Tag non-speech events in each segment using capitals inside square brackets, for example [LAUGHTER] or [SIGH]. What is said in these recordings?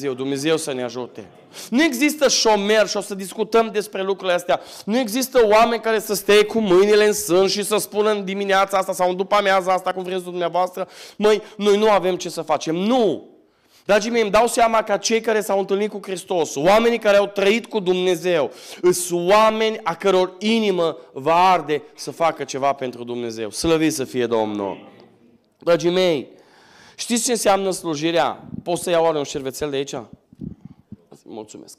Dumnezeu, Dumnezeu să ne ajute. Nu există șomer și o să discutăm despre lucrurile astea. Nu există oameni care să stea cu mâinile în sân și să spună în dimineața asta sau în după amiaza asta, cum vreți dumneavoastră, măi, noi nu avem ce să facem. Nu! Dragii mei, îmi dau seama că cei care s-au întâlnit cu Hristos, oamenii care au trăit cu Dumnezeu, sunt oameni a căror inimă va arde să facă ceva pentru Dumnezeu. Slăvit să fie Domnul! Dragii mei, știți ce înseamnă slujirea? Poți să iau oare un șervețel de aici? Mulțumesc.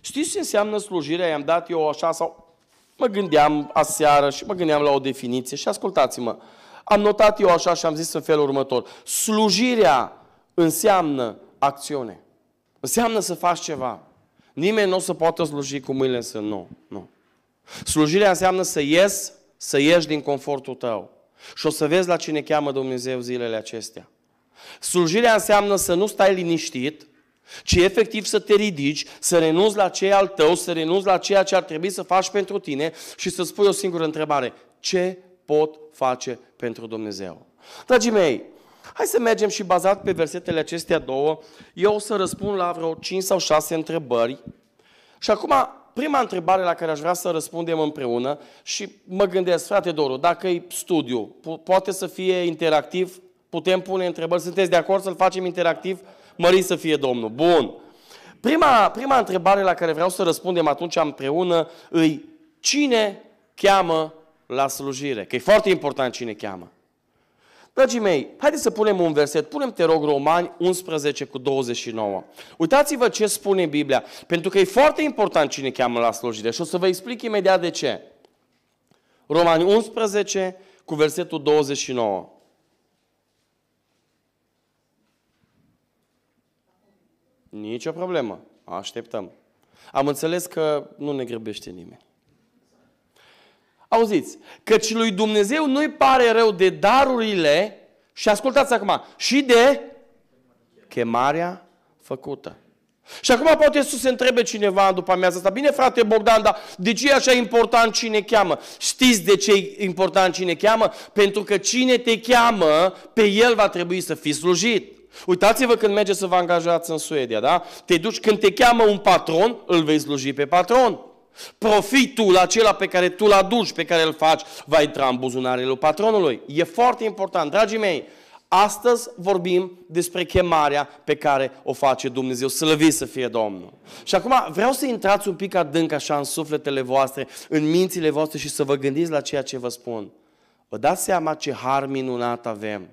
Știți ce înseamnă slujirea? I-am dat eu așa sau mă gândeam aseară și mă gândeam la o definiție și ascultați-mă. Am notat eu așa și am zis în felul următor. Slujirea înseamnă acțiune. Înseamnă să faci ceva. Nimeni nu o să poată sluji cu mâinile să nu. nu. Slujirea înseamnă să ies, să ieși din confortul tău. Și o să vezi la cine cheamă Dumnezeu zilele acestea. Slujirea înseamnă să nu stai liniștit, ci efectiv să te ridici, să renunți la ce al tău, să renunți la ceea ce ar trebui să faci pentru tine și să spui o singură întrebare. Ce pot face pentru Dumnezeu? Dragii mei, hai să mergem și bazat pe versetele acestea două, eu o să răspund la vreo 5 sau 6 întrebări. Și acum, prima întrebare la care aș vrea să răspundem împreună și mă gândesc, frate Doru, dacă e studiu, poate să fie interactiv, putem pune întrebări, sunteți de acord să-l facem interactiv? Mări să fie Domnul. Bun. Prima, prima întrebare la care vreau să răspundem atunci împreună îi cine cheamă la slujire? Că e foarte important cine cheamă. Dragii mei, haideți să punem un verset. Punem, te rog, Romani 11 cu 29. Uitați-vă ce spune Biblia, pentru că e foarte important cine cheamă la slujire și o să vă explic imediat de ce. Romani 11 cu versetul 29. Nicio problemă. Așteptăm. Am înțeles că nu ne grăbește nimeni. Auziți, căci lui Dumnezeu nu-i pare rău de darurile, și ascultați acum, și de chemarea făcută. Și acum poate să se întrebe cineva după amiază asta, bine frate Bogdan, dar de ce e așa important cine cheamă? Știți de ce e important cine cheamă? Pentru că cine te cheamă, pe el va trebui să fii slujit. Uitați-vă când mergeți să vă angajați în Suedia, da? Te duci, când te cheamă un patron, îl vei sluji pe patron. Profitul acela pe care tu îl aduci, pe care îl faci, va intra în buzunarele lui patronului. E foarte important, dragii mei. Astăzi vorbim despre chemarea pe care o face Dumnezeu. Slăvit să fie Domnul. Și acum vreau să intrați un pic adânc așa în sufletele voastre, în mințile voastre și să vă gândiți la ceea ce vă spun. Vă dați seama ce har minunat avem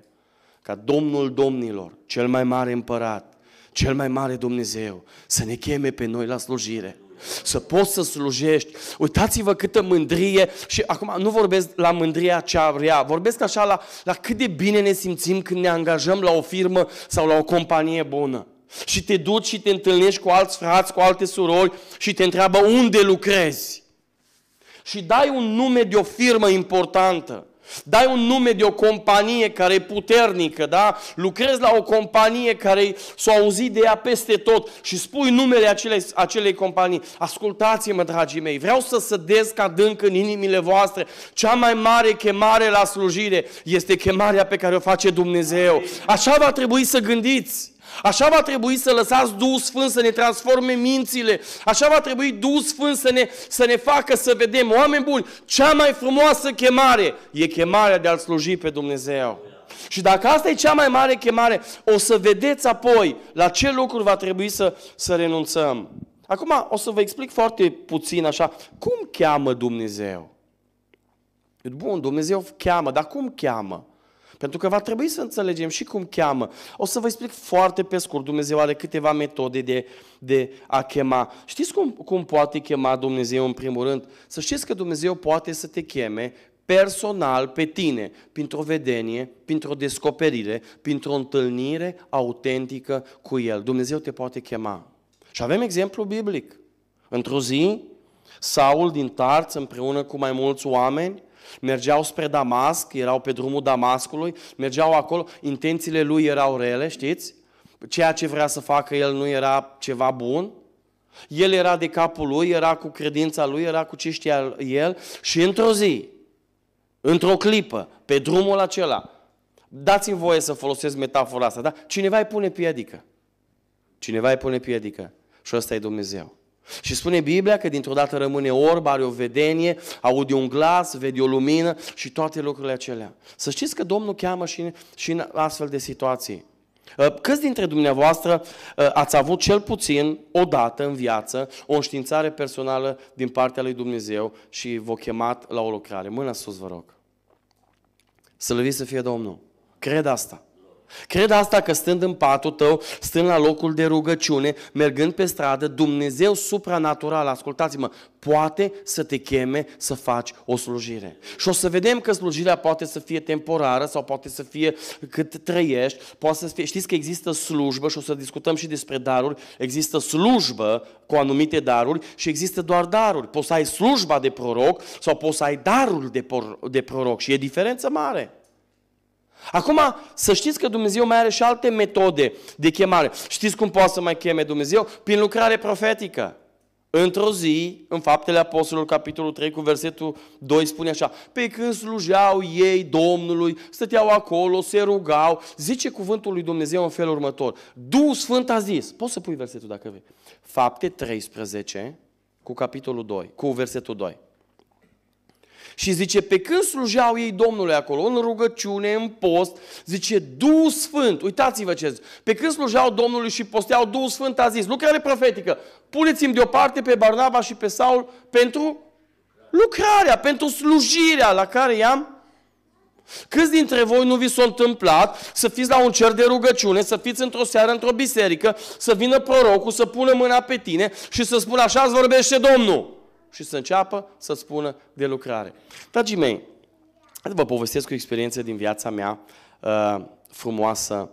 ca Domnul Domnilor, cel mai mare împărat, cel mai mare Dumnezeu, să ne cheme pe noi la slujire. Să poți să slujești. Uitați-vă câtă mândrie și acum nu vorbesc la mândria cea vrea, vorbesc așa la, la cât de bine ne simțim când ne angajăm la o firmă sau la o companie bună. Și te duci și te întâlnești cu alți frați, cu alte surori și te întreabă unde lucrezi. Și dai un nume de o firmă importantă. Dai un nume de o companie care e puternică, da? Lucrezi la o companie care s-a auzit de ea peste tot și spui numele acelei, acelei companii. Ascultați-mă, dragii mei, vreau să sădesc adânc în inimile voastre. Cea mai mare chemare la slujire este chemarea pe care o face Dumnezeu. Așa va trebui să gândiți. Așa va trebui să lăsați Duhul Sfânt să ne transforme mințile. Așa va trebui Duhul Sfânt să ne, să ne facă să vedem, oameni buni, cea mai frumoasă chemare e chemarea de a-L sluji pe Dumnezeu. Și dacă asta e cea mai mare chemare, o să vedeți apoi la ce lucruri va trebui să, să renunțăm. Acum o să vă explic foarte puțin așa, cum cheamă Dumnezeu? Bun, Dumnezeu cheamă, dar cum cheamă? Pentru că va trebui să înțelegem și cum cheamă. O să vă explic foarte pe scurt. Dumnezeu are câteva metode de, de a chema. Știți cum, cum poate chema Dumnezeu în primul rând? Să știți că Dumnezeu poate să te cheme personal pe tine, printr-o vedenie, printr-o descoperire, printr-o întâlnire autentică cu El. Dumnezeu te poate chema. Și avem exemplu biblic. Într-o zi, Saul din Tarț, împreună cu mai mulți oameni, Mergeau spre Damasc, erau pe drumul Damascului, mergeau acolo, intențiile lui erau rele, știți? Ceea ce vrea să facă el nu era ceva bun. El era de capul lui, era cu credința lui, era cu ce știa el și într-o zi, într-o clipă, pe drumul acela, dați-mi voie să folosesc metafora asta, da? Cineva îi pune piedică. Cineva îi pune piedică. Și ăsta e Dumnezeu. Și spune Biblia că dintr-o dată rămâne orb, are o vedenie, aude un glas, vede o lumină și toate lucrurile acelea. Să știți că Domnul cheamă și, și în astfel de situații. Uh, câți dintre dumneavoastră uh, ați avut cel puțin o dată în viață o înștiințare personală din partea lui Dumnezeu și v-o chemat la o lucrare? Mâna sus, vă rog. Să să fie Domnul. Cred asta. Cred asta că stând în patul tău, stând la locul de rugăciune, mergând pe stradă, Dumnezeu supranatural, ascultați-mă, poate să te cheme să faci o slujire. Și o să vedem că slujirea poate să fie temporară sau poate să fie cât trăiești, poate să fie, știți că există slujbă și o să discutăm și despre daruri, există slujbă cu anumite daruri și există doar daruri. Poți să ai slujba de proroc sau poți să ai darul de, por, de proroc și e diferență mare. Acum, să știți că Dumnezeu mai are și alte metode de chemare. Știți cum poate să mai cheme Dumnezeu? Prin lucrare profetică. Într-o zi, în Faptele Apostolului, capitolul 3, cu versetul 2, spune așa, pe când slujeau ei Domnului, stăteau acolo, se rugau, zice cuvântul lui Dumnezeu în felul următor. Duhul Sfânt a zis, poți să pui versetul dacă vrei, Fapte 13, cu capitolul 2, cu versetul 2. Și zice, pe când slujeau ei Domnului acolo, în rugăciune, în post, zice, Duhul Sfânt, uitați-vă ce zice, pe când slujeau Domnului și posteau, Duhul Sfânt a zis, lucrare profetică, puneți-mi deoparte pe Barnaba și pe Saul pentru lucrarea, pentru slujirea la care i-am Câți dintre voi nu vi s-a întâmplat să fiți la un cer de rugăciune, să fiți într-o seară, într-o biserică, să vină prorocul, să pună mâna pe tine și să spună așa îți vorbește Domnul și să înceapă să spună de lucrare. Dragii mei, vă povestesc o experiență din viața mea uh, frumoasă.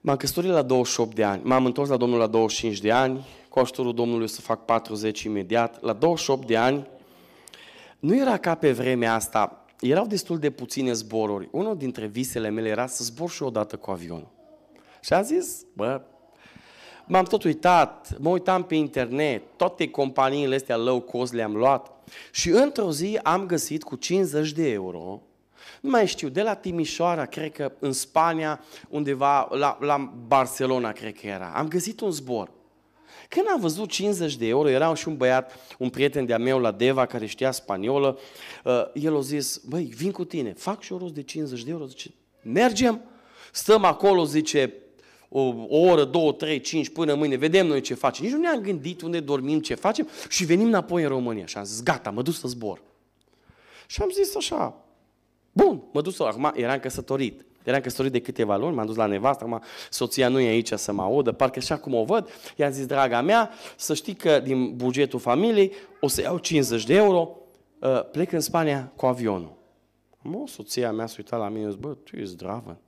M-am căsătorit la 28 de ani, m-am întors la Domnul la 25 de ani, cu ajutorul Domnului să fac 40 imediat. La 28 de ani, nu era ca pe vremea asta, erau destul de puține zboruri. Unul dintre visele mele era să zbor și odată cu avionul. Și am zis, bă, M-am tot uitat, mă uitam pe internet, toate companiile astea low cost le-am luat și într-o zi am găsit cu 50 de euro, nu mai știu, de la Timișoara, cred că în Spania, undeva, la, la Barcelona, cred că era. Am găsit un zbor. Când am văzut 50 de euro, era și un băiat, un prieten de-a meu la Deva, care știa spaniolă, uh, el a zis, băi, vin cu tine, fac și o rost de 50 de euro, zice, mergem, stăm acolo, zice, o, o oră, două, trei, cinci, până mâine, vedem noi ce facem. Nici nu ne-am gândit unde dormim, ce facem și venim înapoi în România. Și am zis, gata, mă duc să zbor. Și am zis așa, bun, mă duc să... Acum eram căsătorit. Eram căsătorit de câteva luni, m-am dus la nevastă, acum soția nu e aici să mă audă, parcă așa cum o văd, i-am zis, draga mea, să știi că din bugetul familiei o să iau 50 de euro, uh, plec în Spania cu avionul. Mă, soția mea s-a uitat la mine și zis, bă, tu ești zdravă.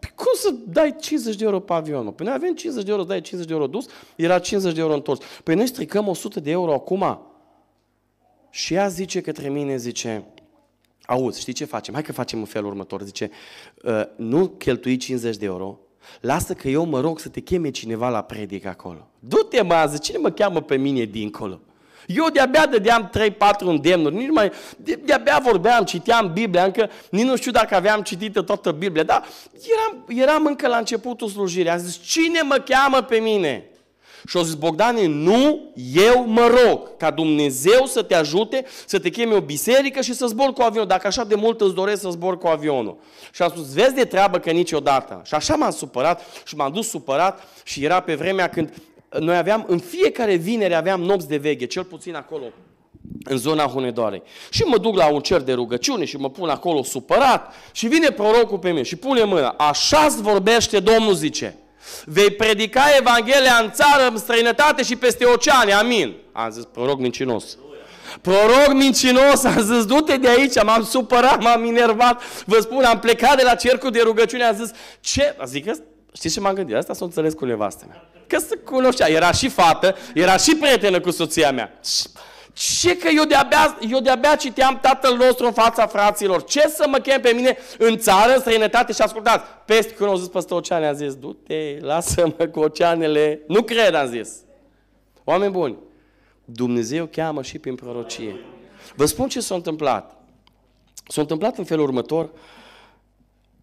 Păi cum să dai 50 de euro pe avionul? Păi noi avem 50 de euro, dai 50 de euro dus, era 50 de euro întors. Păi noi stricăm 100 de euro acum. Și ea zice către mine, zice, auzi, știi ce facem? Hai că facem în felul următor. Zice, uh, nu cheltui 50 de euro, lasă că eu mă rog să te cheme cineva la predic acolo. Du-te, mă, zice, cine mă cheamă pe mine dincolo? Eu de-abia dădeam 3-4 îndemnuri, nici mai, de-abia vorbeam, citeam Biblia, încă nici nu știu dacă aveam citită toată Biblia, dar eram, eram încă la începutul slujirii. Am zis, cine mă cheamă pe mine? Și au zis, Bogdane, nu, eu mă rog ca Dumnezeu să te ajute să te cheme o biserică și să zbor cu avionul, dacă așa de mult îți doresc să zbor cu avionul. Și am spus, vezi de treabă că niciodată. Și așa m-am supărat și m-am dus supărat și era pe vremea când noi aveam, în fiecare vinere aveam nopți de veche, cel puțin acolo, în zona Hunedoarei. Și mă duc la un cer de rugăciune și mă pun acolo supărat și vine prorocul pe mine și pune mâna. Așa-ți vorbește Domnul, zice. Vei predica Evanghelia în țară, în străinătate și peste oceane. Amin. Am zis, proroc mincinos. Proroc mincinos, am zis, du-te de aici, m-am supărat, m-am enervat. Vă spun, am plecat de la cercul de rugăciune, am zis, ce? Zic, știți ce m-am gândit? Asta s-o înțeles cu nevastă mea că se cunoștea. Era și fată, era și prietenă cu soția mea. Ce că eu de-abia, eu de-abia citeam Tatăl nostru în fața fraților. Ce să mă chem pe mine în țară, în străinătate și ascultați. Peste când au zis peste oceane, am zis, du-te, lasă-mă cu oceanele. Nu cred, am zis. Oameni buni, Dumnezeu cheamă și prin prorocie. Vă spun ce s-a întâmplat. S-a întâmplat în felul următor.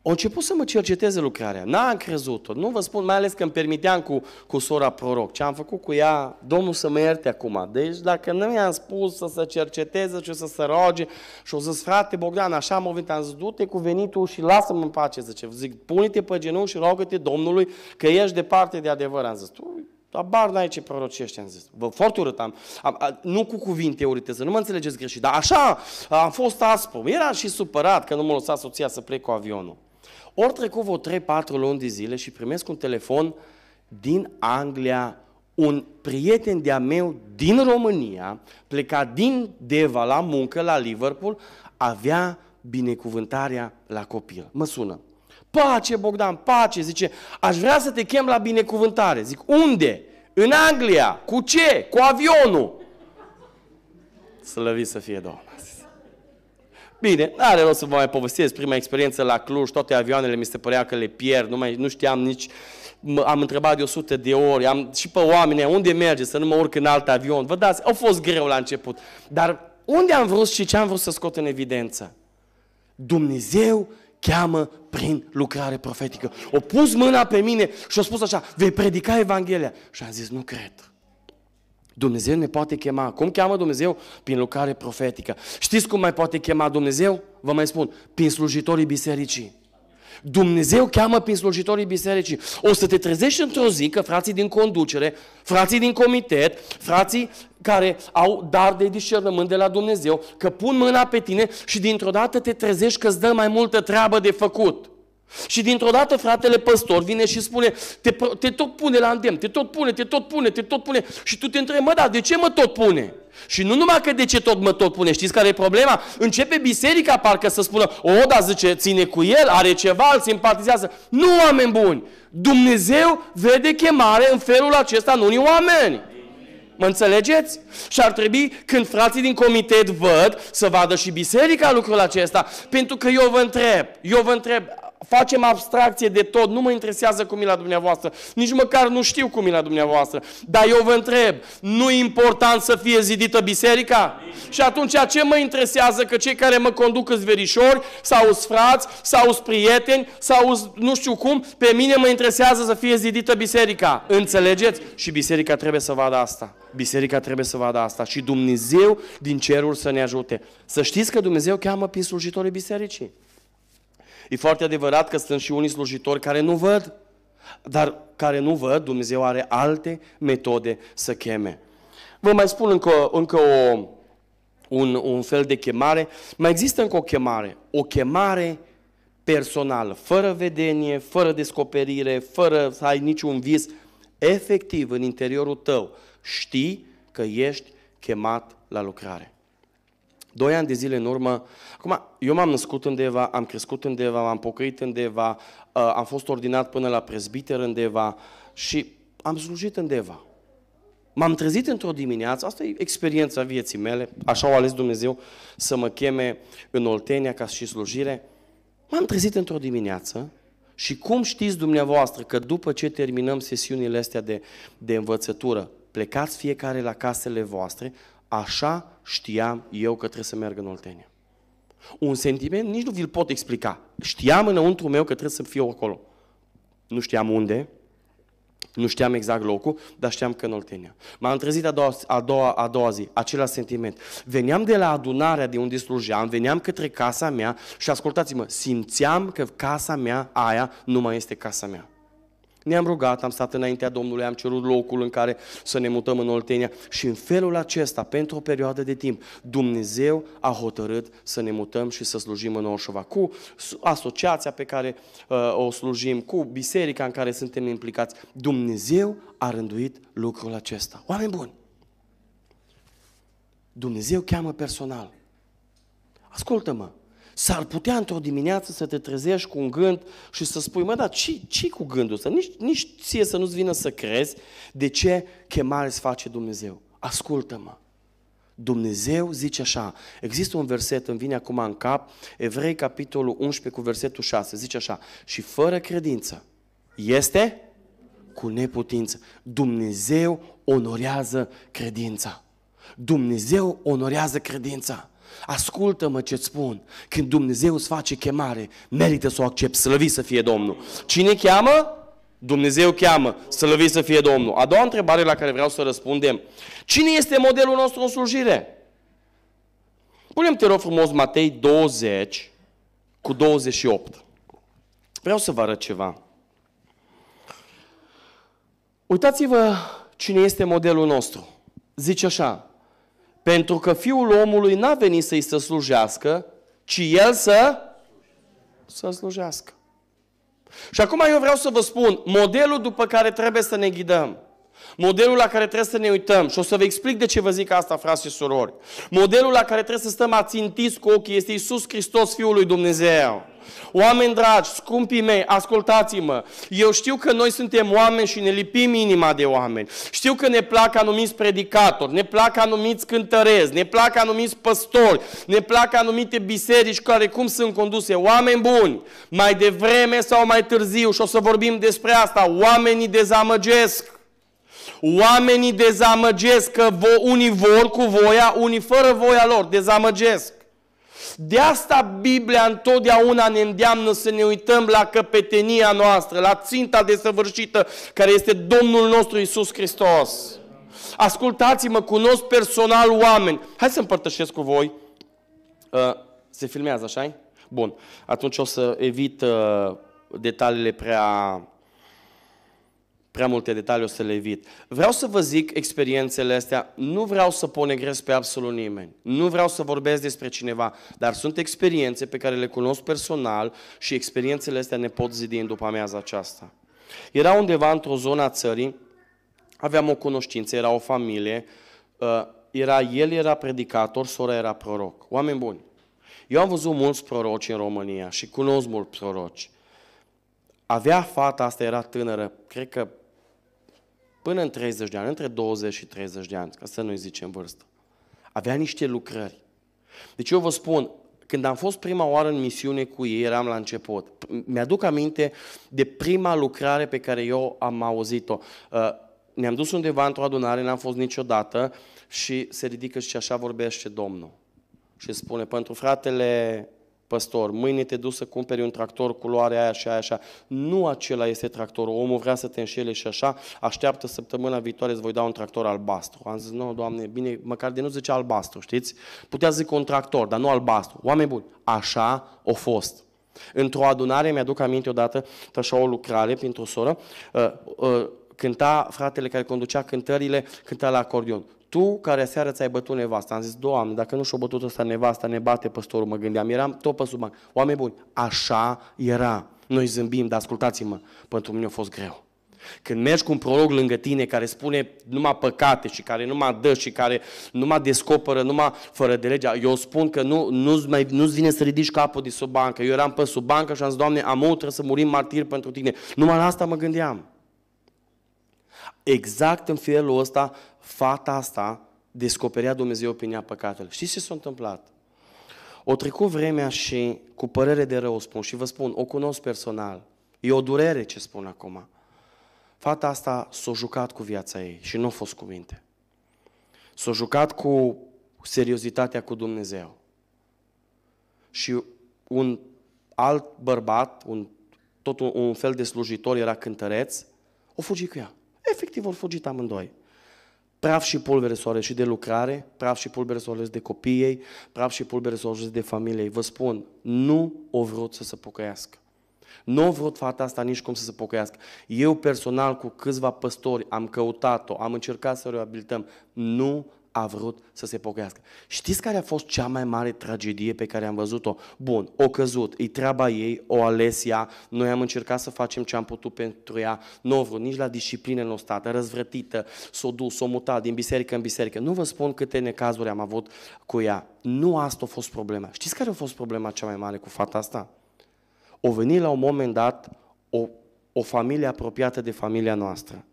Au început să mă cerceteze lucrarea. N-am crezut-o. Nu vă spun, mai ales că îmi permiteam cu, cu sora proroc. Ce am făcut cu ea, Domnul să mă ierte acum. Deci dacă nu mi-am spus să se cerceteze și să se roage și o zis, frate Bogdan, așa am venit, am zis, du-te cu venitul și lasă-mă în pace, zice. Zic, pune-te pe genunchi și rogă-te Domnului că ești departe de adevăr. Am zis, tu Abar n-ai ce prorocești, am zis. Bă, foarte urât am, am a, nu cu cuvinte urâte, să nu mă înțelegeți greșit, dar așa am fost aspru. Era și supărat că nu mă lăsa soția să plec cu avionul. Ori trecut vreo 3-4 luni de zile și primesc un telefon din Anglia, un prieten de-a meu din România, plecat din Deva la muncă la Liverpool, avea binecuvântarea la copil. Mă sună. Pace, Bogdan, pace, zice, aș vrea să te chem la binecuvântare. Zic, unde? În Anglia. Cu ce? Cu avionul. Slăvit să fie Domnul. Bine, nu are rost să vă mai povestesc prima experiență la Cluj, toate avioanele mi se părea că le pierd, nu, mai, nu știam nici, am întrebat de 100 de ori, am și pe oameni, unde merge să nu mă urc în alt avion. Vă dați, au fost greu la început, dar unde am vrut și ce am vrut să scot în evidență? Dumnezeu cheamă prin lucrare profetică. O pus mâna pe mine și a spus așa, vei predica Evanghelia. Și am zis, nu cred. Dumnezeu ne poate chema. Cum cheamă Dumnezeu? Prin lucrare profetică. Știți cum mai poate chema Dumnezeu? Vă mai spun, prin slujitorii bisericii. Dumnezeu cheamă prin slujitorii bisericii. O să te trezești într-o zi că frații din conducere, frații din comitet, frații care au dar de discernământ de la Dumnezeu, că pun mâna pe tine și dintr-o dată te trezești că îți dă mai multă treabă de făcut. Și dintr-o dată fratele păstor vine și spune, te, te tot pune la îndemn, te tot pune, te tot pune, te tot pune. Și tu te întrebi, mă, da, de ce mă tot pune? Și nu numai că de ce tot mă tot pune, știți care e problema? Începe biserica parcă să spună, o, da, zice, ține cu el, are ceva, îl simpatizează. Nu, oameni buni! Dumnezeu vede chemare în felul acesta în unii oameni. Mă înțelegeți? Și ar trebui, când frații din comitet văd, să vadă și biserica lucrul acesta. Pentru că eu vă întreb, eu vă întreb, facem abstracție de tot, nu mă interesează cum e la dumneavoastră, nici măcar nu știu cum e la dumneavoastră, dar eu vă întreb, nu e important să fie zidită biserica? Și atunci ce mă interesează că cei care mă conduc sunt verișori, sau frați, sau prieteni, sau nu știu cum, pe mine mă interesează să fie zidită biserica. Înțelegeți? Și biserica trebuie să vadă asta. Biserica trebuie să vadă asta și Dumnezeu din cerul să ne ajute. Să știți că Dumnezeu cheamă prin slujitorii bisericii. E foarte adevărat că sunt și unii slujitori care nu văd, dar care nu văd, Dumnezeu are alte metode să cheme. Vă mai spun încă, încă o, un, un fel de chemare. Mai există încă o chemare, o chemare personală, fără vedenie, fără descoperire, fără să ai niciun vis, efectiv în interiorul tău știi că ești chemat la lucrare. Doi ani de zile în urmă, acum, eu m-am născut în Deva, am crescut în Deva, m-am pocăit în Deva, uh, am fost ordinat până la prezbiter în Deva și am slujit în Deva. M-am trezit într-o dimineață, asta e experiența vieții mele, așa au ales Dumnezeu să mă cheme în Oltenia ca și slujire. M-am trezit într-o dimineață și cum știți dumneavoastră că după ce terminăm sesiunile astea de, de învățătură, plecați fiecare la casele voastre, Așa știam eu că trebuie să merg în Oltenia. Un sentiment nici nu vi-l pot explica. Știam înăuntru meu că trebuie să fiu acolo. Nu știam unde, nu știam exact locul, dar știam că în Oltenia. M-am trezit a doua, a, doua, a doua zi, același sentiment. Veneam de la adunarea de unde slujeam, veneam către casa mea și ascultați-mă, simțeam că casa mea, aia, nu mai este casa mea. Ne-am rugat, am stat înaintea Domnului, am cerut locul în care să ne mutăm în Oltenia și în felul acesta, pentru o perioadă de timp, Dumnezeu a hotărât să ne mutăm și să slujim în Orșova, cu asociația pe care uh, o slujim, cu biserica în care suntem implicați. Dumnezeu a rânduit lucrul acesta. Oameni buni! Dumnezeu cheamă personal. Ascultă-mă! S-ar putea într-o dimineață să te trezești cu un gând și să spui, mă, dar ce, ce cu gândul ăsta? Nici, nici ție să nu-ți vină să crezi de ce chemare îți face Dumnezeu. Ascultă-mă. Dumnezeu zice așa, există un verset, îmi vine acum în cap, Evrei capitolul 11 cu versetul 6, zice așa, și fără credință este cu neputință. Dumnezeu onorează credința. Dumnezeu onorează credința. Ascultă-mă ce-ți spun. Când Dumnezeu îți face chemare, merită să o accepti. Slăvit să fie Domnul. Cine cheamă? Dumnezeu cheamă. Slăvit să fie Domnul. A doua întrebare la care vreau să răspundem. Cine este modelul nostru în slujire? Punem, te rog frumos, Matei 20 cu 28. Vreau să vă arăt ceva. Uitați-vă cine este modelul nostru. Zice așa, pentru că Fiul omului n-a venit să-i să slujească, ci El să, să slujească. Și acum eu vreau să vă spun modelul după care trebuie să ne ghidăm. Modelul la care trebuie să ne uităm. Și o să vă explic de ce vă zic asta, frați și surori. Modelul la care trebuie să stăm ațintiți cu ochii este Isus Hristos, Fiul lui Dumnezeu. Oameni dragi, scumpii mei, ascultați-mă. Eu știu că noi suntem oameni și ne lipim inima de oameni. Știu că ne plac anumiți predicatori, ne plac anumiți cântărezi, ne plac anumiți păstori, ne plac anumite biserici care cum sunt conduse. Oameni buni, mai devreme sau mai târziu, și o să vorbim despre asta, oamenii dezamăgesc. Oamenii dezamăgesc că vo, unii vor cu voia, unii fără voia lor, dezamăgesc. De asta Biblia întotdeauna ne îndeamnă să ne uităm la căpetenia noastră, la ținta desăvârșită care este Domnul nostru Isus Hristos. Ascultați-mă, cunosc personal oameni. Hai să împărtășesc cu voi. Uh, se filmează, așa Bun. Atunci o să evit uh, detaliile prea prea multe detalii o să le evit. Vreau să vă zic experiențele astea, nu vreau să ponegresc pe absolut nimeni, nu vreau să vorbesc despre cineva, dar sunt experiențe pe care le cunosc personal și experiențele astea ne pot zidi în după amiaza aceasta. Era undeva într-o zonă a țării, aveam o cunoștință, era o familie, uh, era, el era predicator, sora era proroc. Oameni buni. Eu am văzut mulți proroci în România și cunosc mulți proroci. Avea fata asta, era tânără, cred că până în 30 de ani, între 20 și 30 de ani, ca să nu-i zicem vârstă. Avea niște lucrări. Deci eu vă spun, când am fost prima oară în misiune cu ei, eram la început. Mi-aduc aminte de prima lucrare pe care eu am auzit-o. Uh, ne-am dus undeva într-o adunare, n-am fost niciodată și se ridică și așa vorbește Domnul. Și spune, pentru fratele păstor, mâine te duci să cumperi un tractor culoare aia și aia așa. Nu acela este tractorul. Omul vrea să te înșele și așa, așteaptă săptămâna viitoare îți voi da un tractor albastru. Am zis, nu, Doamne, bine, măcar de nu zice albastru, știți? Putea zic un tractor, dar nu albastru. Oameni buni, așa o fost. Într-o adunare, mi-aduc aminte odată, așa o lucrare printr-o soră, uh, uh, cânta fratele care conducea cântările, cânta la acordion tu care seară ți-ai bătut nevasta, am zis, Doamne, dacă nu și-o bătut ăsta nevasta, ne bate păstorul, mă gândeam, eram tot pe sub banc. Oameni buni, așa era. Noi zâmbim, dar ascultați-mă, pentru mine a fost greu. Când mergi cu un prorog lângă tine care spune numai păcate și care numai dă și care numai descoperă, numai fără de legea, eu spun că nu, nu-ți, mai, nu-ți vine să ridici capul de sub bancă. Eu eram pe sub bancă și am zis, Doamne, am trebuie să murim martir pentru tine. Numai la asta mă gândeam. Exact în felul ăsta, fata asta descoperea Dumnezeu opinia păcatelor. Știți ce s-a întâmplat? O trecut vremea și cu părere de rău spun și vă spun, o cunosc personal. E o durere ce spun acum. Fata asta s-a jucat cu viața ei și nu a fost cu minte. S-a jucat cu seriozitatea cu Dumnezeu. Și un alt bărbat, un, tot un, un fel de slujitor, era cântăreț, o fugi cu ea. Efectiv, au fugit amândoi. Praf și pulbere s-au și de lucrare, praf și pulbere s-au de copiii praf și pulbere s-au de familiei. Vă spun, nu o vrut să se pocăiască. Nu a vrut fata asta nici cum să se pocăiască. Eu personal cu câțiva păstori am căutat-o, am încercat să o reabilităm. Nu a vrut să se pocăiască. Știți care a fost cea mai mare tragedie pe care am văzut-o? Bun, o căzut, e treaba ei, o ales ea, noi am încercat să facem ce am putut pentru ea, nu a vrut nici la disciplină nu stat, răzvrătită, s-o dus, s-o mutat din biserică în biserică. Nu vă spun câte necazuri am avut cu ea. Nu asta a fost problema. Știți care a fost problema cea mai mare cu fata asta? O venit la un moment dat o, o familie apropiată de familia noastră.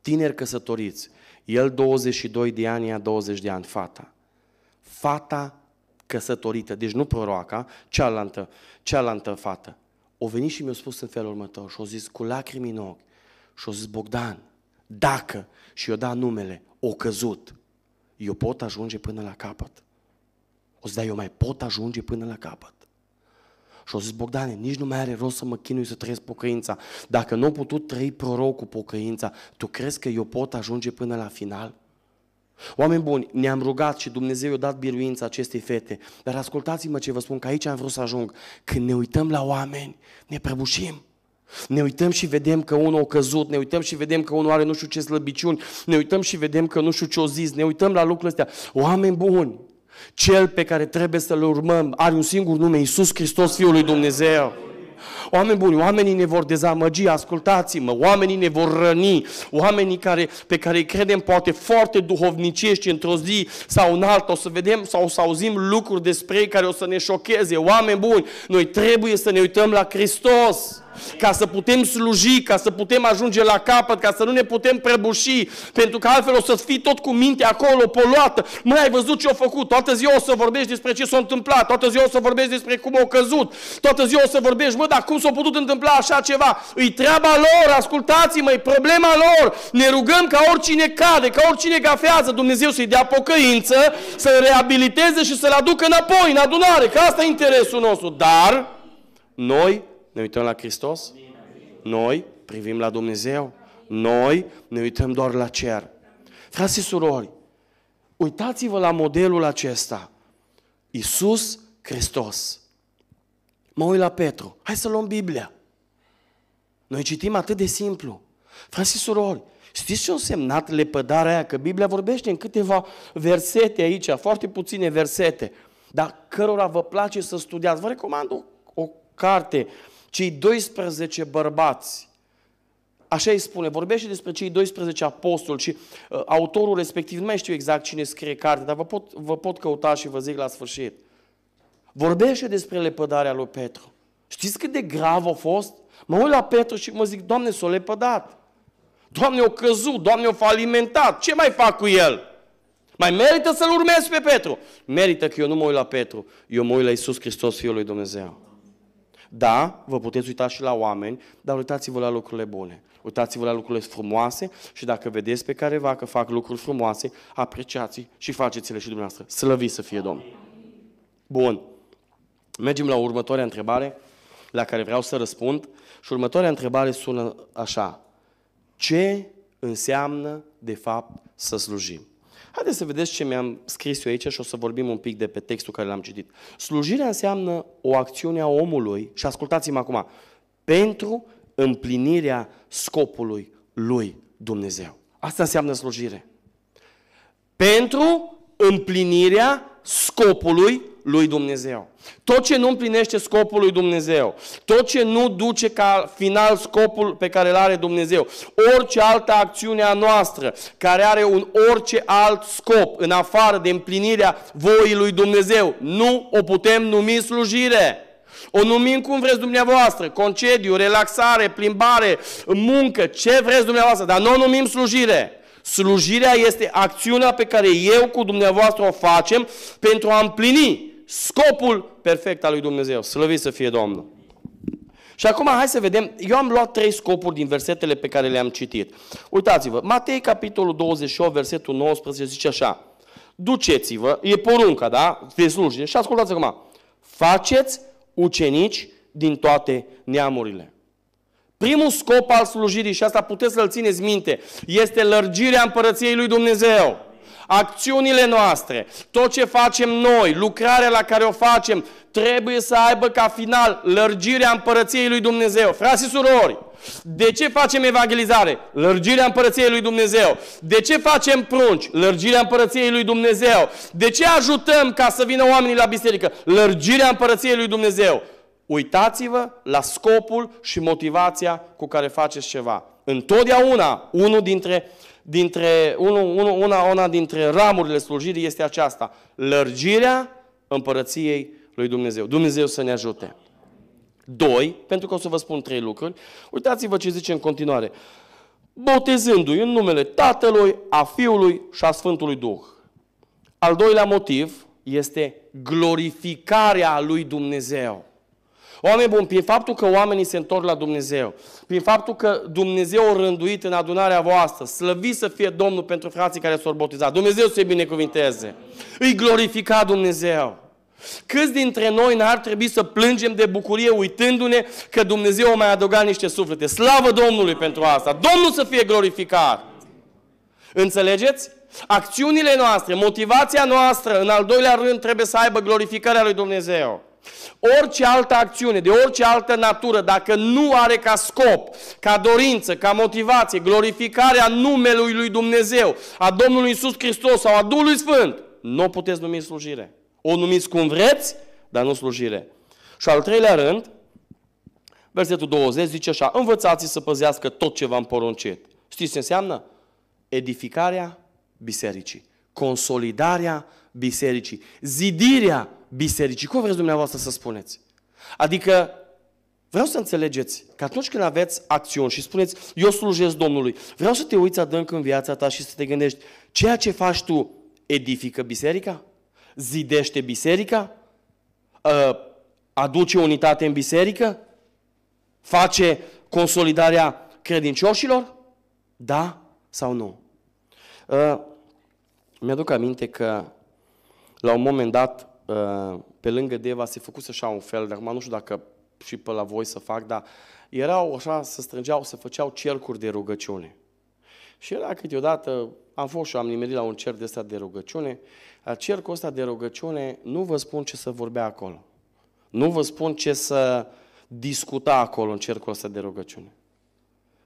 Tineri căsătoriți, el 22 de ani, ea 20 de ani, fata. Fata căsătorită, deci nu proroaca, cealaltă, cealaltă fată. O venit și mi-a spus în felul următor și a zis cu lacrimi în ochi și a zis Bogdan, dacă și eu da numele, o căzut, eu pot ajunge până la capăt. O să da, eu mai pot ajunge până la capăt. Și au zis, Bogdane, nici nu mai are rost să mă chinui să trăiesc pocăința. Dacă nu au putut trăi prorocul pocăința, tu crezi că eu pot ajunge până la final? Oameni buni, ne-am rugat și Dumnezeu i-a dat biruința acestei fete. Dar ascultați-mă ce vă spun, că aici am vrut să ajung. Când ne uităm la oameni, ne prăbușim. Ne uităm și vedem că unul a căzut, ne uităm și vedem că unul are nu știu ce slăbiciuni, ne uităm și vedem că nu știu ce o zis, ne uităm la lucrurile astea. Oameni buni, cel pe care trebuie să-L urmăm are un singur nume, Iisus Hristos, Fiul lui Dumnezeu. Oameni buni, oamenii ne vor dezamăgi, ascultați-mă, oamenii ne vor răni, oamenii care, pe care îi credem poate foarte duhovnicești într-o zi sau în alta, o să vedem sau să auzim lucruri despre ei care o să ne șocheze. Oameni buni, noi trebuie să ne uităm la Hristos ca să putem sluji, ca să putem ajunge la capăt, ca să nu ne putem prăbuși, pentru că altfel o să fii tot cu mintea acolo poluată. Mai ai văzut ce au făcut, toată ziua o să vorbești despre ce s-a întâmplat, toată ziua o să vorbești despre cum au căzut, toată ziua o să vorbești, mă, dar cum s-a putut întâmpla așa ceva? Îi treaba lor, ascultați-mă, e problema lor. Ne rugăm ca oricine cade, ca oricine gafează, Dumnezeu să-i dea pocăință, să-l reabiliteze și să-l aducă înapoi, în adunare, că asta e interesul nostru. Dar noi ne uităm la Hristos? Noi privim la Dumnezeu. Noi ne uităm doar la cer. Frați și surori, uitați-vă la modelul acesta. Iisus Hristos. Mă uit la Petru. Hai să luăm Biblia. Noi citim atât de simplu. Frați și surori, știți ce a însemnat lepădarea aia? Că Biblia vorbește în câteva versete aici, foarte puține versete, dar cărora vă place să studiați. Vă recomand o, o carte cei 12 bărbați. Așa îi spune, vorbește despre cei 12 apostoli și uh, autorul respectiv, nu mai știu exact cine scrie carte, dar vă pot, vă pot căuta și vă zic la sfârșit. Vorbește despre lepădarea lui Petru. Știți cât de grav a fost? Mă uit la Petru și mă zic, Doamne, s-a lepădat. Doamne, o căzut, Doamne, o falimentat. Ce mai fac cu el? Mai merită să-L urmez pe Petru? Merită că eu nu mă uit la Petru, eu mă uit la Iisus Hristos, Fiul lui Dumnezeu. Da, vă puteți uita și la oameni, dar uitați-vă la lucrurile bune. Uitați-vă la lucrurile frumoase și dacă vedeți pe careva că fac lucruri frumoase, apreciați și faceți-le și dumneavoastră. Slăviți să fie Domnul. Bun. Mergem la următoarea întrebare la care vreau să răspund și următoarea întrebare sună așa. Ce înseamnă de fapt să slujim? Haideți să vedeți ce mi-am scris eu aici și o să vorbim un pic de pe textul care l-am citit. Slujirea înseamnă o acțiune a omului, și ascultați-mă acum, pentru împlinirea scopului lui Dumnezeu. Asta înseamnă slujire. Pentru împlinirea scopului lui Dumnezeu. Tot ce nu împlinește scopul lui Dumnezeu, tot ce nu duce ca final scopul pe care îl are Dumnezeu, orice altă acțiune a noastră care are un orice alt scop în afară de împlinirea voii lui Dumnezeu, nu o putem numi slujire. O numim cum vreți dumneavoastră, concediu, relaxare, plimbare, muncă, ce vreți dumneavoastră, dar nu o numim slujire. Slujirea este acțiunea pe care eu cu dumneavoastră o facem pentru a împlini scopul perfect al lui Dumnezeu. Slăvit să fie Domnul. Și acum hai să vedem, eu am luat trei scopuri din versetele pe care le-am citit. Uitați-vă, Matei capitolul 28, versetul 19 zice așa, duceți-vă, e porunca, da? De slujire. Și ascultați acum, faceți ucenici din toate neamurile. Primul scop al slujirii, și asta puteți să-l țineți minte, este lărgirea împărăției lui Dumnezeu. Acțiunile noastre, tot ce facem noi, lucrarea la care o facem, trebuie să aibă ca final lărgirea împărăției lui Dumnezeu. Frați și surori, de ce facem evangelizare? Lărgirea împărăției lui Dumnezeu. De ce facem prunci? Lărgirea împărăției lui Dumnezeu. De ce ajutăm ca să vină oamenii la biserică? Lărgirea împărăției lui Dumnezeu. Uitați-vă la scopul și motivația cu care faceți ceva. Întotdeauna, unul dintre, dintre, unul, unul, una, una dintre ramurile slujirii este aceasta. Lărgirea împărăției lui Dumnezeu. Dumnezeu să ne ajute. Doi, pentru că o să vă spun trei lucruri, uitați-vă ce zice în continuare. Botezându-i în numele Tatălui, a Fiului și a Sfântului Duh. Al doilea motiv este glorificarea lui Dumnezeu. Oameni buni, prin faptul că oamenii se întorc la Dumnezeu, prin faptul că Dumnezeu a rânduit în adunarea voastră, slăvit să fie Domnul pentru frații care s-au botezat, Dumnezeu să-i binecuvinteze, îi glorifica Dumnezeu. Câți dintre noi n-ar trebui să plângem de bucurie uitându-ne că Dumnezeu a mai adăugat niște suflete? Slavă Domnului pentru asta! Domnul să fie glorificat! Înțelegeți? Acțiunile noastre, motivația noastră, în al doilea rând, trebuie să aibă glorificarea lui Dumnezeu. Orice altă acțiune, de orice altă natură, dacă nu are ca scop, ca dorință, ca motivație, glorificarea numelui lui Dumnezeu, a Domnului Isus Hristos sau a Duhului Sfânt, nu o puteți numi slujire. O numiți cum vreți, dar nu slujire. Și al treilea rând, versetul 20 zice așa, învățați să păzească tot ce v-am poruncit. Știți ce înseamnă? Edificarea bisericii, consolidarea bisericii, zidirea bisericii. Cum vreți dumneavoastră să spuneți? Adică vreau să înțelegeți că atunci când aveți acțiuni și spuneți, eu slujesc Domnului, vreau să te uiți adânc în viața ta și să te gândești, ceea ce faci tu edifică biserica? Zidește biserica? Ă, aduce unitate în biserică? Face consolidarea credincioșilor? Da sau nu? Ă, mi-aduc aminte că la un moment dat Uh, pe lângă Deva se făcuse așa un fel, dar acum nu știu dacă și pe la voi să fac, dar erau așa, se strângeau, se făceau cercuri de rugăciune. Și era câteodată, am fost și am nimerit la un cerc de ăsta de rugăciune, la cercul ăsta de rugăciune nu vă spun ce să vorbea acolo. Nu vă spun ce să discuta acolo în cercul ăsta de rugăciune.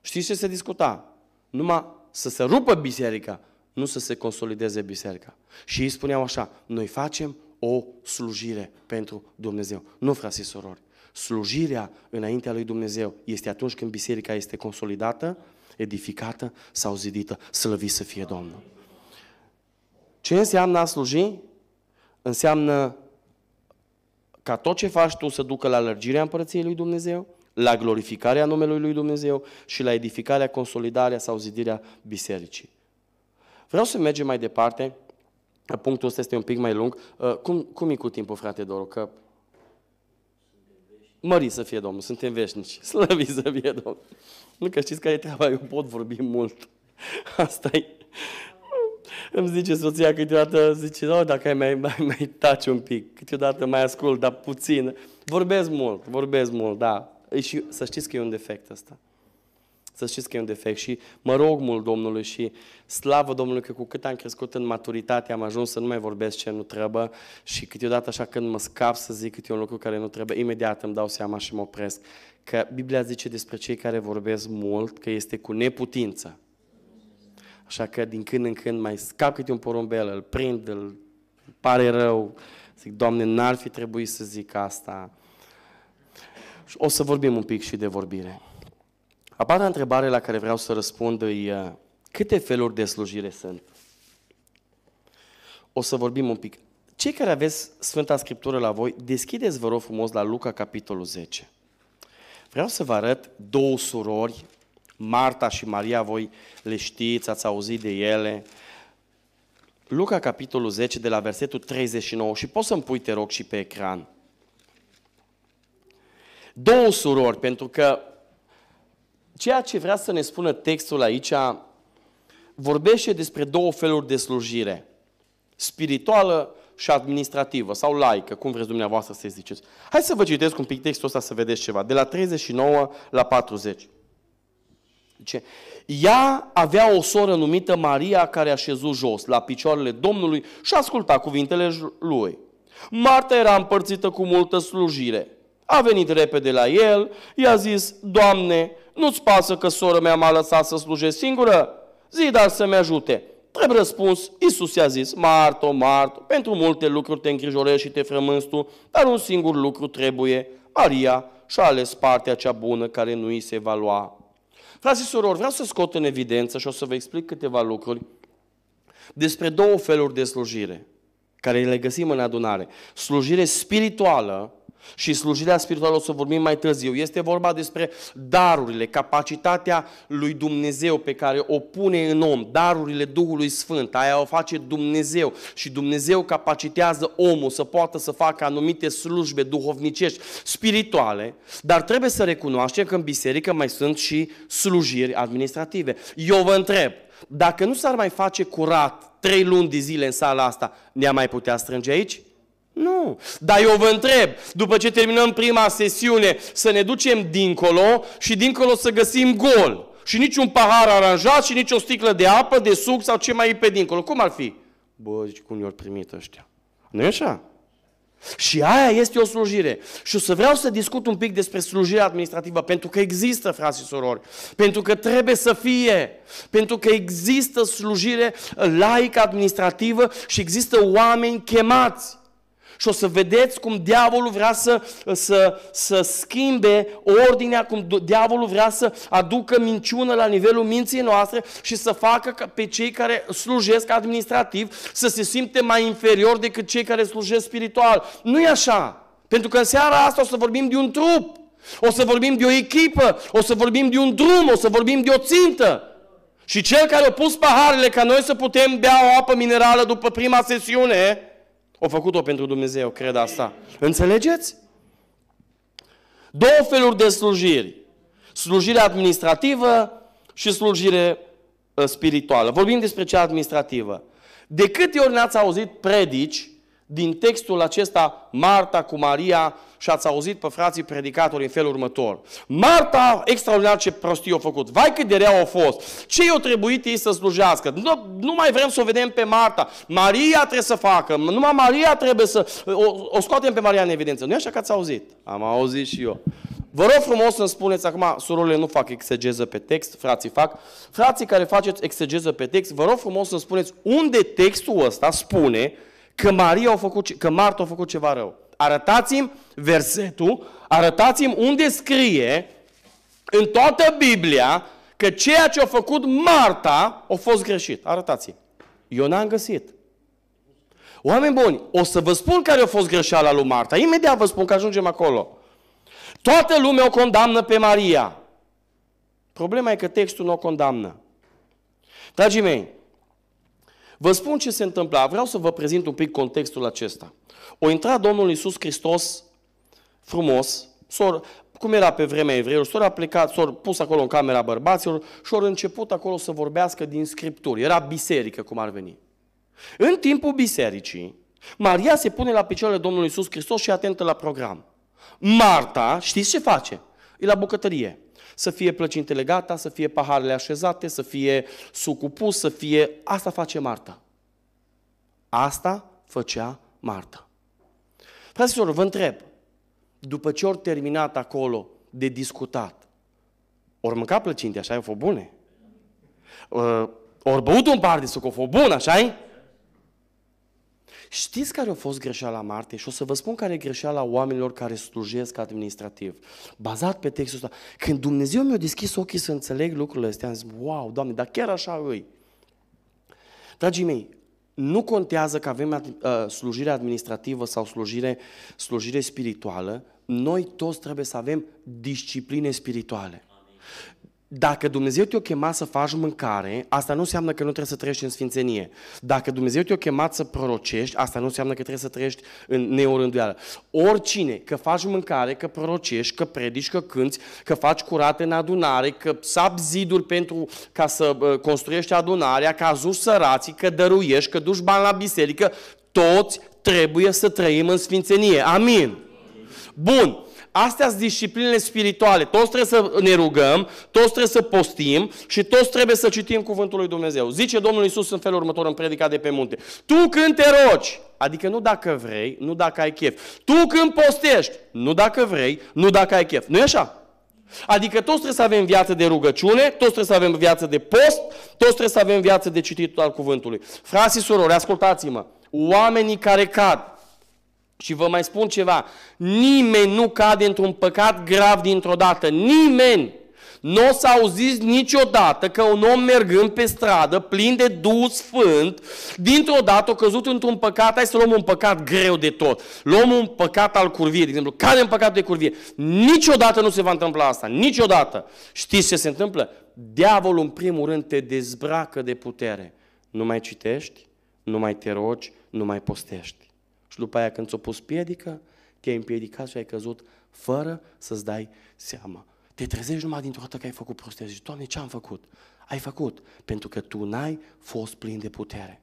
Știți ce se discuta? Numai să se rupă biserica, nu să se consolideze biserica. Și ei spuneau așa, noi facem o slujire pentru Dumnezeu. Nu, frați și sorori. Slujirea înaintea lui Dumnezeu este atunci când biserica este consolidată, edificată sau zidită. Slăvit să fie Domnul. Ce înseamnă a sluji? Înseamnă ca tot ce faci tu să ducă la lărgirea împărăției lui Dumnezeu, la glorificarea numelui lui Dumnezeu și la edificarea, consolidarea sau zidirea bisericii. Vreau să mergem mai departe Punctul ăsta este un pic mai lung. Uh, cum, cum e cu timpul, frate Doru? Că Mări să fie Domnul, suntem veșnici. [LAUGHS] Slăvi să fie Domnul. Nu că știți care e treaba, eu pot vorbi mult. [LAUGHS] Asta e. Îmi zice soția câteodată, zice, oh, dacă ai mai, mai, mai taci un pic, câteodată mai ascult, dar puțin. Vorbesc mult, vorbesc mult, da. Și să știți că e un defect ăsta să știți că e un defect și mă rog mult Domnului și slavă Domnului că cu cât am crescut în maturitate am ajuns să nu mai vorbesc ce nu trebuie și câteodată așa când mă scap să zic câte un lucru care nu trebuie, imediat îmi dau seama și mă opresc. Că Biblia zice despre cei care vorbesc mult că este cu neputință. Așa că din când în când mai scap câte un porumbel, îl prind, îl pare rău. Zic, Doamne, n-ar fi trebuit să zic asta. O să vorbim un pic și de vorbire. A patra întrebare la care vreau să răspund e uh, câte feluri de slujire sunt? O să vorbim un pic. Cei care aveți Sfânta Scriptură la voi, deschideți vă rog frumos la Luca, capitolul 10. Vreau să vă arăt două surori, Marta și Maria, voi le știți, ați auzit de ele. Luca, capitolul 10, de la versetul 39 și poți să-mi pui, te rog, și pe ecran. Două surori, pentru că Ceea ce vrea să ne spună textul aici vorbește despre două feluri de slujire. Spirituală și administrativă sau laică, cum vreți dumneavoastră să ziceți. Hai să vă citesc un pic textul ăsta să vedeți ceva. De la 39 la 40. Zice, ea avea o soră numită Maria care a șezut jos la picioarele Domnului și asculta cuvintele lui. Marta era împărțită cu multă slujire. A venit repede la el, i-a zis, Doamne, nu-ți pasă că sora mea m-a lăsat să slujesc singură? Zi, dar să-mi ajute. Trebuie răspuns, Iisus i-a zis, Marto, Marto, pentru multe lucruri te îngrijorezi și te frămânzi tu, dar un singur lucru trebuie. Maria și-a ales partea cea bună care nu îi se va lua. Frații și surori, vreau să scot în evidență și o să vă explic câteva lucruri despre două feluri de slujire care le găsim în adunare. Slujire spirituală și slujirea spirituală o să vorbim mai târziu. Este vorba despre darurile, capacitatea lui Dumnezeu pe care o pune în om, darurile Duhului Sfânt. Aia o face Dumnezeu și Dumnezeu capacitează omul să poată să facă anumite slujbe duhovnicești, spirituale, dar trebuie să recunoaștem că în biserică mai sunt și slujiri administrative. Eu vă întreb, dacă nu s-ar mai face curat trei luni de zile în sala asta, ne-am mai putea strânge aici? Nu. Dar eu vă întreb, după ce terminăm prima sesiune, să ne ducem dincolo și dincolo să găsim gol. Și nici un pahar aranjat și nici o sticlă de apă, de suc sau ce mai e pe dincolo. Cum ar fi? Bă, zici, cum i-au primit ăștia? nu e așa? Și aia este o slujire. Și o să vreau să discut un pic despre slujirea administrativă, pentru că există, frați și sorori, pentru că trebuie să fie, pentru că există slujire laică administrativă și există oameni chemați și o să vedeți cum diavolul vrea să, să, să schimbe ordinea, cum diavolul vrea să aducă minciună la nivelul minții noastre și să facă pe cei care slujesc administrativ să se simte mai inferior decât cei care slujesc spiritual. Nu e așa. Pentru că în seara asta o să vorbim de un trup. O să vorbim de o echipă, o să vorbim de un drum, o să vorbim de o țintă. Și cel care a pus paharele ca noi să putem bea o apă minerală după prima sesiune, o făcut-o pentru Dumnezeu, cred asta. Înțelegeți? Două feluri de slujiri. Slujire administrativă și slujire uh, spirituală. Vorbim despre cea administrativă. De câte ori ne-ați auzit predici din textul acesta Marta cu Maria și ați auzit pe frații predicatori în felul următor. Marta, extraordinar ce prostii au făcut. Vai cât de rea au fost. Ce i-a trebuit ei să slujească? Nu, nu mai vrem să o vedem pe Marta. Maria trebuie să facă. Numai Maria trebuie să... O, o scoatem pe Maria în evidență. Nu e așa că ați auzit? Am auzit și eu. Vă rog frumos să-mi spuneți, acum surorile nu fac exegeză pe text, frații fac. Frații care faceți exegeză pe text, vă rog frumos să-mi spuneți unde textul ăsta spune că, Maria a făcut, că Marta a făcut ceva rău. Arătați-mi versetul, arătați-mi unde scrie în toată Biblia că ceea ce a făcut Marta a fost greșit. Arătați-mi. Eu n-am găsit. Oameni buni, o să vă spun care a fost greșeala lui Marta. Imediat vă spun că ajungem acolo. Toată lumea o condamnă pe Maria. Problema e că textul nu o condamnă. Dragii mei, Vă spun ce se întâmpla. Vreau să vă prezint un pic contextul acesta. O intrat Domnul Iisus Hristos frumos, s-or, cum era pe vremea evreilor, s-au aplicat, s-au pus acolo în camera bărbaților și au început acolo să vorbească din Scripturi. Era biserică, cum ar veni. În timpul bisericii, Maria se pune la picioarele Domnului Iisus Hristos și atentă la program. Marta, știți ce face? E la bucătărie să fie plăcintele gata, să fie paharele așezate, să fie sucul pus, să fie... Asta face Marta. Asta făcea Marta. Fraților, vă întreb, după ce ori terminat acolo de discutat, ori mâncat plăcinte, așa au fost bune? Ori băut un par de suc, au fost bun, așa Știți care a fost greșeala Martei? Și o să vă spun care e greșeala oamenilor care slujesc administrativ. Bazat pe textul ăsta. Când Dumnezeu mi-a deschis ochii să înțeleg lucrurile astea, am zis, wow, Doamne, dar chiar așa îi. Dragii mei, nu contează că avem uh, slujire administrativă sau slujire, slujire spirituală, noi toți trebuie să avem discipline spirituale. Dacă Dumnezeu te-a chemat să faci mâncare, asta nu înseamnă că nu trebuie să trăiești în sfințenie. Dacă Dumnezeu te-a chemat să prorocești, asta nu înseamnă că trebuie să trăiești în neorânduială. Oricine, că faci mâncare, că prorocești, că predici, că cânți, că faci curate în adunare, că sap ziduri pentru ca să construiești adunarea, că ajuți sărații, că dăruiești, că duci bani la biserică, toți trebuie să trăim în sfințenie. Amin. Bun. Astea sunt disciplinele spirituale. Toți trebuie să ne rugăm, toți trebuie să postim și toți trebuie să citim Cuvântul lui Dumnezeu. Zice Domnul Isus în felul următor în predica de pe munte. Tu când te rogi, adică nu dacă vrei, nu dacă ai chef. Tu când postești, nu dacă vrei, nu dacă ai chef. nu e așa? Adică toți trebuie să avem viață de rugăciune, toți trebuie să avem viață de post, toți trebuie să avem viață de citit al cuvântului. Frații și surori, ascultați-mă. Oamenii care cad, și vă mai spun ceva, nimeni nu cade într-un păcat grav dintr-o dată, nimeni. Nu o să auziți niciodată că un om mergând pe stradă, plin de Duhul Sfânt, dintr-o dată a căzut într-un păcat, hai să luăm un păcat greu de tot. Luăm un păcat al curviei, de exemplu, cade în păcatul de curvie. Niciodată nu se va întâmpla asta, niciodată. Știți ce se întâmplă? Diavolul în primul rând te dezbracă de putere. Nu mai citești, nu mai te rogi, nu mai postești. Și după aia când ți-o pus piedică, te-ai împiedicat și ai căzut fără să-ți dai seama. Te trezești numai dintr-o dată că ai făcut prostie. Zici, Doamne, ce am făcut? Ai făcut pentru că tu n-ai fost plin de putere.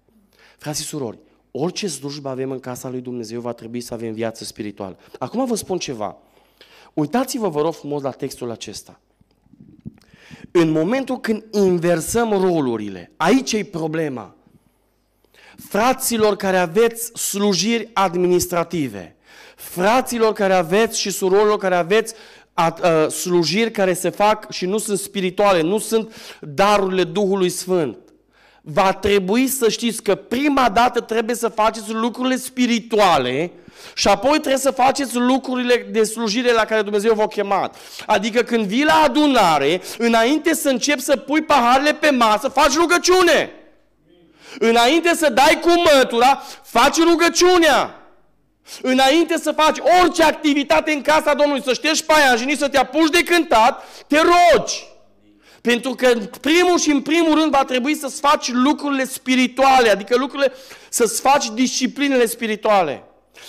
Frații și surori, Orice slujbă avem în casa lui Dumnezeu va trebui să avem viață spirituală. Acum vă spun ceva. Uitați-vă, vă rog frumos, la textul acesta. În momentul când inversăm rolurile, aici e problema. Fraților care aveți slujiri administrative, fraților care aveți și surorilor care aveți uh, slujiri care se fac și nu sunt spirituale, nu sunt darurile Duhului Sfânt. Va trebui să știți că prima dată trebuie să faceți lucrurile spirituale și apoi trebuie să faceți lucrurile de slujire la care Dumnezeu v-a chemat. Adică când vii la adunare, înainte să începi să pui paharele pe masă, faci rugăciune. Înainte să dai cu mătura, faci rugăciunea. Înainte să faci orice activitate în casa Domnului, să ștergi paianjenii, să te apuci de cântat, te rogi. Pentru că în primul și în primul rând va trebui să-ți faci lucrurile spirituale, adică lucrurile, să-ți faci disciplinele spirituale.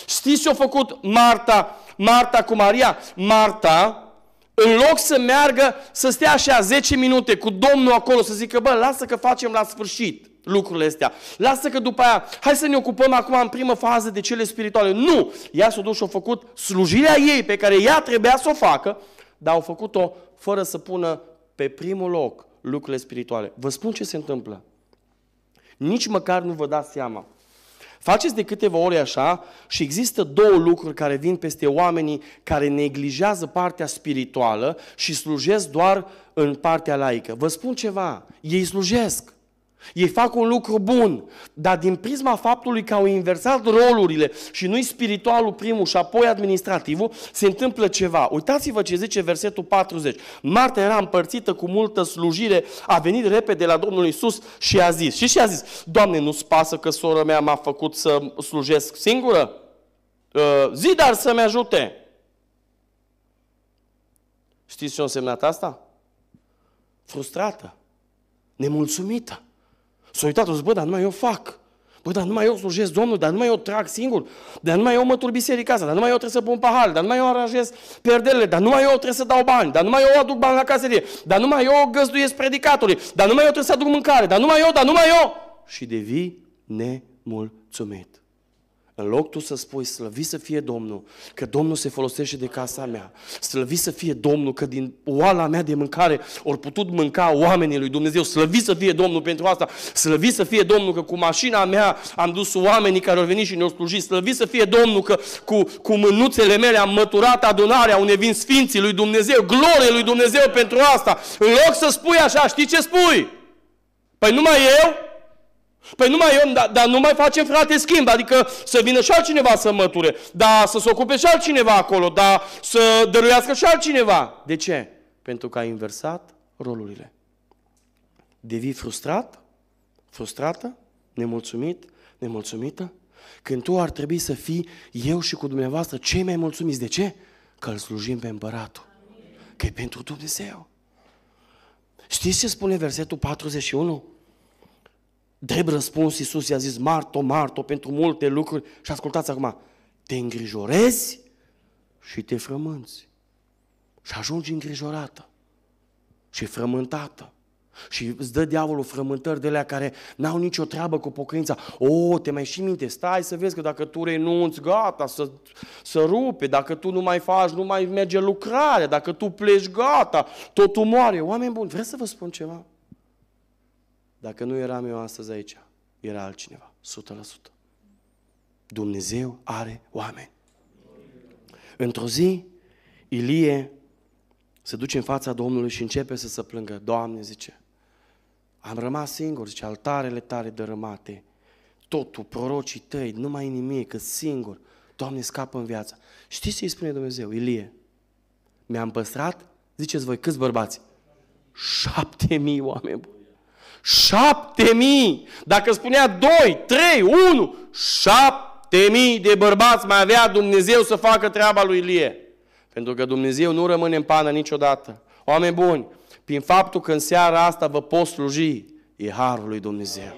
Știți ce a făcut Marta, Marta cu Maria? Marta, în loc să meargă, să stea așa 10 minute cu Domnul acolo, să zică, bă, lasă că facem la sfârșit lucrurile astea. Lasă că după aia, hai să ne ocupăm acum în primă fază de cele spirituale. Nu! Ea s-a dus și a făcut slujirea ei pe care ea trebuia să o facă, dar au făcut-o fără să pună pe primul loc lucrurile spirituale. Vă spun ce se întâmplă. Nici măcar nu vă dați seama. Faceți de câteva ore așa și există două lucruri care vin peste oamenii care neglijează partea spirituală și slujesc doar în partea laică. Vă spun ceva, ei slujesc. Ei fac un lucru bun, dar din prisma faptului că au inversat rolurile și nu-i spiritualul primul și apoi administrativul, se întâmplă ceva. Uitați-vă ce zice versetul 40. Marta era împărțită cu multă slujire, a venit repede la Domnul Isus și a zis. Și și a zis, Doamne, nu-ți pasă că sora mea m-a făcut să slujesc singură? Uh, zi dar să-mi ajute. Știți ce a însemnat asta? Frustrată, nemulțumită. S-a uitat, a zis, bă, dar numai eu fac. Bă, dar numai eu slujesc Domnul, dar numai eu trag singur, dar numai eu mă biserica asta, dar numai eu trebuie să pun pahar, dar numai eu aranjez perdelele, dar numai eu trebuie să dau bani, dar numai eu aduc bani la caserie, dar numai eu găzduiesc predicatorii, dar numai eu trebuie să aduc mâncare, dar numai eu, dar numai eu. Și devii nemulțumit. În loc tu să spui, slăvi să fie Domnul, că Domnul se folosește de casa mea. Slăvi să fie Domnul, că din oala mea de mâncare ori putut mânca oamenii lui Dumnezeu. Slăvi să fie Domnul pentru asta. Slăvi să fie Domnul, că cu mașina mea am dus oamenii care au venit și ne-au slujit. Slăvi să fie Domnul, că cu, cu mânuțele mele am măturat adunarea unde vin Sfinții lui Dumnezeu. Glorie lui Dumnezeu pentru asta. În loc să spui așa, știi ce spui? Păi numai eu? Păi numai eu, dar, dar nu mai facem frate schimb, adică să vină și altcineva să măture, dar să se ocupe și altcineva acolo, dar să dăruiască și altcineva. De ce? Pentru că a inversat rolurile. Devii frustrat, frustrată, nemulțumit, nemulțumită, când tu ar trebui să fii eu și cu dumneavoastră cei mai mulțumiți. De ce? Că îl slujim pe împăratul. Că e pentru Dumnezeu. Știți ce spune versetul 41? Drept răspuns, Iisus i-a zis, Marto, Marto, pentru multe lucruri. Și ascultați acum, te îngrijorezi și te frămânți. Și ajungi îngrijorată și frământată. Și îți dă diavolul frământări de alea care n-au nicio treabă cu pocăința. O, te mai și minte, stai să vezi că dacă tu renunți, gata, să, să rupe, dacă tu nu mai faci, nu mai merge lucrarea, dacă tu pleci, gata, totul moare. Oameni buni, vreți să vă spun ceva? Dacă nu eram eu astăzi aici, era altcineva, 100%. Dumnezeu are oameni. Într-o zi, Ilie se duce în fața Domnului și începe să se plângă. Doamne, zice, am rămas singur, zice, altarele tale dărâmate, totul, prorocii tăi, nu mai nimic, că singur. Doamne, scapă în viață. Știți ce îi spune Dumnezeu? Ilie, mi-am păstrat, ziceți voi, câți bărbați? Șapte mii oameni buni. Șapte mii! Dacă spunea doi, trei, unu, șapte mii de bărbați mai avea Dumnezeu să facă treaba lui Ilie. Pentru că Dumnezeu nu rămâne în pană niciodată. Oameni buni, prin faptul că în seara asta vă pot sluji, e harul lui Dumnezeu.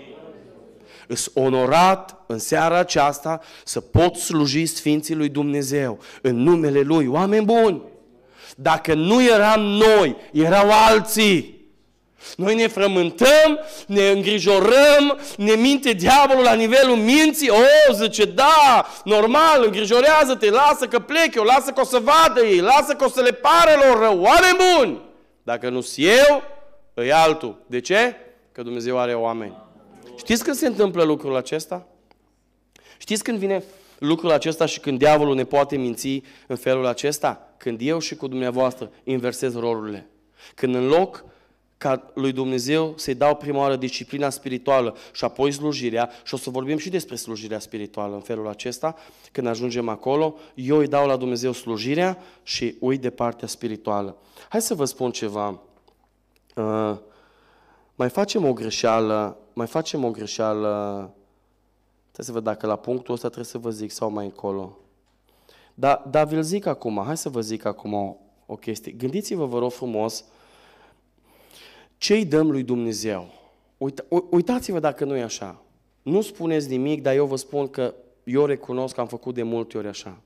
Îs onorat în seara aceasta să pot sluji Sfinții lui Dumnezeu în numele Lui. Oameni buni, dacă nu eram noi, erau alții. Noi ne frământăm, ne îngrijorăm, ne minte diavolul la nivelul minții. O, zice, da, normal, îngrijorează-te, lasă că plec eu, lasă că o să vadă ei, lasă că o să le pare lor rău. Oameni buni! Dacă nu sunt eu, e altul. De ce? Că Dumnezeu are oameni. Știți când se întâmplă lucrul acesta? Știți când vine lucrul acesta și când diavolul ne poate minți în felul acesta? Când eu și cu dumneavoastră inversez rolurile. Când în loc ca lui Dumnezeu să-i dau prima oară disciplina spirituală și apoi slujirea, și o să vorbim și despre slujirea spirituală în felul acesta, când ajungem acolo, eu îi dau la Dumnezeu slujirea și uit de partea spirituală. Hai să vă spun ceva. Uh, mai facem o greșeală, mai facem o greșeală, trebuie să văd dacă la punctul ăsta trebuie să vă zic sau mai încolo. Dar da, vi-l zic acum, hai să vă zic acum o, o chestie. Gândiți-vă, vă rog frumos, ce îi dăm lui Dumnezeu? Uita, uitați-vă dacă nu e așa. Nu spuneți nimic, dar eu vă spun că eu recunosc că am făcut de multe ori așa.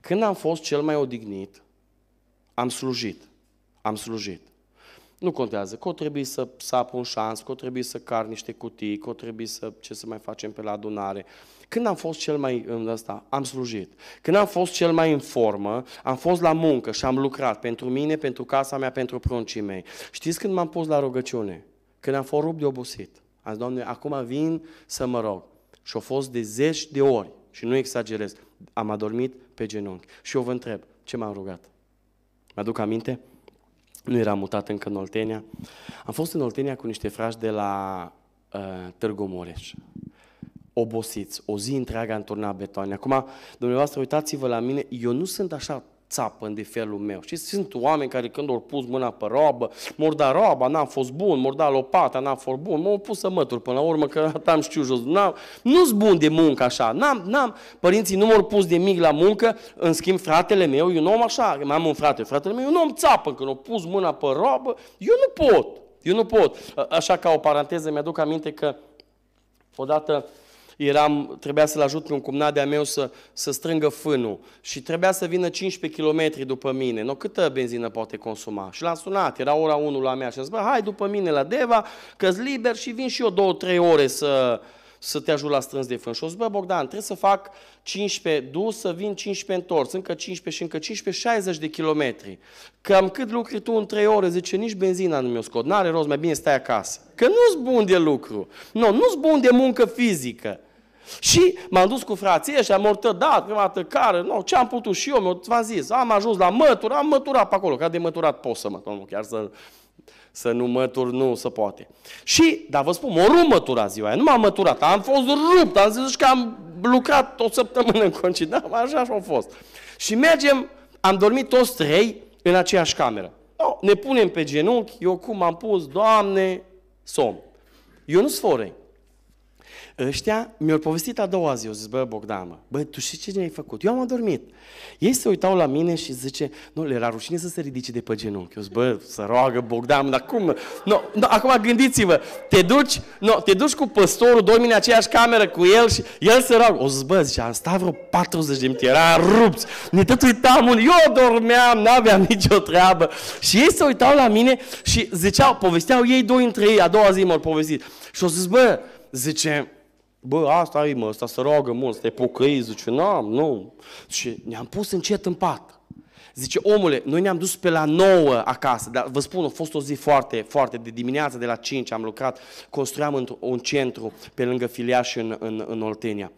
Când am fost cel mai odignit, am slujit. Am slujit. Nu contează, că o trebuie să sap un șans, că o trebuie să car niște cutii, că o trebuie să, ce să mai facem pe la adunare. Când am fost cel mai în ăsta, am slujit. Când am fost cel mai în formă, am fost la muncă și am lucrat pentru mine, pentru casa mea, pentru pruncii mei. Știți când m-am pus la rugăciune? Când am fost rupt de obosit. Am zis, Doamne, acum vin să mă rog. Și au fost de zeci de ori, și nu exagerez, am adormit pe genunchi. Și eu vă întreb, ce m-am rugat? Mă-aduc aminte? Nu eram mutat încă în Oltenia. Am fost în Oltenia cu niște frași de la uh, Târgu Mureș. Obosiți, o zi întreagă am turnat betoane. Acum, dumneavoastră, uitați-vă la mine, eu nu sunt așa țapă de felul meu. Și sunt oameni care când au pus mâna pe robă, mor da roba, n-a fost bun, mor da lopata, n-a fost bun, m-au pus să mătur până la urmă, că [LAUGHS] am știu jos. Nu-s bun de muncă așa. N-am, n-am, părinții nu m-au pus de mic la muncă, în schimb fratele meu, eu nu am așa, mai am un frate, fratele meu, eu nu am țapă, când au pus mâna pe robă, eu nu pot. Eu nu pot. Așa ca o paranteză, mi-aduc aminte că odată eram, trebuia să-l ajut pe un cumnat de-a meu să, să strângă fânul și trebuia să vină 15 km după mine. No, câtă benzină poate consuma? Și l-am sunat, era ora 1 la mea și am zis, bă, hai după mine la Deva, că liber și vin și eu 2-3 ore să, să te ajut la strâns de fân. Și o zis, bă, Bogdan, trebuie să fac 15 dus, să vin 15 întors, încă 15 și încă 15, 60 de kilometri. Cam cât lucri tu în 3 ore, zice, nici benzina nu mi-o scot, n-are rost, mai bine stai acasă. Că nu-s bun de lucru, nu, nu-s bun de muncă fizică. Și m-am dus cu frații ăștia, am dat, prima dată care, nu, ce am putut și eu, v-am zis, am ajuns la mătură, am măturat pe acolo, ca de măturat pot să mătur, nu chiar să, să nu mătur, nu se poate. Și, dar vă spun, mă rup mătura ziua aia, nu m-am măturat, am fost rupt, am zis că am lucrat o săptămână [LAUGHS] în concediu, da, așa așa a fost. Și mergem, am dormit toți trei în aceeași cameră. No, ne punem pe genunchi, eu cum am pus, Doamne, somn. Eu nu sforei. Ăștia mi-au povestit a doua zi, eu zis, bă, Bogdan, mă, bă, tu știi ce ne-ai făcut? Eu am adormit. Ei se uitau la mine și zice, nu, le era rușine să se ridice de pe genunchi. Eu zic, bă, să roagă Bogdan, dar cum? Nu, nu, acum gândiți-vă, te duci, nu, te duci cu păstorul, dormi în aceeași cameră cu el și el se roagă. O zic, bă, zice, am stat vreo 40 de minute, era rupți, ne tot uitam, eu dormeam, n-aveam [LAUGHS] nicio treabă. Și ei se uitau la mine și ziceau, povesteau ei doi între ei, a doua zi m-au povestit. Și o zis, bă, zice, Bă, asta e, mă, ăsta se roagă mult, stai pocăi, zice, nu, nu. Și ne-am pus încet în pat. Zice, omule, noi ne-am dus pe la 9 acasă, dar vă spun, a fost o zi foarte, foarte, de dimineață de la 5 am lucrat, construiam un centru pe lângă Filiaș în, în, în Oltenia.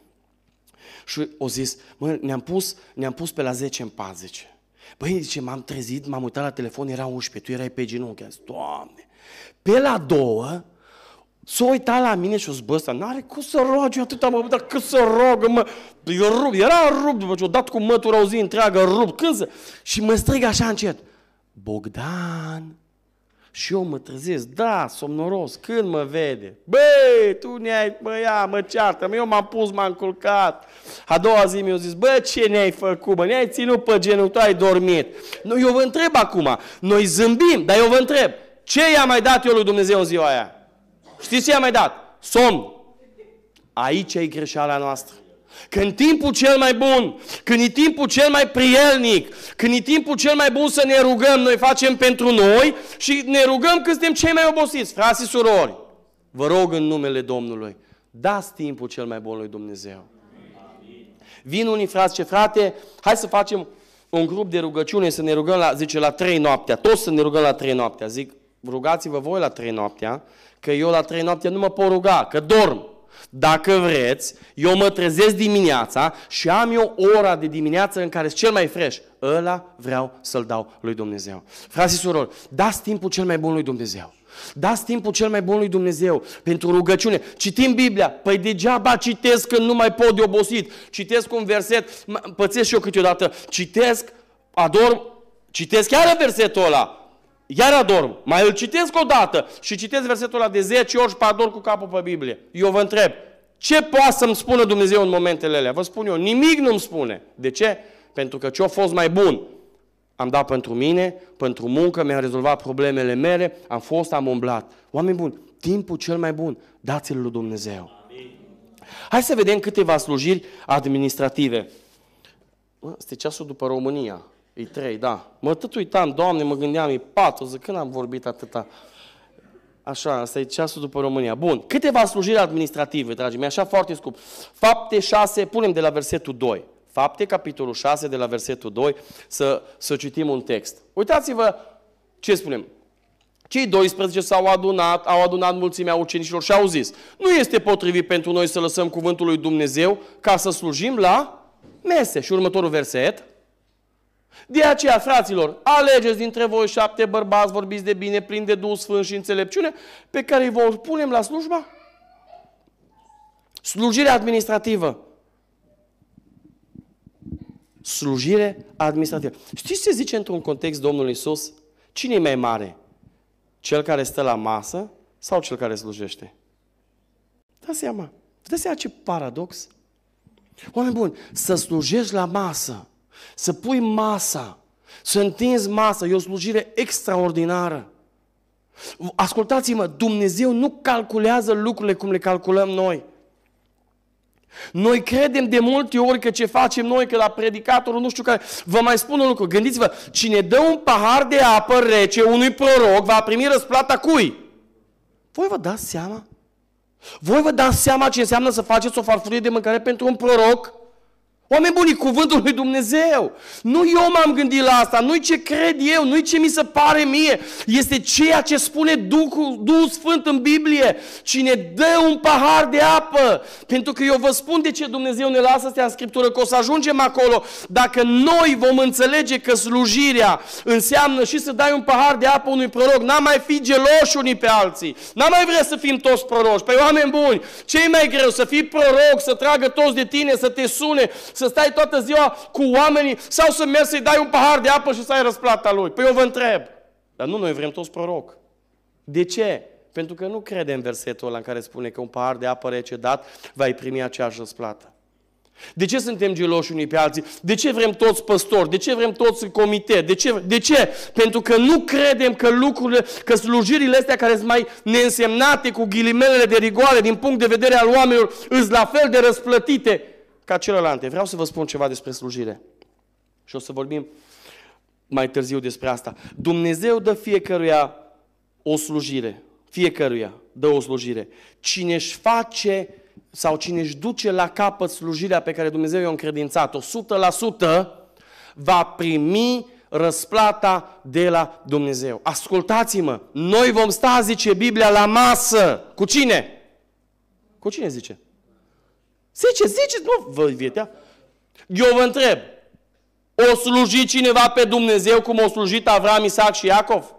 Și o zis, mă, ne-am pus, ne-am pus pe la 10 în pat, zice. Băi, zice, m-am trezit, m-am uitat la telefon, era 11, tu erai pe genunchi. Am zis, Doamne, pe la două, S-a uitat la mine și a zis, bă, ăsta n-are cum să roage atâta, mă, dar cât să rogă, mă, eu rup, era rupt, după ce o dat cu mătura o zi întreagă, rupt, când să... Și mă strig așa încet, Bogdan, și eu mă trezesc, da, somnoros, când mă vede? Băi, tu ne-ai, bă, ia, mă ceartă, eu m-am pus, m-am culcat. A doua zi mi-a zis, bă, ce ne-ai făcut, bă, ne-ai ținut pe genul, tu ai dormit. Nu, eu vă întreb acum, noi zâmbim, dar eu vă întreb, ce i-a mai dat eu lui Dumnezeu în ziua aia? Știți ce i-a mai dat? Somn. Aici e greșeala noastră. Când timpul cel mai bun, când e timpul cel mai prielnic, când e timpul cel mai bun să ne rugăm, noi facem pentru noi și ne rugăm când suntem cei mai obosiți, frați și surori. Vă rog în numele Domnului, dați timpul cel mai bun lui Dumnezeu. Vin unii frați ce frate, hai să facem un grup de rugăciune, să ne rugăm la, zice, la trei noaptea, toți să ne rugăm la trei noaptea. Zic, rugați-vă voi la trei noaptea, că eu la trei noaptea nu mă pot ruga, că dorm. Dacă vreți, eu mă trezesc dimineața și am eu ora de dimineață în care sunt cel mai fresh. Ăla vreau să-l dau lui Dumnezeu. Frații și surori, dați timpul cel mai bun lui Dumnezeu. Dați timpul cel mai bun lui Dumnezeu pentru rugăciune. Citim Biblia. Păi degeaba citesc când nu mai pot de obosit. Citesc un verset, pățesc și eu câteodată. Citesc, adorm, citesc chiar versetul ăla. Iar adorm. Mai îl citesc o dată și citesc versetul ăla de 10 ori și adorm cu capul pe Biblie. Eu vă întreb, ce poate să-mi spună Dumnezeu în momentele alea? Vă spun eu, nimic nu-mi spune. De ce? Pentru că ce-a fost mai bun am dat pentru mine, pentru muncă, mi-am rezolvat problemele mele, am fost, am umblat. Oameni buni, timpul cel mai bun, dați-l lui Dumnezeu. Amin. Hai să vedem câteva slujiri administrative. Este ceasul după România. E trei, da. Mă tot uitam, Doamne, mă gândeam, e patru, zic, când am vorbit atâta? Așa, asta e ceasul după România. Bun, câteva slujiri administrative, dragii mei, așa foarte scump. Fapte 6, punem de la versetul 2. Fapte, capitolul 6, de la versetul 2, să, să citim un text. Uitați-vă ce spunem. Cei 12 s-au adunat, au adunat mulțimea ucenicilor și au zis, nu este potrivit pentru noi să lăsăm cuvântul lui Dumnezeu ca să slujim la mese. Și următorul verset, de aceea, fraților, alegeți dintre voi șapte bărbați vorbiți de bine, plini de Duh Sfânt și înțelepciune, pe care îi vor punem la slujba. Slujire administrativă slujire administrativă. Știți ce zice într-un context Domnul Isus? Cine e mai mare? Cel care stă la masă sau cel care slujește? Dați seama. Dați seama ce paradox? Oameni buni, să slujești la masă, să pui masa, să întinzi masa, e o slujire extraordinară. Ascultați-mă, Dumnezeu nu calculează lucrurile cum le calculăm noi. Noi credem de multe ori că ce facem noi, că la predicatorul nu știu care, vă mai spun un lucru, gândiți-vă, cine dă un pahar de apă rece unui proroc va primi răsplata cui? Voi vă dați seama? Voi vă dați seama ce înseamnă să faceți o farfurie de mâncare pentru un proroc? Oameni buni, cuvântul lui Dumnezeu. Nu eu m-am gândit la asta, nu-i ce cred eu, nu-i ce mi se pare mie. Este ceea ce spune Duhul, Duhul Sfânt în Biblie. Cine dă un pahar de apă. Pentru că eu vă spun de ce Dumnezeu ne lasă astea în Scriptură, că o să ajungem acolo. Dacă noi vom înțelege că slujirea înseamnă și să dai un pahar de apă unui proroc, n-am mai fi geloși unii pe alții. N-am mai vrea să fim toți proroci. Păi oameni buni, ce e mai greu? Să fii proroc, să tragă toți de tine, să te sune, să stai toată ziua cu oamenii sau să mergi să-i dai un pahar de apă și să ai răsplata lui? Păi eu vă întreb. Dar nu, noi vrem toți proroc. De ce? Pentru că nu credem versetul ăla în care spune că un pahar de apă rece dat va primi aceeași răsplată. De ce suntem geloși unii pe alții? De ce vrem toți păstori? De ce vrem toți comitet? De ce? De ce? Pentru că nu credem că lucrurile, că slujirile astea care sunt mai neînsemnate cu ghilimelele de rigoare din punct de vedere al oamenilor, sunt la fel de răsplătite ca celelalte. Vreau să vă spun ceva despre slujire. Și o să vorbim mai târziu despre asta. Dumnezeu dă fiecăruia o slujire. Fiecăruia dă o slujire. Cine își face sau cine își duce la capăt slujirea pe care Dumnezeu i-a încredințat-o, 100% va primi răsplata de la Dumnezeu. Ascultați-mă, noi vom sta, zice Biblia, la masă. Cu cine? Cu cine zice? Zice, zice, nu vă vietea. Eu vă întreb, o sluji cineva pe Dumnezeu cum o slujit Avram, Isaac și Iacov?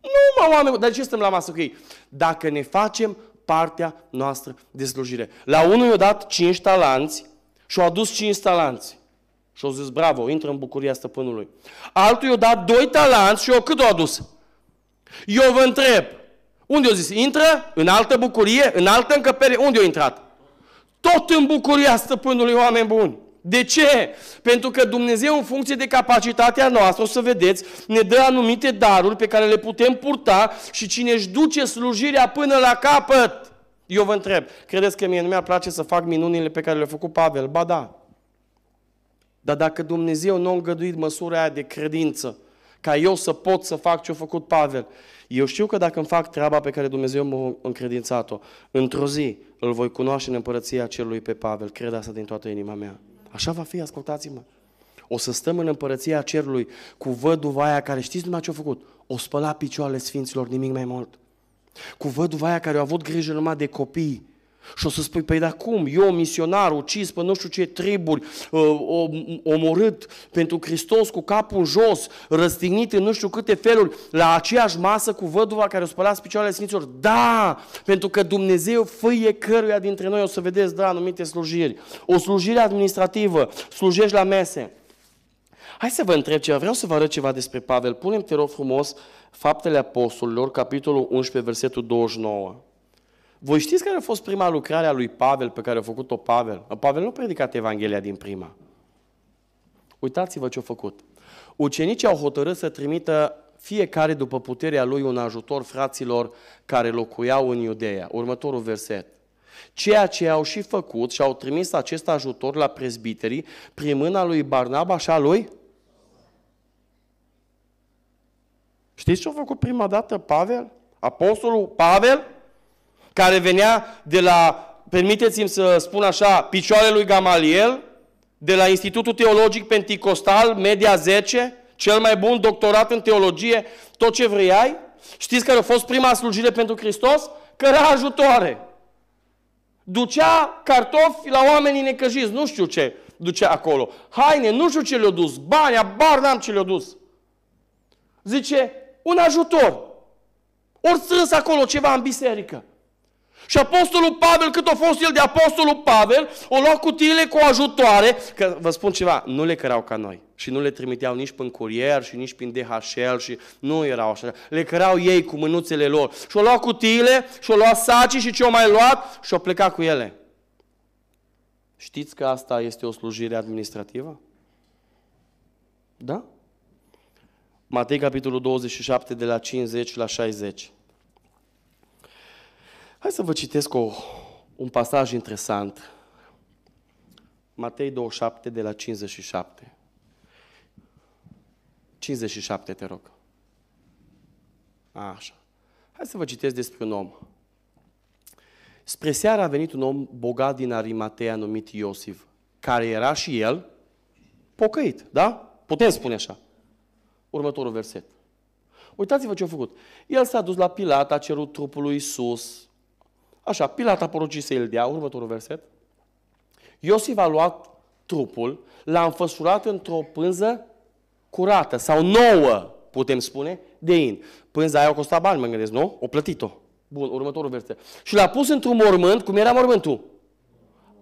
Nu, mă, oameni, dar ce stăm la masă cu ei? Dacă ne facem partea noastră de slujire. La unul i-a dat cinci talanți și au adus cinci talanți. Și au zis, bravo, intră în bucuria stăpânului. Altul i-a dat doi talanți și eu cât o adus? Eu vă întreb, unde au zis? Intră în altă bucurie, în altă încăpere, unde au intrat? Tot în bucuria stăpânului oameni buni. De ce? Pentru că Dumnezeu, în funcție de capacitatea noastră, o să vedeți, ne dă anumite daruri pe care le putem purta și cine își duce slujirea până la capăt, Eu vă întreb, credeți că mie nu mi-ar place să fac minunile pe care le-a făcut Pavel? Ba da. Dar dacă Dumnezeu nu a îngăduit măsura aia de credință, ca eu să pot să fac ce a făcut Pavel, eu știu că dacă îmi fac treaba pe care Dumnezeu m-a încredințat-o, într-o zi îl voi cunoaște în împărăția celui pe Pavel. Cred asta din toată inima mea. Așa va fi, ascultați-mă. O să stăm în împărăția cerului cu văduva aia care știți numai ce a făcut? O spăla picioarele sfinților, nimic mai mult. Cu văduva aia care au avut grijă numai de copii, și o să spui, păi dar cum? Eu, misionar, ucis pe nu știu ce triburi, uh, omorât pentru Hristos cu capul jos, răstignit în nu știu câte feluri, la aceeași masă cu văduva care o spăla picioarele Sfinților. Da! Pentru că Dumnezeu făie căruia dintre noi, o să vedeți, da, anumite slujiri. O slujire administrativă, slujești la mese. Hai să vă întreb ceva, vreau să vă arăt ceva despre Pavel. Punem, te rog frumos, Faptele Apostolilor, capitolul 11, versetul 29. Voi știți care a fost prima lucrare a lui Pavel pe care a făcut-o Pavel? Pavel nu a predicat Evanghelia din prima. Uitați-vă ce a făcut. Ucenicii au hotărât să trimită fiecare după puterea lui un ajutor fraților care locuiau în Iudeea. Următorul verset. Ceea ce au și făcut și au trimis acest ajutor la prezbiterii prin mâna lui Barnaba și a lui Știți ce a făcut prima dată Pavel? Apostolul Pavel? Care venea de la, permiteți-mi să spun așa, picioarele lui Gamaliel, de la Institutul Teologic Penticostal, Media 10, cel mai bun doctorat în teologie, tot ce vrei Știți care a fost prima slujire pentru Hristos? Căra ajutoare. Ducea cartofi la oamenii necăjiți, nu știu ce ducea acolo. Haine, nu știu ce le-a dus, bani, abar n-am ce le-a dus. Zice, un ajutor. Ori strâns acolo ceva în biserică. Și apostolul Pavel, cât a fost el de apostolul Pavel, o lua cutiile cu ajutoare, că vă spun ceva, nu le cărau ca noi. Și nu le trimiteau nici prin curier și nici prin DHL și nu erau așa. Le cărau ei cu mânuțele lor. Și o lua cutiile și o lua saci și ce o mai luat și o pleca cu ele. Știți că asta este o slujire administrativă? Da? Matei, capitolul 27, de la 50 la 60. Hai să vă citesc o, un pasaj interesant. Matei 27 de la 57. 57, te rog. Așa. Hai să vă citesc despre un om. Spre seara a venit un om bogat din Arimatea numit Iosif, care era și el pocăit, da? Putem spune așa. Următorul verset. Uitați-vă ce a făcut. El s-a dus la Pilat, a cerut trupul lui Isus, Așa, Pilat a poruncit să îl dea, următorul verset. Iosif a luat trupul, l-a înfăsurat într-o pânză curată sau nouă, putem spune, de in. Pânza aia a costat bani, mă gândesc, nu? O plătit-o. Bun, următorul verset. Și l-a pus într-un mormânt, cum era mormântul?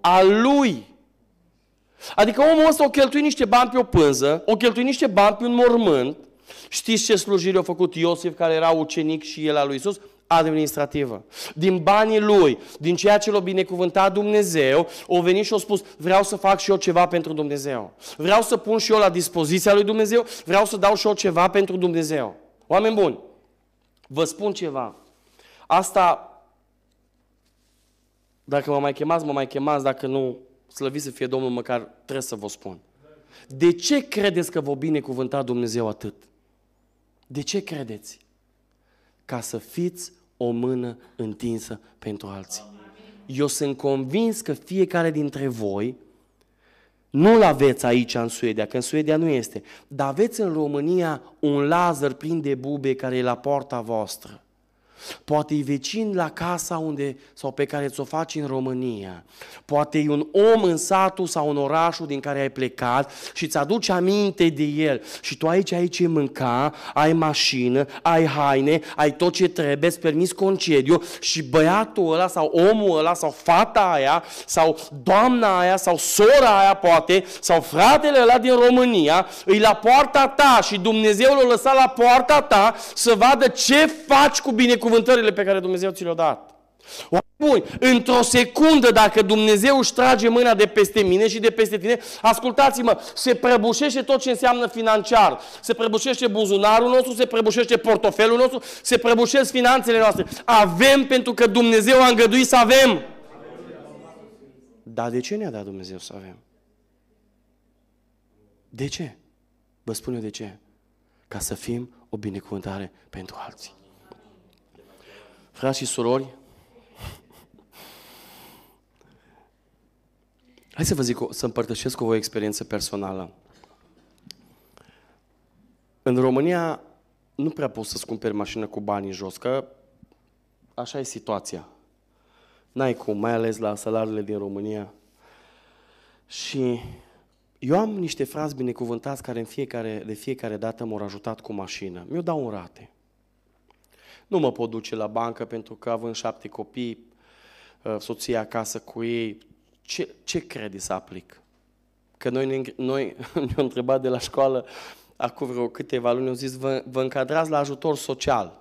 Al lui. Adică omul ăsta o cheltui niște bani pe o pânză, o cheltui niște bani pe un mormânt. Știți ce slujire a făcut Iosif, care era ucenic și el al lui Isus? Administrativă. Din banii lui, din ceea ce l-a binecuvântat Dumnezeu, o venit și a spus, vreau să fac și eu ceva pentru Dumnezeu. Vreau să pun și eu la dispoziția lui Dumnezeu, vreau să dau și eu ceva pentru Dumnezeu. Oameni buni, vă spun ceva. Asta, dacă mă mai chemați, mă mai chemați, dacă nu, slăviți să fie Domnul, măcar trebuie să vă spun. De ce credeți că vă binecuvânta Dumnezeu atât? De ce credeți? Ca să fiți o mână întinsă pentru alții. Eu sunt convins că fiecare dintre voi nu-l aveți aici în Suedia, că în Suedia nu este, dar aveți în România un Lazar plin de bube care e la poarta voastră. Poate e vecin la casa unde, sau pe care ți-o faci în România. Poate e un om în satul sau în orașul din care ai plecat și îți aduce aminte de el. Și tu aici ai ce mânca, ai mașină, ai haine, ai tot ce trebuie, îți permis concediu și băiatul ăla sau omul ăla sau fata aia sau doamna aia sau sora aia poate sau fratele ăla din România îi la poarta ta și Dumnezeu l-a lăsat la poarta ta să vadă ce faci cu binecuvântarea binecuvântările pe care Dumnezeu ți le-a dat. Bun, într-o secundă, dacă Dumnezeu își trage mâna de peste mine și de peste tine, ascultați-mă, se prăbușește tot ce înseamnă financiar. Se prăbușește buzunarul nostru, se prăbușește portofelul nostru, se prăbușesc finanțele noastre. Avem pentru că Dumnezeu a îngăduit să avem. Dar de ce ne-a dat Dumnezeu să avem? De ce? Vă spun eu de ce. Ca să fim o binecuvântare pentru alții. Frați și surori, Hai să vă zic, să împărtășesc cu voi o experiență personală. În România nu prea poți să-ți cumperi mașină cu banii jos, că așa e situația. N-ai cum, mai ales la salariile din România. Și eu am niște frați binecuvântați care în fiecare, de fiecare dată m-au ajutat cu mașină. Mi-o dau în rate. Nu mă pot duce la bancă pentru că având șapte copii, uh, soția acasă cu ei, ce, ce crede să aplic? Că noi, noi [LAUGHS] ne-au întrebat de la școală acum vreo câteva luni, au zis, vă, vă încadrați la ajutor social.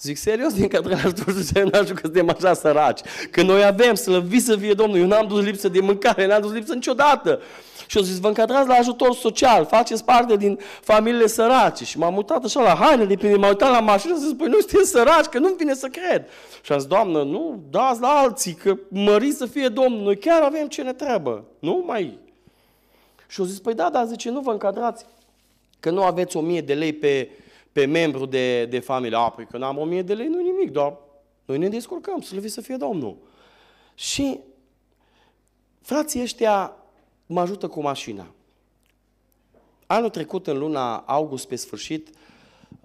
Zic, serios, din cadrul ajutor social, nu că suntem așa săraci. Că noi avem, slăvi să fie Domnul, eu n-am dus lipsă de mâncare, n-am dus lipsă niciodată. Și au zis, vă încadrați la ajutor social, faceți parte din familiile sărace. Și m-am uitat așa la haine de pe m-am uitat la mașină și zis, păi nu sunteți săraci, că nu-mi vine să cred. Și am zis, Doamnă, nu, dați la alții, că mări să fie Domnul, noi chiar avem ce ne trebuie. Nu mai. Și au zis, păi da, dar zice, nu vă încadrați, că nu aveți o mie de lei pe, pe membru de, de familie. A, păi că n-am o mie de lei, nu nimic, doar noi ne descurcăm, să să fie Domnul. Și frații ăștia mă ajută cu mașina. Anul trecut, în luna august, pe sfârșit,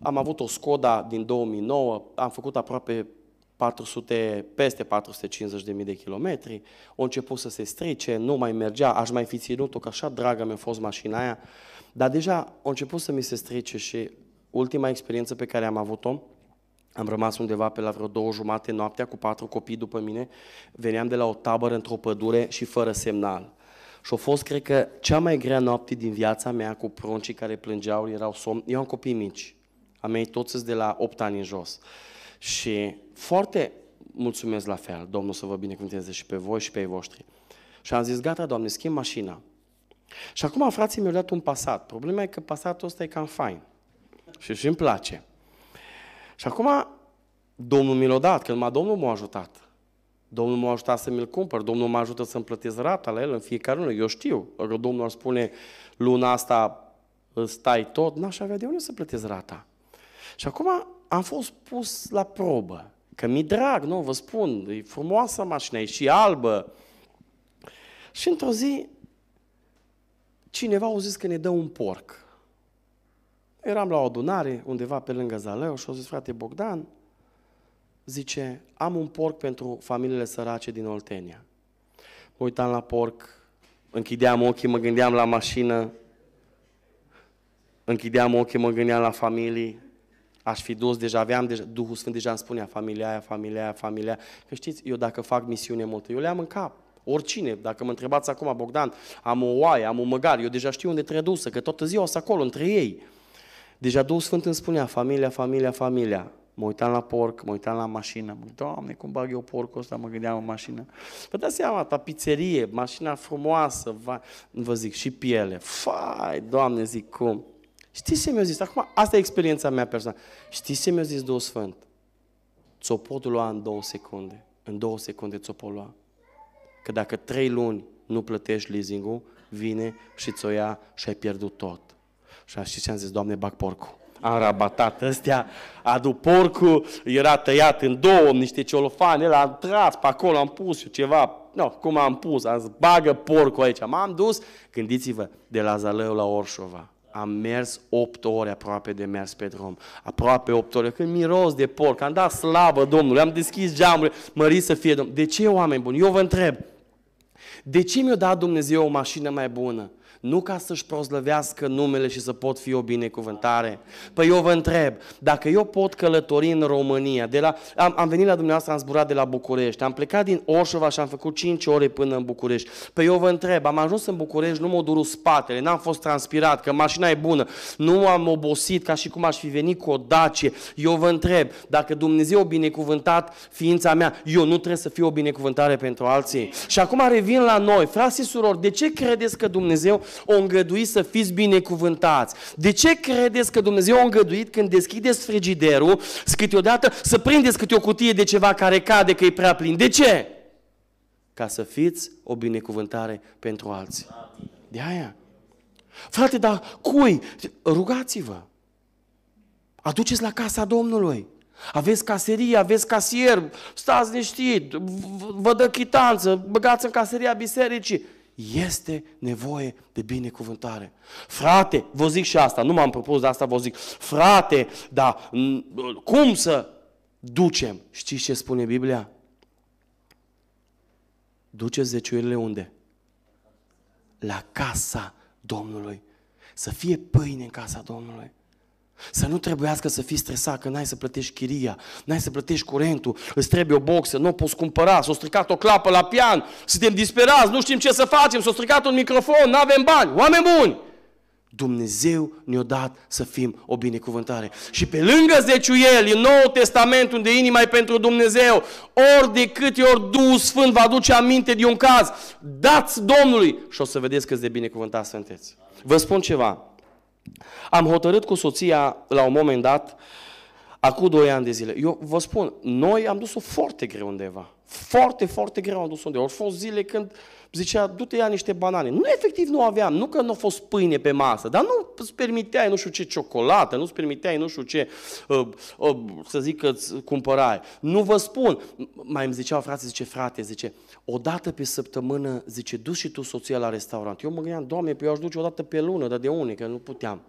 am avut o Skoda din 2009, am făcut aproape 400, peste 450 de mii de kilometri, o început să se strice, nu mai mergea, aș mai fi ținut-o, că așa dragă mi-a fost mașina aia, dar deja a început să mi se strice și ultima experiență pe care am avut-o, am rămas undeva pe la vreo două jumate noaptea cu patru copii după mine, veneam de la o tabără într-o pădure și fără semnal. Și a fost, cred că, cea mai grea noapte din viața mea cu pruncii care plângeau, erau somn. Eu am copii mici, a mei toți de la 8 ani în jos. Și foarte mulțumesc la fel, Domnul să vă binecuvânteze și pe voi și pe ei voștri. Și am zis, gata, Doamne, schimb mașina. Și acum frații mi-au dat un pasat. Problema e că pasatul ăsta e cam fain. Și și îmi place. Și acum Domnul mi l-a dat, că numai Domnul m-a ajutat. Domnul m-a ajutat să mi-l cumpăr, Domnul mă ajută să-mi plătesc rata la el în fiecare lună. Eu știu, dacă Domnul ar spune luna asta stai tot, n-aș avea de unde să plătesc rata. Și acum am fost pus la probă, că mi drag, nu, vă spun, e frumoasă mașina, e și albă. Și într-o zi, cineva a zis că ne dă un porc. Eram la o adunare undeva pe lângă Zaleu și a zis, frate Bogdan, zice, am un porc pentru familiile sărace din Oltenia. Mă uitam la porc, închideam ochii, mă gândeam la mașină, închideam ochii, mă gândeam la familii, aș fi dus, deja aveam, deja, Duhul Sfânt deja îmi spunea familia aia, familia aia, familia aia. Că știți, eu dacă fac misiune multă, eu le am în cap. Oricine, dacă mă întrebați acum, Bogdan, am o oaie, am un măgar, eu deja știu unde trebuie dusă, că toată ziua sunt acolo, între ei. Deja Duhul Sfânt îmi spunea, familia, familia, familia. Mă uitam la porc, mă uitam la mașină, mă Doamne, cum bag eu porcul ăsta, mă gândeam în mașină. Vă dați seama, tapiserie, mașina frumoasă, va, vă zic, și piele. Fai, Doamne, zic, cum? Știți ce mi-a zis? Acum, asta e experiența mea personală. Știți ce mi-a zis Duhul Sfânt? Ți-o pot lua în două secunde. În două secunde ți-o pot lua. Că dacă trei luni nu plătești leasing-ul, vine și ți-o ia și ai pierdut tot. Și știți ce am zis? Doamne, bag porcul am rabatat ăstea, adu porcul, era tăiat în două, niște ciolofane, el a tras pe acolo, am pus eu ceva, nu, cum am pus, am zis, bagă porcul aici. M-am dus, gândiți-vă, de la Zalău la Orșova. Am mers 8 ore aproape de mers pe drum. Aproape 8 ore. Când miros de porc, am dat slavă Domnului, am deschis geamurile, mări să fie Domnul. De ce, oameni buni? Eu vă întreb. De ce mi-a dat Dumnezeu o mașină mai bună? Nu ca să-și proslăvească numele și să pot fi o binecuvântare. Păi eu vă întreb, dacă eu pot călători în România, de la, am, am venit la dumneavoastră, am zburat de la București, am plecat din Orșova și am făcut 5 ore până în București. Păi eu vă întreb, am ajuns în București, nu m-a durut spatele, n-am fost transpirat, că mașina e bună, nu am obosit ca și cum aș fi venit cu o dacie. Eu vă întreb, dacă Dumnezeu a binecuvântat ființa mea, eu nu trebuie să fiu o binecuvântare pentru alții. Și acum revin la noi, frați și surori, de ce credeți că Dumnezeu o îngăduit să fiți binecuvântați? De ce credeți că Dumnezeu a îngăduit când deschideți frigiderul, câteodată să prindeți câte o cutie de ceva care cade că e prea plin? De ce? Ca să fiți o binecuvântare pentru alții. De aia. Frate, dar cui? Rugați-vă. Aduceți la casa Domnului. Aveți caserie, aveți casier, stați liniștit, vă dă chitanță, băgați în caseria bisericii. Este nevoie de binecuvântare. Frate, vă zic și asta, nu m-am propus de asta, vă zic, frate, dar cum să ducem? Știți ce spune Biblia? Duceți zeciuirile unde? La casa Domnului. Să fie pâine în casa Domnului. Să nu trebuiască să fii stresat că n-ai să plătești chiria, n-ai să plătești curentul, îți trebuie o boxă, nu o poți cumpăra, s-a stricat o clapă la pian, suntem disperați, nu știm ce să facem, s-a stricat un microfon, nu avem bani, oameni buni! Dumnezeu ne-a dat să fim o binecuvântare. Și pe lângă zeciuieli, în Noul Testament, unde inima e pentru Dumnezeu, ori de câte ori Duhul Sfânt va aduce aminte de un caz, dați Domnului și o să vedeți cât de binecuvântat sunteți. Vă spun ceva, am hotărât cu soția la un moment dat, acum doi ani de zile. Eu vă spun, noi am dus-o foarte greu undeva. Foarte, foarte greu am dus undeva. Au fost zile când zicea, du-te ia niște banane. Nu, efectiv nu aveam, nu că nu a fost pâine pe masă, dar nu îți permiteai nu știu ce ciocolată, nu îți permiteai nu știu ce, uh, uh, să zic că îți cumpărai. Nu vă spun. Mai îmi zicea frate, zice, frate, zice, o dată pe săptămână, zice, du și tu soția la restaurant. Eu mă gândeam, Doamne, pe eu aș duce o dată pe lună, dar de unde, că nu puteam.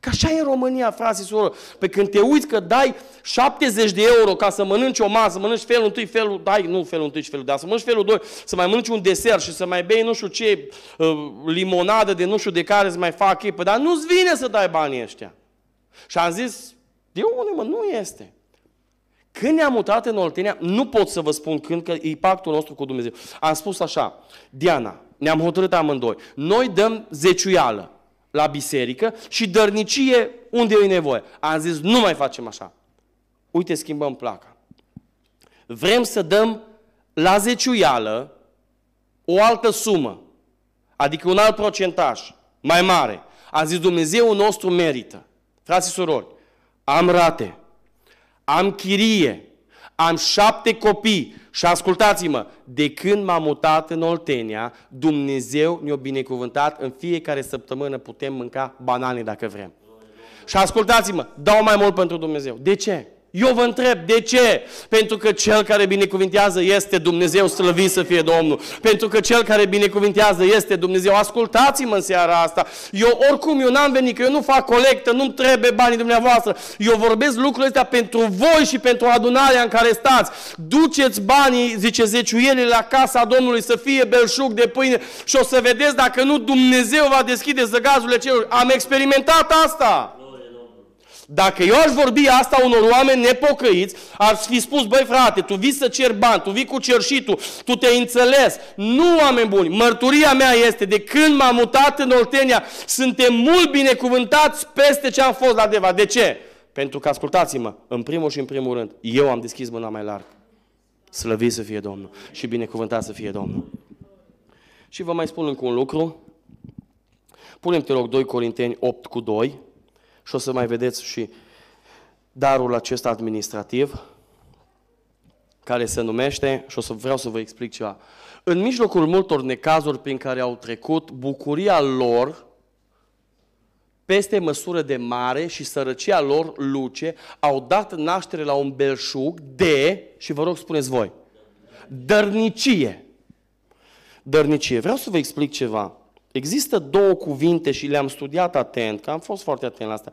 Că așa e în România, frații și soră. Pe când te uiți că dai 70 de euro ca să mănânci o masă, mănânci felul întâi, felul, dai, nu felul întâi și felul de să mănânci felul doi, să mai mănânci un desert și să mai bei nu știu ce uh, limonadă de nu știu de care să mai fac echipă, dar nu-ți vine să dai banii ăștia. Și am zis, de unde mă, nu este. Când ne-am mutat în Oltenia, nu pot să vă spun când, că e pactul nostru cu Dumnezeu. Am spus așa, Diana, ne-am hotărât amândoi, noi dăm zeciuială la biserică și dărnicie unde e nevoie. Am zis, nu mai facem așa. Uite, schimbăm placa. Vrem să dăm la zeciuială o altă sumă, adică un alt procentaj mai mare. Am zis, Dumnezeu nostru merită. Frații și surori, am rate, am chirie, am șapte copii și ascultați-mă, de când m-am mutat în Oltenia, Dumnezeu ne-a binecuvântat, în fiecare săptămână putem mânca banane dacă vrem. Și ascultați-mă, dau mai mult pentru Dumnezeu. De ce? Eu vă întreb, de ce? Pentru că cel care binecuvintează este Dumnezeu, slăvit să fie Domnul. Pentru că cel care binecuvintează este Dumnezeu. Ascultați-mă în seara asta. Eu oricum, eu n-am venit, că eu nu fac colectă, nu-mi trebuie banii dumneavoastră. Eu vorbesc lucrurile astea pentru voi și pentru adunarea în care stați. Duceți banii, zice zeciuielile, la casa Domnului să fie belșug de pâine și o să vedeți dacă nu Dumnezeu va deschide zăgazurile celor. Am experimentat asta. Dacă eu aș vorbi asta unor oameni nepocăiți, ar fi spus, băi frate, tu vii să cer bani, tu vii cu cerșitul, tu te-ai înțeles. Nu, oameni buni, mărturia mea este, de când m-am mutat în Oltenia, suntem mult binecuvântați peste ce am fost la Deva. De ce? Pentru că, ascultați-mă, în primul și în primul rând, eu am deschis mâna mai larg. Slăvit să fie Domnul și binecuvântat să fie Domnul. Și vă mai spun încă un lucru. Punem, te rog, 2 Corinteni 8 cu 2 și o să mai vedeți și darul acesta administrativ, care se numește, și o să vreau să vă explic ceva. În mijlocul multor necazuri prin care au trecut, bucuria lor peste măsură de mare și sărăcia lor luce au dat naștere la un belșug de, și vă rog spuneți voi, dărnicie. Dărnicie. Vreau să vă explic ceva. Există două cuvinte și le-am studiat atent, că am fost foarte atent la asta.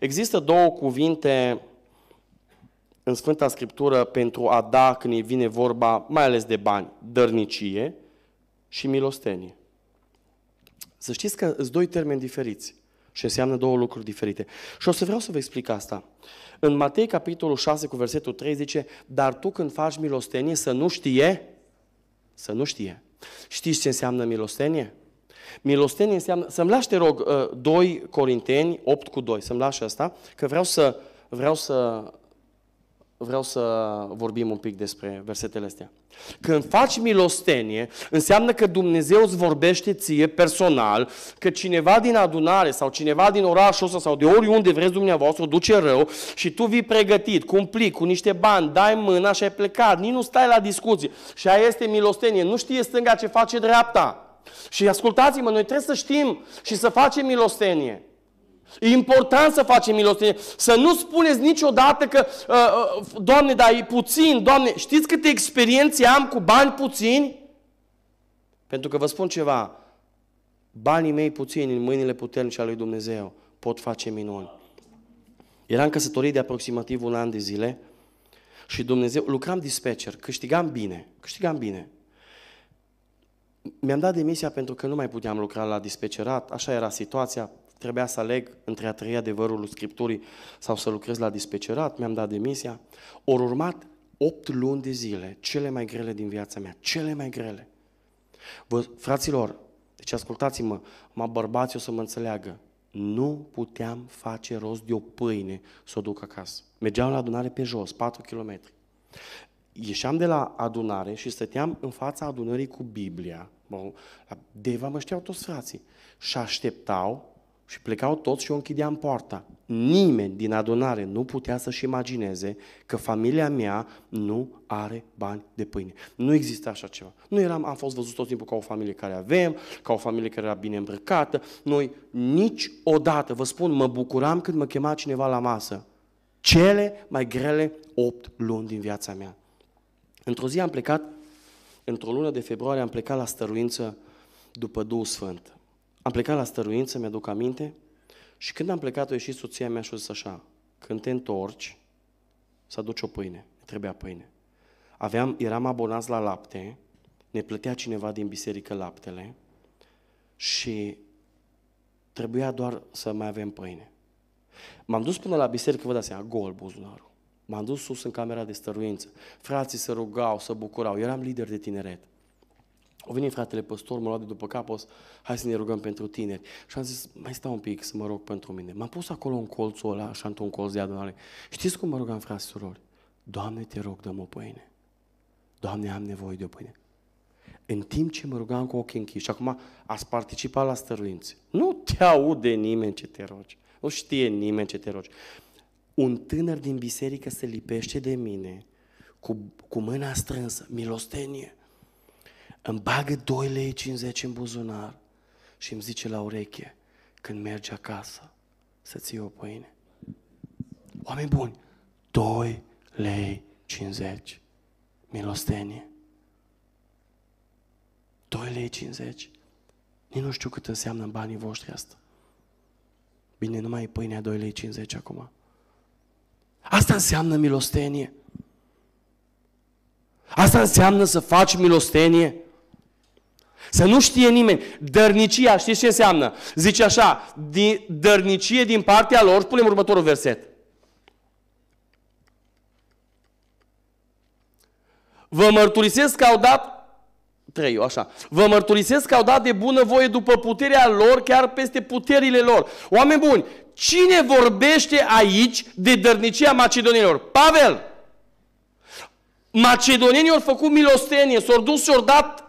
Există două cuvinte în Sfânta Scriptură pentru a da când îi vine vorba, mai ales de bani, dărnicie și milostenie. Să știți că sunt doi termeni diferiți și înseamnă două lucruri diferite. Și o să vreau să vă explic asta. În Matei, capitolul 6, cu versetul 3, zice, dar tu când faci milostenie să nu știe, să nu știe. Știți ce înseamnă milostenie? Milostenie înseamnă, să-mi lași, te rog, 2 uh, Corinteni 8 cu 2, să-mi lași asta, că vreau să, vreau să vreau să vorbim un pic despre versetele astea. Când faci milostenie, înseamnă că Dumnezeu îți vorbește ție personal, că cineva din adunare sau cineva din orașul ăsta sau de oriunde vreți dumneavoastră o duce rău și tu vii pregătit, cu un plic, cu niște bani, dai mâna și ai plecat, nici nu stai la discuții. Și aia este milostenie, nu știe stânga ce face dreapta. Și ascultați-mă, noi trebuie să știm și să facem milostenie. E important să facem milostenie. Să nu spuneți niciodată că, uh, uh, Doamne, dar e puțin, Doamne, știți câte experiențe am cu bani puțini? Pentru că vă spun ceva, banii mei puțini în mâinile puternice ale lui Dumnezeu pot face minuni. Eram căsătorit de aproximativ un an de zile și Dumnezeu, lucram dispatcher, câștigam bine, câștigam bine. Mi-am dat demisia pentru că nu mai puteam lucra la dispecerat, așa era situația, trebuia să aleg între a trăi adevărul Scripturii sau să lucrez la dispecerat, mi-am dat demisia. Au urmat 8 luni de zile, cele mai grele din viața mea, cele mai grele. Vă, fraților, deci ascultați-mă, mă bărbați o să mă înțeleagă, nu puteam face rost de o pâine să o duc acasă. Mergeam la adunare pe jos, 4 km. Ieșeam de la adunare și stăteam în fața adunării cu Biblia. La Deva mă știau toți frații. Și așteptau și plecau toți și o închideam poarta. Nimeni din adunare nu putea să-și imagineze că familia mea nu are bani de pâine. Nu există așa ceva. Nu eram, am fost văzut tot timpul ca o familie care avem, ca o familie care era bine îmbrăcată. Noi niciodată, vă spun, mă bucuram când mă chema cineva la masă. Cele mai grele opt luni din viața mea. Într-o zi am plecat, într-o lună de februarie am plecat la stăruință după Duhul Sfânt. Am plecat la stăruință, mi-aduc aminte, și când am plecat, a ieșit soția mea și a zis așa, când te întorci, să aduci o pâine, trebuia pâine. Aveam, eram abonați la lapte, ne plătea cineva din biserică laptele și trebuia doar să mai avem pâine. M-am dus până la biserică, vă dați seama, gol buzunarul. M-am dus sus în camera de stăruință. Frații se rugau, se bucurau. Eram lider de tineret. O venit fratele păstor, mă lua de după cap, hai să ne rugăm pentru tineri. Și am zis, mai stau un pic să mă rog pentru mine. M-am pus acolo în colțul ăla, așa într-un colț de adunare. Știți cum mă rugam, frați surori? Doamne, te rog, dăm o pâine. Doamne, am nevoie de o pâine. În timp ce mă rugam cu ochii închiși, și acum ați participat la stăruințe, nu te aude nimeni ce te rogi. Nu știe nimeni ce te rogi. Un tânăr din biserică se lipește de mine cu, cu mâna strânsă, milostenie îmi bagă 2 lei 50 în buzunar și îmi zice la ureche, când mergi acasă, să-ți iei o pâine. Oameni buni, 2 lei 50, milostenie. 2 lei 50. Nici nu știu cât înseamnă în banii voștri asta. Bine, nu mai e pâinea 2 lei 50 acum. Asta înseamnă milostenie. Asta înseamnă să faci milostenie. Să nu știe nimeni. Dărnicia, știți ce înseamnă? Zice așa, din, dărnicie din partea lor, punem următorul verset. Vă mărturisesc că au dat trei, așa. Vă mărturisesc că au dat de bună voie după puterea lor, chiar peste puterile lor. Oameni buni, cine vorbește aici de dărnicia macedonilor? Pavel! Macedonienii au făcut milostenie, s-au dus și au dat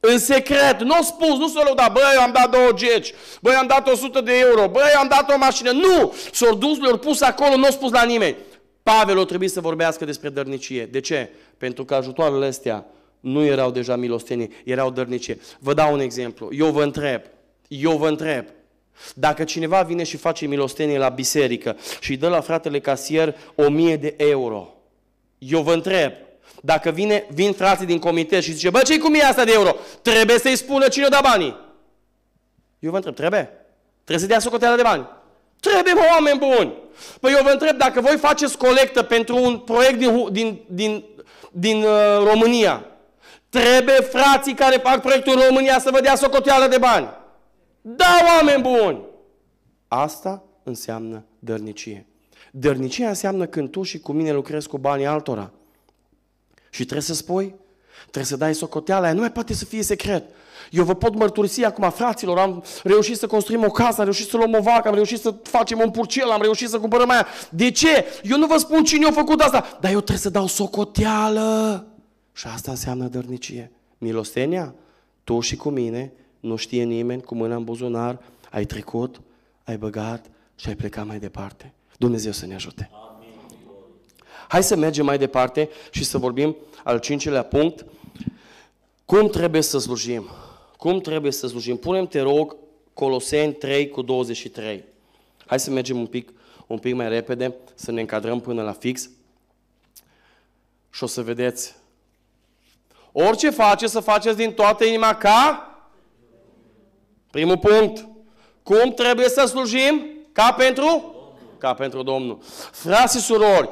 în secret, nu au spus, nu s-au lăudat, băi, eu am dat două geci, băi, am dat 100 de euro, băi, am dat o mașină. Nu! S-au dus, le-au pus acolo, nu au spus la nimeni. Pavel o trebuie să vorbească despre dărnicie. De ce? Pentru că ajutoarele astea nu erau deja milostenii, erau dărnicie. Vă dau un exemplu. Eu vă întreb, eu vă întreb, dacă cineva vine și face milostenie la biserică și îi dă la fratele casier o mie de euro, eu vă întreb, dacă vine, vin frații din comitet și zice, bă, ce-i cu mie asta de euro? Trebuie să-i spună cine da banii. Eu vă întreb, trebuie? Trebuie să dea socoteală de bani. Trebuie, mă, oameni buni. Păi eu vă întreb, dacă voi faceți colectă pentru un proiect din, din, din, din uh, România, trebuie frații care fac proiectul în România să vă dea socoteală de bani. Da, oameni buni! Asta înseamnă dărnicie. Dărnicia înseamnă când tu și cu mine lucrezi cu banii altora. Și trebuie să spui, trebuie să dai socoteala, nu mai poate să fie secret. Eu vă pot mărturisi acum, fraților, am reușit să construim o casă, am reușit să luăm o vacă, am reușit să facem un purcel, am reușit să cumpărăm aia. De ce? Eu nu vă spun cine a făcut asta, dar eu trebuie să dau socoteală. Și asta înseamnă dărnicie. Milostenia, tu și cu mine, nu știe nimeni, cu mâna în buzunar, ai trecut, ai băgat și ai plecat mai departe. Dumnezeu să ne ajute. Hai să mergem mai departe și să vorbim al cincilea punct. Cum trebuie să slujim? Cum trebuie să slujim? Punem, te rog, Coloseni 3 cu 23. Hai să mergem un pic, un pic mai repede, să ne încadrăm până la fix. Și o să vedeți. Orice face, să faceți din toată inima ca? Primul punct. Cum trebuie să slujim? Ca pentru? Ca pentru Domnul. Frați și surori,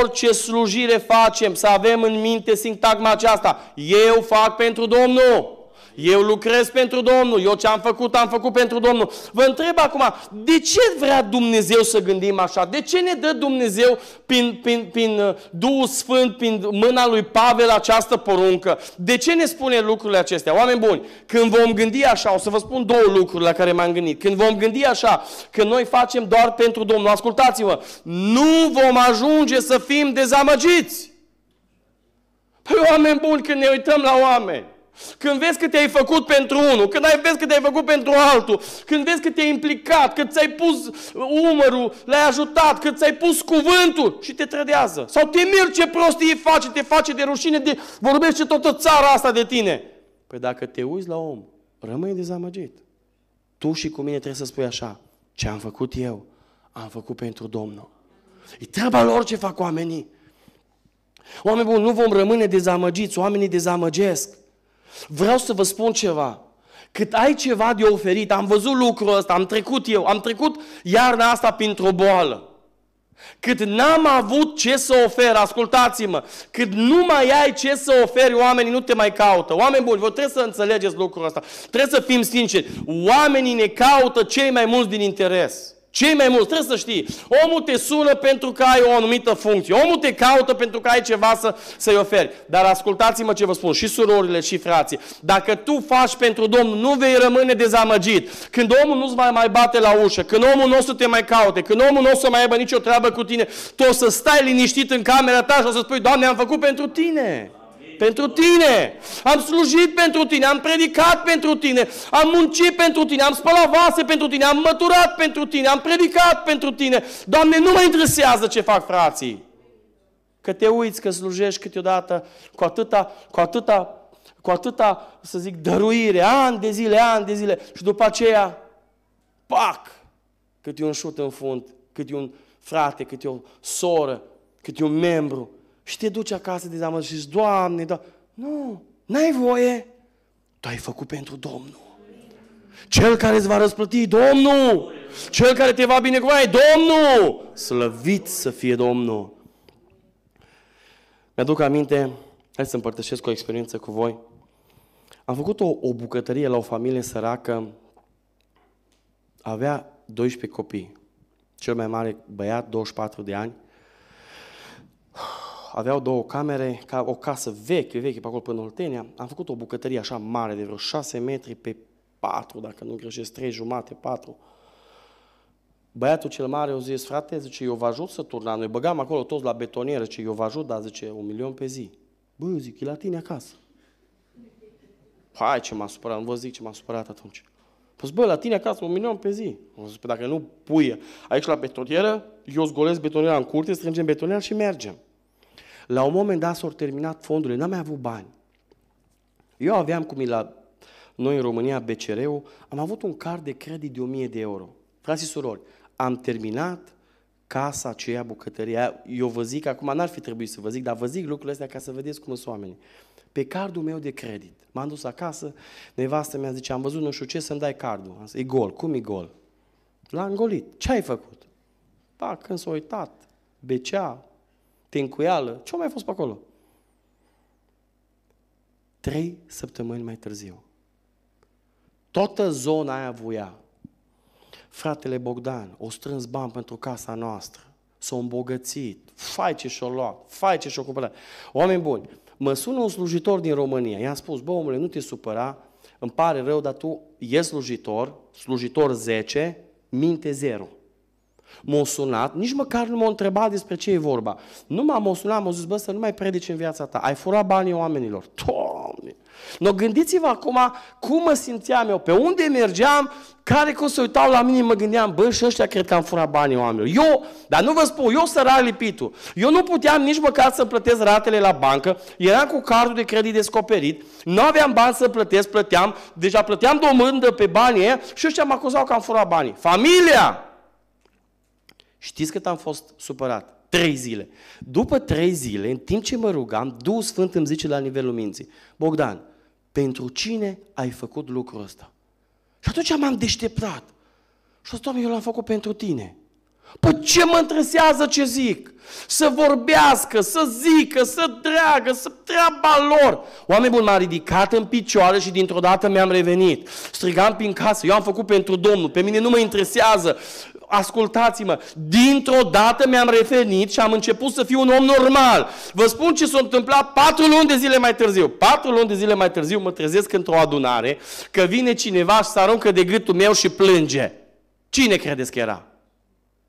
orice slujire facem, să avem în minte sintagma aceasta. Eu fac pentru Domnul. Eu lucrez pentru Domnul, eu ce am făcut, am făcut pentru Domnul. Vă întreb acum, de ce vrea Dumnezeu să gândim așa? De ce ne dă Dumnezeu prin, prin, prin uh, Duhul Sfânt, prin mâna lui Pavel această poruncă? De ce ne spune lucrurile acestea? Oameni buni, când vom gândi așa, o să vă spun două lucruri la care m-am gândit. Când vom gândi așa, că noi facem doar pentru Domnul, ascultați-mă, nu vom ajunge să fim dezamăgiți. Păi oameni buni, când ne uităm la oameni, când vezi că te-ai făcut pentru unul, când ai vezi că te-ai făcut pentru altul, când vezi că te-ai implicat, că ți-ai pus umărul, l-ai ajutat, că ți-ai pus cuvântul și te trădează. Sau te mirți ce prostii face, te face de rușine, de vorbește toată țara asta de tine. Păi dacă te uiți la om, rămâi dezamăgit. Tu și cu mine trebuie să spui așa, ce am făcut eu, am făcut pentru Domnul. E treaba lor ce fac oamenii. Oameni buni, nu vom rămâne dezamăgiți, oamenii dezamăgesc. Vreau să vă spun ceva. Cât ai ceva de oferit, am văzut lucrul ăsta, am trecut eu, am trecut iarna asta printr-o boală. Cât n-am avut ce să ofer, ascultați-mă, cât nu mai ai ce să oferi, oamenii nu te mai caută. Oameni buni, vă trebuie să înțelegeți lucrul ăsta. Trebuie să fim sinceri. Oamenii ne caută cei mai mulți din interes. Cei mai mulți, trebuie să știi, omul te sună pentru că ai o anumită funcție, omul te caută pentru că ai ceva să, să-i oferi. Dar ascultați-mă ce vă spun, și surorile și frații, dacă tu faci pentru Domnul, nu vei rămâne dezamăgit. Când omul nu-ți mai, mai bate la ușă, când omul nu o să te mai caute, când omul nu o să mai aibă nicio treabă cu tine, tu o să stai liniștit în camera ta și o să spui, Doamne, am făcut pentru tine pentru tine. Am slujit pentru tine, am predicat pentru tine, am muncit pentru tine, am spălat vase pentru tine, am măturat pentru tine, am predicat pentru tine. Doamne, nu mă interesează ce fac frații. Că te uiți că slujești câteodată cu atâta, cu atâta, cu atâta, să zic, dăruire, ani de zile, ani de zile, și după aceea, pac, cât e un șut în fund, cât e un frate, cât e o soră, cât e un membru, și te duci acasă de zamă și zici, Doamne, Doamne, nu, n-ai voie. Tu ai făcut pentru Domnul. Cel care îți va răsplăti, Domnul. Cel care te va binecuvânta, Domnul. Slăvit să fie Domnul. Mi-aduc aminte, hai să împărtășesc o experiență cu voi. Am făcut o, o bucătărie la o familie săracă, avea 12 copii. Cel mai mare băiat, 24 de ani, aveau două camere, ca o casă veche, veche pe acolo până în Oltenia. Am făcut o bucătărie așa mare, de vreo 6 metri pe 4, dacă nu greșesc, 3 jumate, 4. Băiatul cel mare o zis, frate, zice, eu vă ajut să turnam. Noi băgam acolo toți la betonieră, zice, eu vă ajut, dar zice, un milion pe zi. Bă, zic, e la tine acasă. Hai ce m-a supărat, nu vă zic ce m-a supărat atunci. Păi bă, la tine acasă un milion pe zi. O zis, păi dacă nu pui aici la betonieră, eu zgolesc betoniera în curte, strângem betoniera și mergem. La un moment dat s-au terminat fondurile, n-am mai avut bani. Eu aveam, cum e la noi în România, BCR-ul, am avut un card de credit de 1000 de euro. Frații și surori, am terminat casa aceea, bucătăria, eu vă zic, acum n-ar fi trebuit să vă zic, dar vă zic lucrurile astea ca să vedeți cum sunt oamenii. Pe cardul meu de credit. M-am dus acasă, nevastă mi-a zis, am văzut nu știu ce, să-mi dai cardul. Am zis, e gol. Cum e gol? L-am golit. Ce ai făcut? Pa, când s-a uitat, becea, tencuială, ce-a mai fost pe acolo? Trei săptămâni mai târziu. Toată zona aia voia. Fratele Bogdan, o strâns bani pentru casa noastră. S-a îmbogățit. Fai ce și-o luat. Fai ce și-o cumpărat. Oameni buni, mă sună un slujitor din România. I-am spus, bă, omule, nu te supăra, îmi pare rău, dar tu e slujitor, slujitor 10, minte 0. M-a sunat, nici măcar nu m-a întrebat despre ce e vorba. Nu m-a sunat, m-a zis, bă, să nu mai predici în viața ta. Ai furat banii oamenilor. Doamne! No, gândiți-vă acum cum mă simțeam eu, pe unde mergeam, care cum se uitau la mine, mă gândeam, bă, și ăștia cred că am furat banii oamenilor. Eu, dar nu vă spun, eu sărar lipitul. Eu nu puteam nici măcar să plătesc ratele la bancă, eram cu cardul de credit descoperit, nu aveam bani să plătesc, plăteam, deja plăteam domândă pe banii ăia și ăștia mă acuzau că am furat banii. Familia! Știți cât am fost supărat? Trei zile. După trei zile, în timp ce mă rugam, Duhul Sfânt îmi zice la nivelul minții, Bogdan, pentru cine ai făcut lucrul ăsta? Și atunci m-am deșteptat. Și zis, Doamne, eu l-am făcut pentru tine. Păi ce mă întresează ce zic? Să vorbească, să zică, să dreagă, să treaba lor. Oameni buni, m-am ridicat în picioare și dintr-o dată mi-am revenit. Strigam prin casă, eu am făcut pentru Domnul, pe mine nu mă interesează ascultați-mă, dintr-o dată mi-am referit și am început să fiu un om normal. Vă spun ce s-a întâmplat patru luni de zile mai târziu. Patru luni de zile mai târziu mă trezesc într-o adunare că vine cineva și se aruncă de gâtul meu și plânge. Cine credeți că era?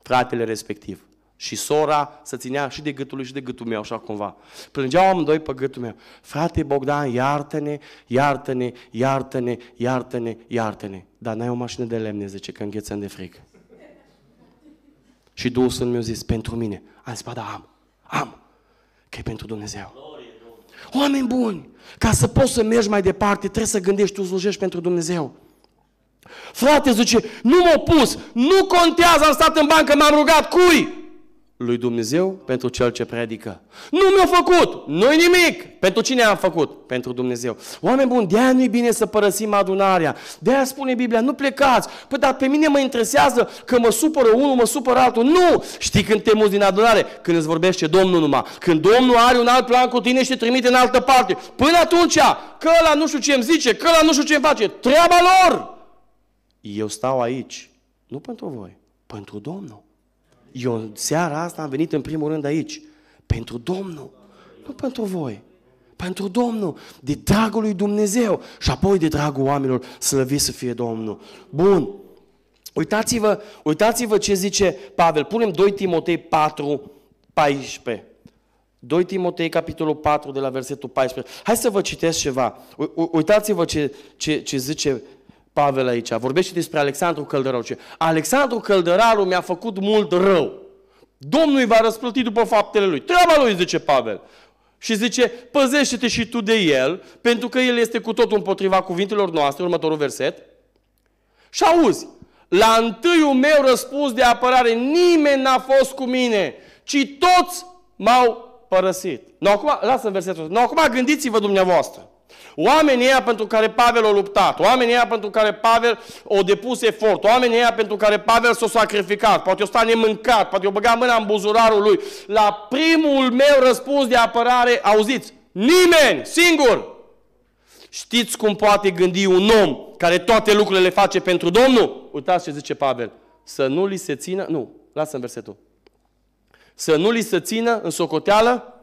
Fratele respectiv. Și sora să ținea și de gâtul lui și de gâtul meu, așa cumva. Plângeau amândoi pe gâtul meu. Frate Bogdan, iartă-ne, iartă-ne, iartă-ne, iartă-ne, iartă-ne. Dar n-ai o mașină de lemne, zice, că înghețăm de frică. Și Duhul Sfânt mi-a zis, pentru mine. Am zis, da, am, am, că e pentru Dumnezeu. Oameni buni, ca să poți să mergi mai departe, trebuie să gândești, tu slujești pentru Dumnezeu. Frate, zice, nu m-a pus, nu contează, am stat în bancă, m-am rugat, cui? Lui Dumnezeu pentru cel ce predică. Nu mi-a făcut, nu-i nimic. Pentru cine am făcut? Pentru Dumnezeu. Oameni buni, de-aia nu-i bine să părăsim adunarea. De-aia spune Biblia, nu plecați. Păi dar pe mine mă interesează că mă supără unul, mă supără altul. Nu! Știi când te muzi din adunare? Când îți vorbește Domnul numai. Când Domnul are un alt plan cu tine și te trimite în altă parte. Până atunci, că ăla nu știu ce îmi zice, că ăla nu știu ce îmi face. Treaba lor! Eu stau aici, nu pentru voi, pentru Domnul. Eu seara asta am venit în primul rând aici. Pentru Domnul. Nu pentru voi. Pentru Domnul. De dragul lui Dumnezeu. Și apoi de dragul oamenilor. Slăvit să fie Domnul. Bun. Uitați-vă, uitați-vă ce zice Pavel. Punem 2 Timotei 4, 14. 2 Timotei, capitolul 4, de la versetul 14. Hai să vă citesc ceva. Uitați-vă ce, ce, ce zice Pavel aici. Vorbește despre Alexandru Căldăraru. Alexandru Căldăraru mi-a făcut mult rău. Domnul îi va răsplăti după faptele lui. Treaba lui, zice Pavel. Și zice, păzește-te și tu de el, pentru că el este cu totul împotriva cuvintelor noastre, următorul verset. Și auzi, la întâiul meu răspuns de apărare, nimeni n-a fost cu mine, ci toți m-au părăsit. No, acum, lasă versetul. No, acum gândiți-vă dumneavoastră. Oamenii ăia pentru care Pavel a luptat, oamenii ăia pentru care Pavel a depus efort, oamenii ăia pentru care Pavel s-a sacrificat, poate o sta nemâncat, poate o băga mâna în buzunarul lui. La primul meu răspuns de apărare, auziți, nimeni, singur. Știți cum poate gândi un om care toate lucrurile le face pentru Domnul? Uitați ce zice Pavel. Să nu li se țină, nu, lasă în versetul. Să nu li se țină în socoteală?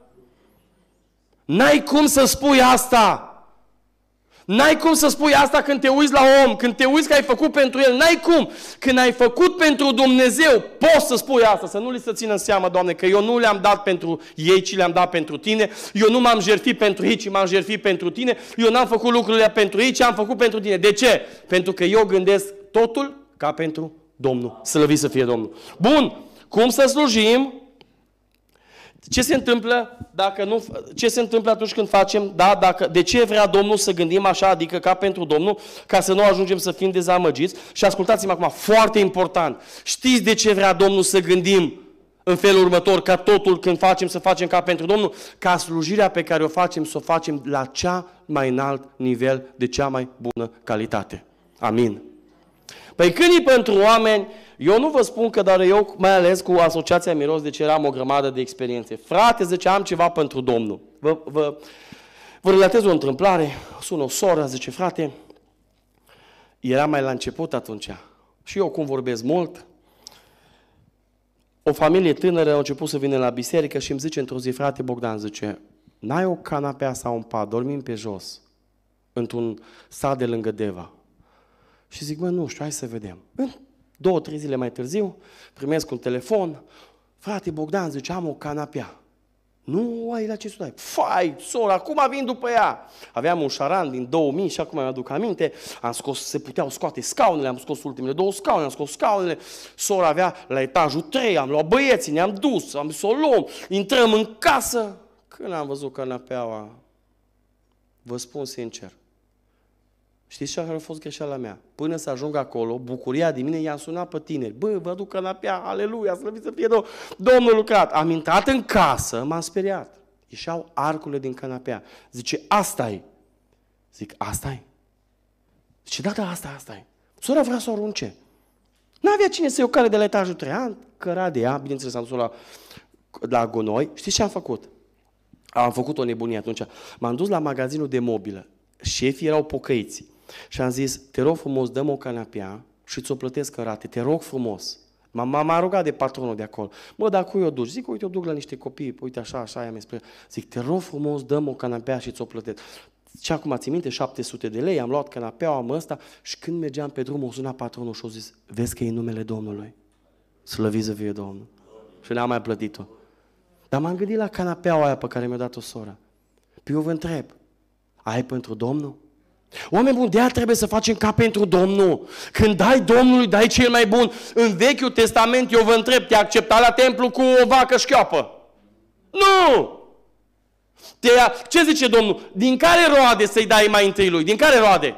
N-ai cum să spui asta. N-ai cum să spui asta când te uiți la om, când te uiți că ai făcut pentru el. N-ai cum. Când ai făcut pentru Dumnezeu, poți să spui asta, să nu li se țină în seamă, Doamne, că eu nu le-am dat pentru ei, ci le-am dat pentru Tine. Eu nu m-am jertfit pentru ei, ci m-am jertfit pentru Tine. Eu n-am făcut lucrurile pentru ei, ci am făcut pentru Tine. De ce? Pentru că eu gândesc totul ca pentru Domnul. Slăvit să fie Domnul. Bun, cum să slujim? Ce se întâmplă dacă nu, ce se întâmplă atunci când facem, da, dacă, de ce vrea Domnul să gândim așa, adică ca pentru Domnul, ca să nu ajungem să fim dezamăgiți? Și ascultați-mă acum, foarte important, știți de ce vrea Domnul să gândim în felul următor, ca totul când facem să facem ca pentru Domnul, ca slujirea pe care o facem să o facem la cea mai înalt nivel, de cea mai bună calitate. Amin. Păi când e pentru oameni, eu nu vă spun că, dar eu, mai ales cu Asociația Miros, deci eram o grămadă de experiențe. Frate, zice, am ceva pentru Domnul. Vă, vă, vă relatez o întâmplare, sună o soră, zice, frate, Era mai la început atunci. Și eu cum vorbesc mult, o familie tânără a început să vină la biserică și îmi zice într-o zi, frate Bogdan, zice, n-ai o canapea sau un pat, dormim pe jos, într-un sat de lângă Deva. Și zic, mă, nu știu, hai să vedem. În două, trei zile mai târziu, primesc un telefon, frate Bogdan, zice, am o canapea. Nu ai la ce să dai. Fai, sora, acum vin după ea. Aveam un șaran din 2000 și acum mi-aduc aminte. Am scos, se puteau scoate scaunele, am scos ultimele două scaune, am scos scaunele. Sora avea la etajul 3, am luat băieții, ne-am dus, am să o luăm, intrăm în casă. Când am văzut canapeaua, vă spun sincer, Știți ce a fost greșeala mea? Până să ajung acolo, bucuria de mine i-am sunat pe tineri. Bă, vă aduc canapea, aleluia, slăvit să fie Domnul. Domnul lucrat. Am intrat în casă, m-am speriat. Ieșeau arcurile din canapea. Zice, asta e. Zic, asta e? Zice, da, da, asta, asta e. Sora vrea să o arunce. N-avea cine să-i o care de la etajul 3 ani, căra de ea, bineînțeles am dus la, la gonoi. Știți ce am făcut? Am făcut o nebunie atunci. M-am dus la magazinul de mobilă. Șefii erau pocăiți. Și am zis, te rog frumos, dăm o canapea și ți-o plătesc în rate, te rog frumos. M-a rugat de patronul de acolo. Mă, dar cui o duci? Zic, uite, o duc la niște copii, uite așa, așa, i-am spre... Zic, te rog frumos, dăm o canapea și ți-o plătesc. Și acum, ți minte, 700 de lei, am luat canapeaua, am ăsta și când mergeam pe drum, o suna patronul și o zis, vezi că e numele Domnului. Slăvit să fie Domnul. Și n-am mai plătit-o. Dar m-am gândit la canapeaua aia pe care mi-a dat-o sora. Păi eu vă întreb, ai pentru Domnul? Oameni buni, de aia trebuie să facem ca pentru Domnul. Când dai Domnului, dai cel mai bun. În Vechiul Testament, eu vă întreb, te accepta la templu cu o vacă șchioapă? Nu! Te, ce zice Domnul? Din care roade să-i dai mai întâi lui? Din care roade?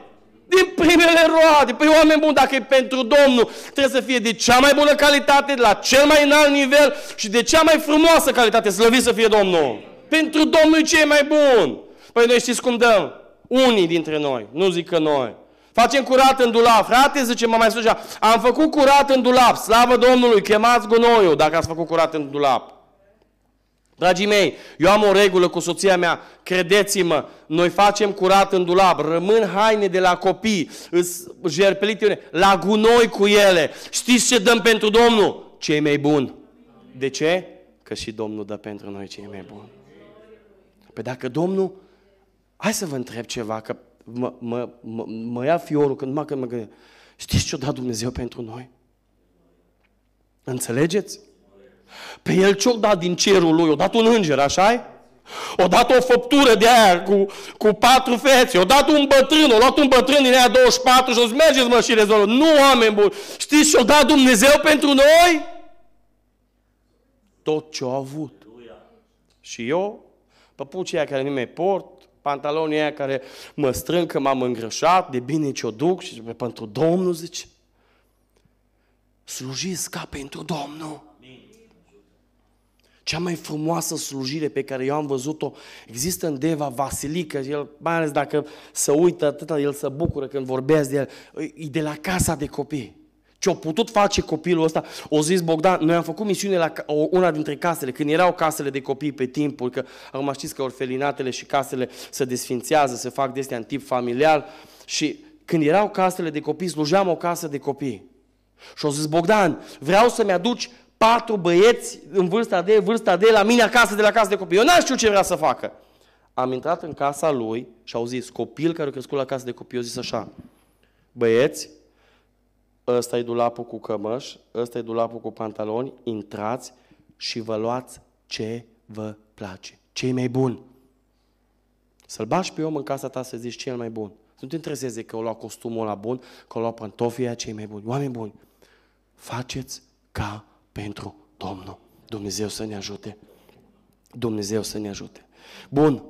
Din primele roade. Păi oameni buni, dacă e pentru Domnul, trebuie să fie de cea mai bună calitate, la cel mai înalt nivel și de cea mai frumoasă calitate. Slăvit să fie Domnul. Pentru Domnul e ce mai bun. Păi noi știți cum dăm? Unii dintre noi, nu zic că noi. Facem curat în dulap. Frate, zice mă mai slujea, am făcut curat în dulap. Slavă Domnului, chemați gunoiul dacă ați făcut curat în dulap. Dragii mei, eu am o regulă cu soția mea, credeți-mă, noi facem curat în dulap, rămân haine de la copii, jerpelite la gunoi cu ele. Știți ce dăm pentru Domnul? Cei mai buni. De ce? Că și Domnul dă pentru noi cei mai buni. Păi dacă Domnul Hai să vă întreb ceva, că mă, mă, mă, mă ia fiorul când mă, când mă gândesc. Știți ce-o dat Dumnezeu pentru noi? Înțelegeți? Pe el ce-o dat din cerul lui? O dat un înger, așa O dat o făptură de aia cu, cu patru fețe, o dat un bătrân, o luat un bătrân din aia 24 și o zis, mergeți mă și rezolvă. Nu, oameni buni, știți ce-o dat Dumnezeu pentru noi? Tot ce-o avut. Și eu, păpucii care nu mai port, pantalonii aia care mă strâng că m-am îngrășat, de bine ce o duc și pentru Domnul, zice. Slujiți ca pentru Domnul. Cea mai frumoasă slujire pe care eu am văzut-o există în Deva Vasilică, el, mai ales dacă se uită atâta, el se bucură când vorbesc de el, e de la casa de copii. Ce-a putut face copilul ăsta? O zis Bogdan, noi am făcut misiune la una dintre casele, când erau casele de copii pe timpul, că acum știți că orfelinatele și casele se desfințează, se fac de astea în tip familial și când erau casele de copii, slujeam o casă de copii. Și au zis, Bogdan, vreau să-mi aduci patru băieți în vârsta de vârsta de la mine acasă, de la casă de copii. Eu n-am știut ce vrea să facă. Am intrat în casa lui și au zis, copil care a crescut la casă de copii, au zis așa, băieți, ăsta e dulapul cu cămăș, ăsta e dulapul cu pantaloni, intrați și vă luați ce vă place. ce mai bun. Să-l bași pe om în casa ta să zici cel mai bun. Să nu te intereseze că o lua costumul la bun, că o lua pantofii aia cei mai buni. Oameni buni, faceți ca pentru Domnul. Dumnezeu să ne ajute. Dumnezeu să ne ajute. Bun.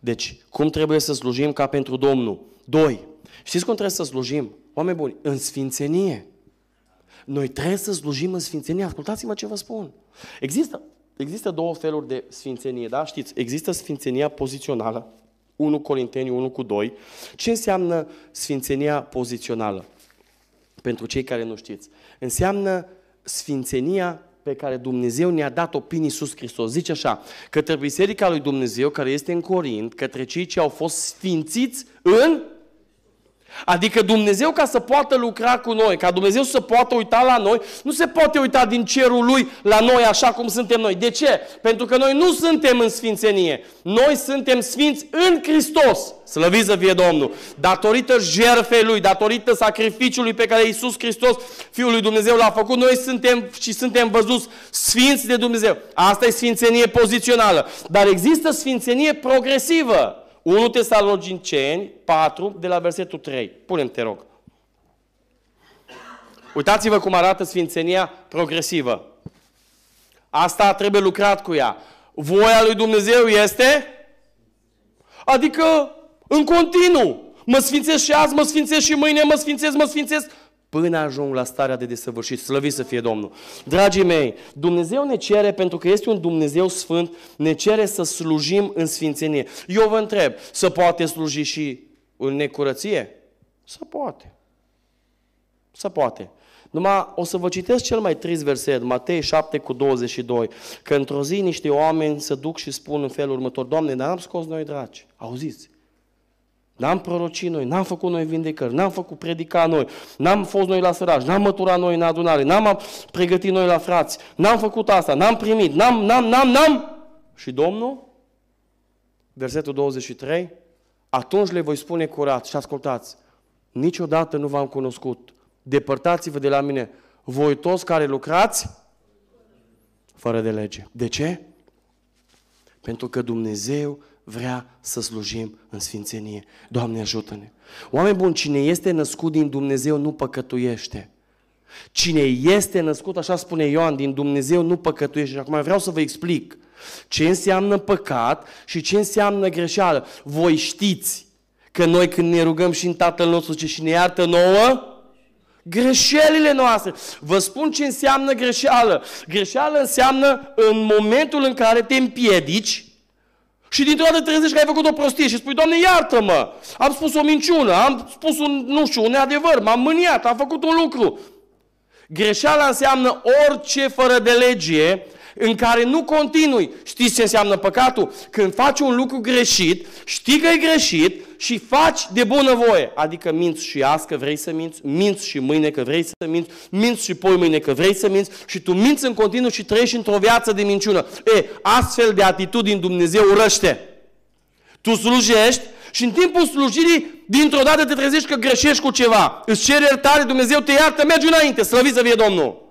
Deci, cum trebuie să slujim ca pentru Domnul? Doi. Știți cum trebuie să slujim? Oameni buni, în sfințenie. Noi trebuie să slujim în sfințenie. Ascultați-mă ce vă spun. Există, există două feluri de sfințenie, da? Știți, există sfințenia pozițională, 1 Corinteni 1 cu 2. Ce înseamnă sfințenia pozițională? Pentru cei care nu știți. Înseamnă sfințenia pe care Dumnezeu ne-a dat-o prin Iisus Hristos. Zice așa, către Biserica lui Dumnezeu care este în Corint, către cei ce au fost sfințiți în Adică Dumnezeu ca să poată lucra cu noi, ca Dumnezeu să poată uita la noi, nu se poate uita din cerul Lui la noi așa cum suntem noi. De ce? Pentru că noi nu suntem în sfințenie. Noi suntem sfinți în Hristos. Slăviți să fie Domnul. Datorită jertfei Lui, datorită sacrificiului pe care Iisus Hristos, Fiul lui Dumnezeu, l-a făcut, noi suntem și suntem văzuți sfinți de Dumnezeu. Asta e sfințenie pozițională. Dar există sfințenie progresivă. 1 Tesaloniceni 4, de la versetul 3. Punem, te rog. Uitați-vă cum arată sfințenia progresivă. Asta trebuie lucrat cu ea. Voia lui Dumnezeu este? Adică în continuu. Mă sfințesc și azi, mă sfințesc și mâine, mă sfințesc, mă sfințesc până ajung la starea de desăvârșit. Slăvit să fie Domnul. Dragii mei, Dumnezeu ne cere, pentru că este un Dumnezeu sfânt, ne cere să slujim în sfințenie. Eu vă întreb, să poate sluji și în necurăție? Să poate. Să poate. Numai o să vă citesc cel mai trist verset, Matei 7 cu 22, că într-o zi niște oameni se duc și spun în felul următor, Doamne, dar am scos noi dragi. Auziți? N-am prorocit noi, n-am făcut noi vindecări, n-am făcut predica noi, n-am fost noi la săraj, n-am măturat noi în adunare, n-am pregătit noi la frați, n-am făcut asta, n-am primit, n-am, n-am, n-am, n-am. Și Domnul, versetul 23, atunci le voi spune curat și ascultați, niciodată nu v-am cunoscut, depărtați-vă de la mine, voi toți care lucrați fără de lege. De ce? Pentru că Dumnezeu vrea să slujim în sfințenie. Doamne ajută-ne! Oameni buni, cine este născut din Dumnezeu nu păcătuiește. Cine este născut, așa spune Ioan, din Dumnezeu nu păcătuiește. Și acum vreau să vă explic ce înseamnă păcat și ce înseamnă greșeală. Voi știți că noi când ne rugăm și în Tatăl nostru ce și ne iartă nouă, greșelile noastre. Vă spun ce înseamnă greșeală. Greșeală înseamnă în momentul în care te împiedici și dintr-o dată trezești că ai făcut o prostie și spui, Doamne, iartă-mă! Am spus o minciună, am spus un, nu știu, un neadevăr, m-am mâniat, am făcut un lucru. Greșeala înseamnă orice fără de lege în care nu continui. Știți ce înseamnă păcatul? Când faci un lucru greșit, știi că e greșit și faci de bunăvoie. Adică minți și azi că vrei să minți, minți și mâine că vrei să minți, minți și poi mâine că vrei să minți și tu minți în continuu și trăiești într-o viață de minciună. E, astfel de atitudini Dumnezeu urăște. Tu slujești și în timpul slujirii, dintr-o dată te trezești că greșești cu ceva. Îți ceri iertare, Dumnezeu te iartă, mergi înainte, slăviți să fie Domnul.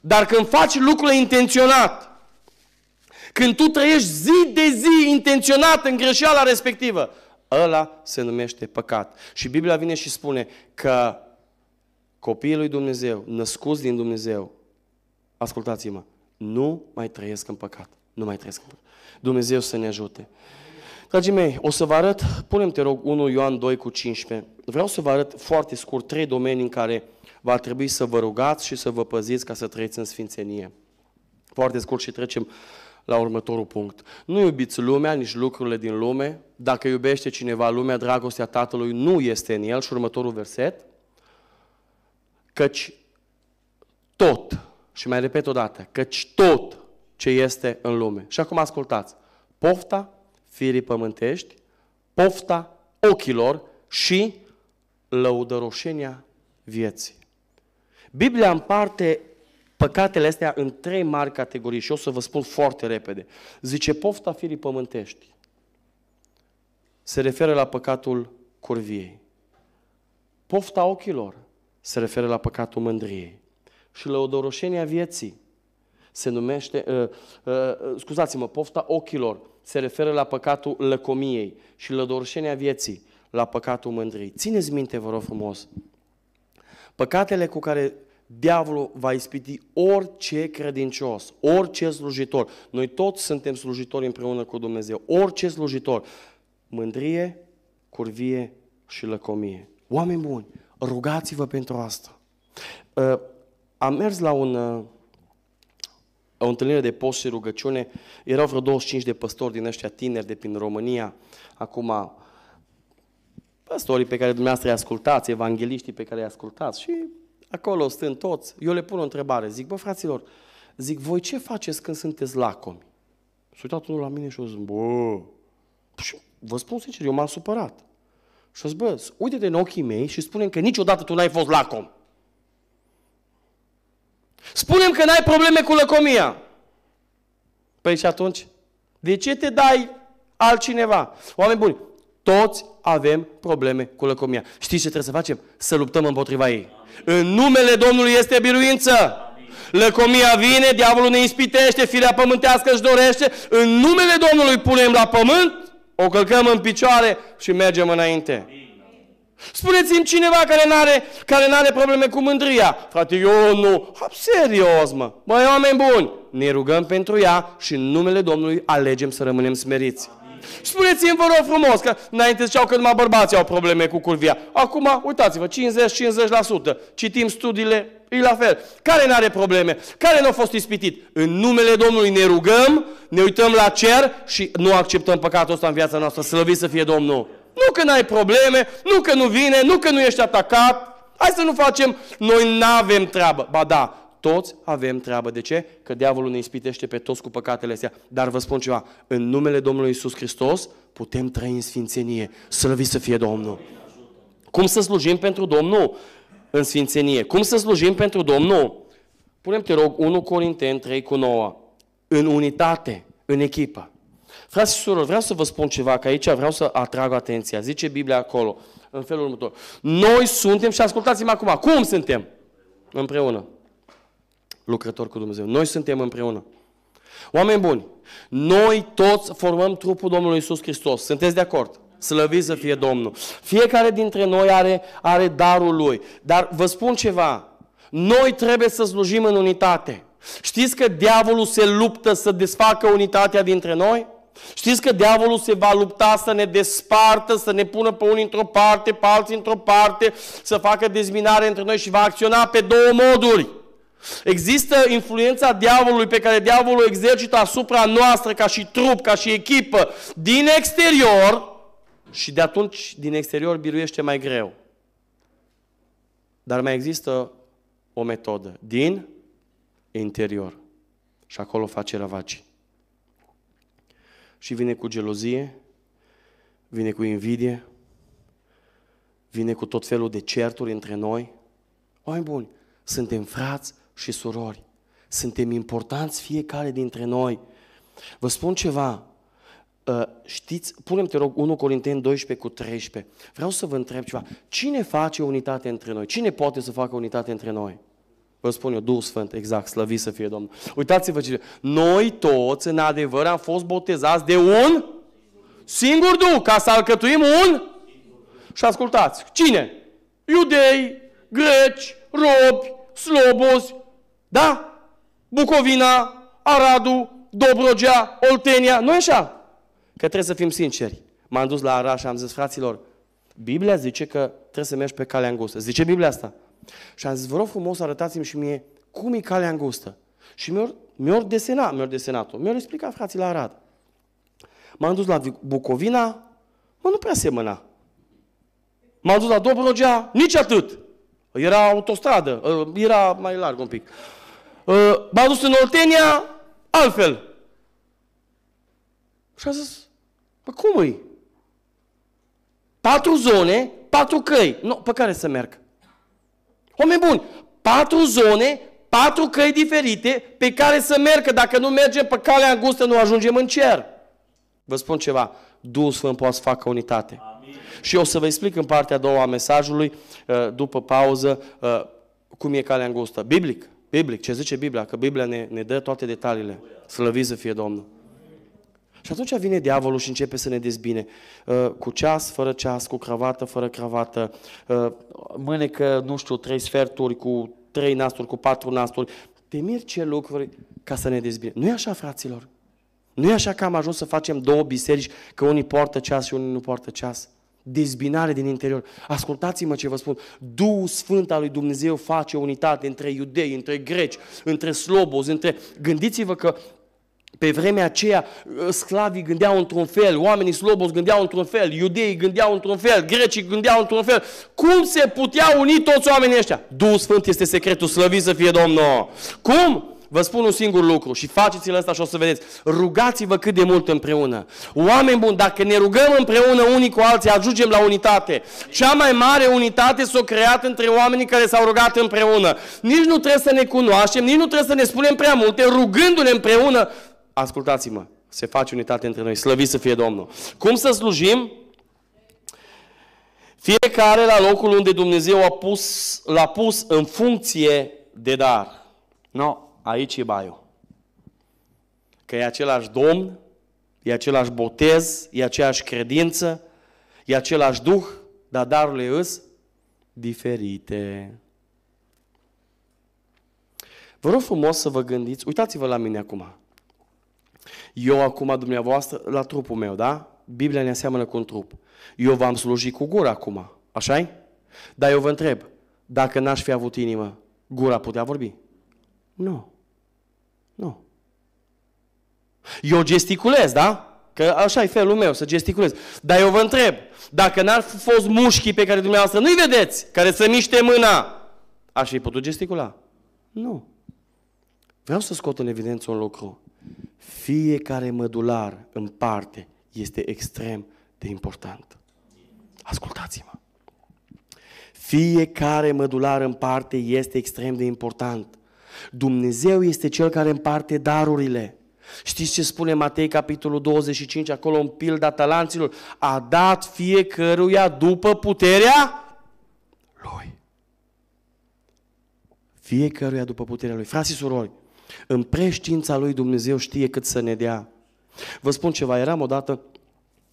Dar când faci lucrurile intenționat, când tu trăiești zi de zi intenționat în greșeala respectivă, ăla se numește păcat. Și Biblia vine și spune că copiii lui Dumnezeu, născuți din Dumnezeu, ascultați-mă, nu mai trăiesc în păcat. Nu mai trăiesc în păcat. Dumnezeu să ne ajute. Dragii mei, o să vă arăt, punem te rog 1 Ioan 2 cu 15. Vreau să vă arăt foarte scurt trei domenii în care va trebui să vă rugați și să vă păziți ca să trăiți în sfințenie. Foarte scurt și trecem la următorul punct. Nu iubiți lumea, nici lucrurile din lume. Dacă iubește cineva lumea, dragostea Tatălui nu este în el. Și următorul verset. Căci tot, și mai repet o dată, căci tot ce este în lume. Și acum ascultați. Pofta firii pământești, pofta ochilor și lăudăroșenia vieții. Biblia împarte păcatele astea în trei mari categorii și o să vă spun foarte repede. Zice, pofta firii pământești se referă la păcatul curviei. Pofta ochilor se referă la păcatul mândriei. Și lăudoroșenia vieții se numește, uh, uh, scuzați-mă, pofta ochilor se referă la păcatul lăcomiei și lăudoroșenia vieții la păcatul mândriei. Țineți minte, vă rog frumos, păcatele cu care diavolul va ispiti orice credincios, orice slujitor. Noi toți suntem slujitori împreună cu Dumnezeu. Orice slujitor. Mândrie, curvie și lăcomie. Oameni buni, rugați-vă pentru asta. Uh, am mers la un, uh, o întâlnire de post și rugăciune. Erau vreo 25 de păstori din ăștia tineri de prin România. Acum, păstorii pe care dumneavoastră îi ascultați, evangeliștii pe care îi ascultați și acolo stând toți, eu le pun o întrebare, zic, bă, fraților, zic, voi ce faceți când sunteți lacomi? S-a uitat unul la mine și a zis, bă, și vă spun sincer, eu m-am supărat. Și zis, bă, uite-te în ochii mei și spune că niciodată tu n-ai fost lacom. Spunem că n-ai probleme cu lăcomia. Păi și atunci, de ce te dai altcineva? Oameni buni, toți avem probleme cu lăcomia. Știți ce trebuie să facem? Să luptăm împotriva ei. În numele Domnului este biruință. Lăcomia vine, diavolul ne ispitește, firea pământească își dorește. În numele Domnului punem la pământ, o călcăm în picioare și mergem înainte. Spuneți-mi cineva care n-are, care n-are probleme cu mândria. Frate, eu nu. Ha, serios, mă. Băi, oameni buni, ne rugăm pentru ea și în numele Domnului alegem să rămânem smeriți. Spuneți-mi, vă rog frumos, că înainte ziceau că numai bărbații au probleme cu curvia. Acum, uitați-vă, 50-50%. Citim studiile, e la fel. Care nu are probleme? Care nu a fost ispitit? În numele Domnului ne rugăm, ne uităm la cer și nu acceptăm păcatul ăsta în viața noastră. Slăvit să fie Domnul. Nu că n-ai probleme, nu că nu vine, nu că nu ești atacat. Hai să nu facem, noi nu avem treabă. Ba da, toți avem treabă. De ce? Că diavolul ne ispitește pe toți cu păcatele astea. Dar vă spun ceva, în numele Domnului Isus Hristos putem trăi în sfințenie. Slăvit să fie Domnul. Cum să slujim pentru Domnul? În sfințenie. Cum să slujim pentru Domnul? Punem, te rog, 1 Corinteni 3 cu 9. În unitate, în echipă. Frați și surori, vreau să vă spun ceva, că aici vreau să atrag atenția. Zice Biblia acolo, în felul următor. Noi suntem, și ascultați-mă acum, cum suntem? Împreună. Lucrători cu Dumnezeu. Noi suntem împreună. Oameni buni, noi toți formăm trupul Domnului Isus Hristos. Sunteți de acord? Slăviți să fie Domnul. Fiecare dintre noi are, are darul lui. Dar vă spun ceva. Noi trebuie să slujim în unitate. Știți că diavolul se luptă să desfacă unitatea dintre noi? Știți că diavolul se va lupta să ne despartă, să ne pună pe unii într-o parte, pe alții într-o parte, să facă dezminare între noi și va acționa pe două moduri. Există influența diavolului pe care diavolul exercită asupra noastră ca și trup, ca și echipă, din exterior și de atunci din exterior biruiește mai greu. Dar mai există o metodă, din interior. Și acolo face ravagii și vine cu gelozie, vine cu invidie, vine cu tot felul de certuri între noi. Oameni buni, suntem frați și surori. Suntem importanți fiecare dintre noi. Vă spun ceva, uh, știți, punem te rog 1 Corinteni 12 cu 13. Vreau să vă întreb ceva. Cine face unitate între noi? Cine poate să facă unitate între noi? Vă spun eu, Duhul Sfânt, exact, slăvit să fie Domnul. Uitați-vă ce... Noi toți, în adevăr, am fost botezați de un singur Duh, ca să alcătuim un... Și ascultați, cine? Iudei, greci, robi, slobozi, da? Bucovina, Aradu, Dobrogea, Oltenia, nu așa? Că trebuie să fim sinceri. M-am dus la Arad și am zis, fraților, Biblia zice că trebuie să mergi pe calea îngustă. Zice Biblia asta. Și am zis, vă rog frumos, arătați-mi și mie cum e calea îngustă. Și mi-au mi desenat, mi-au desenat-o. Mi-au explicat frații la Arad. M-am dus la Bucovina, mă, nu prea semăna. M-am dus la Dobrogea, nici atât. Era autostradă, ă, era mai larg un pic. Ă, m-am dus în Oltenia, altfel. Și a zis, bă, cum e? Patru zone, patru căi. Nu, pe care să merg? Oameni buni, patru zone, patru căi diferite pe care să merg, dacă nu mergem pe calea îngustă, nu ajungem în cer. Vă spun ceva, Duhul Sfânt poate să facă unitate. Amin. Și o să vă explic în partea a doua a mesajului, uh, după pauză, uh, cum e calea îngustă. Biblic, biblic, ce zice Biblia? Că Biblia ne, ne dă toate detaliile. Slăvit să fie Domnul. Și atunci vine diavolul și începe să ne dezbine. Uh, cu ceas, fără ceas, cu cravată, fără cravată, uh, mânecă, nu știu, trei sferturi, cu trei nasturi, cu patru nasturi. Te mir ce lucruri ca să ne dezbine. Nu e așa, fraților? Nu e așa că am ajuns să facem două biserici, că unii poartă ceas și unii nu poartă ceas? Dezbinare din interior. Ascultați-mă ce vă spun. Duhul Sfânt al lui Dumnezeu face unitate între iudei, între greci, între slobozi, între... Gândiți-vă că pe vremea aceea, ă, sclavii gândeau într-un fel, oamenii slobos gândeau într-un fel, iudeii gândeau într-un fel, grecii gândeau într-un fel. Cum se putea uni toți oamenii ăștia? Duhul Sfânt este secretul, slăvit să fie Domnul. Cum? Vă spun un singur lucru și faceți-l ăsta și o să vedeți. Rugați-vă cât de mult împreună. Oameni buni, dacă ne rugăm împreună unii cu alții, ajungem la unitate. Cea mai mare unitate s-a creat între oamenii care s-au rugat împreună. Nici nu trebuie să ne cunoaștem, nici nu trebuie să ne spunem prea multe, rugându-ne împreună. Ascultați-mă, se face unitate între noi. Slăvit să fie Domnul. Cum să slujim? Fiecare la locul unde Dumnezeu a pus, l-a pus în funcție de dar. No, aici e baiul. Că e același Domn, e același botez, e aceeași credință, e același Duh, dar darurile îs diferite. Vă rog frumos să vă gândiți, uitați-vă la mine acum. Eu acum, dumneavoastră, la trupul meu, da? Biblia ne aseamănă cu un trup. Eu v-am slujit cu gura acum, așa -i? Dar eu vă întreb, dacă n-aș fi avut inimă, gura putea vorbi? Nu. Nu. Eu gesticulez, da? Că așa e felul meu, să gesticulez. Dar eu vă întreb, dacă n-ar fi fost mușchii pe care dumneavoastră nu-i vedeți, care să miște mâna, aș fi putut gesticula? Nu. Vreau să scot în evidență un lucru. Fiecare mădular în parte este extrem de important. Ascultați-mă. Fiecare mădular în parte este extrem de important. Dumnezeu este Cel care împarte darurile. Știți ce spune Matei, capitolul 25, acolo în pilda talanților? A dat fiecăruia după puterea lui. Fiecăruia după puterea lui. Frații surori, în preștiința lui Dumnezeu știe cât să ne dea. Vă spun ceva, eram odată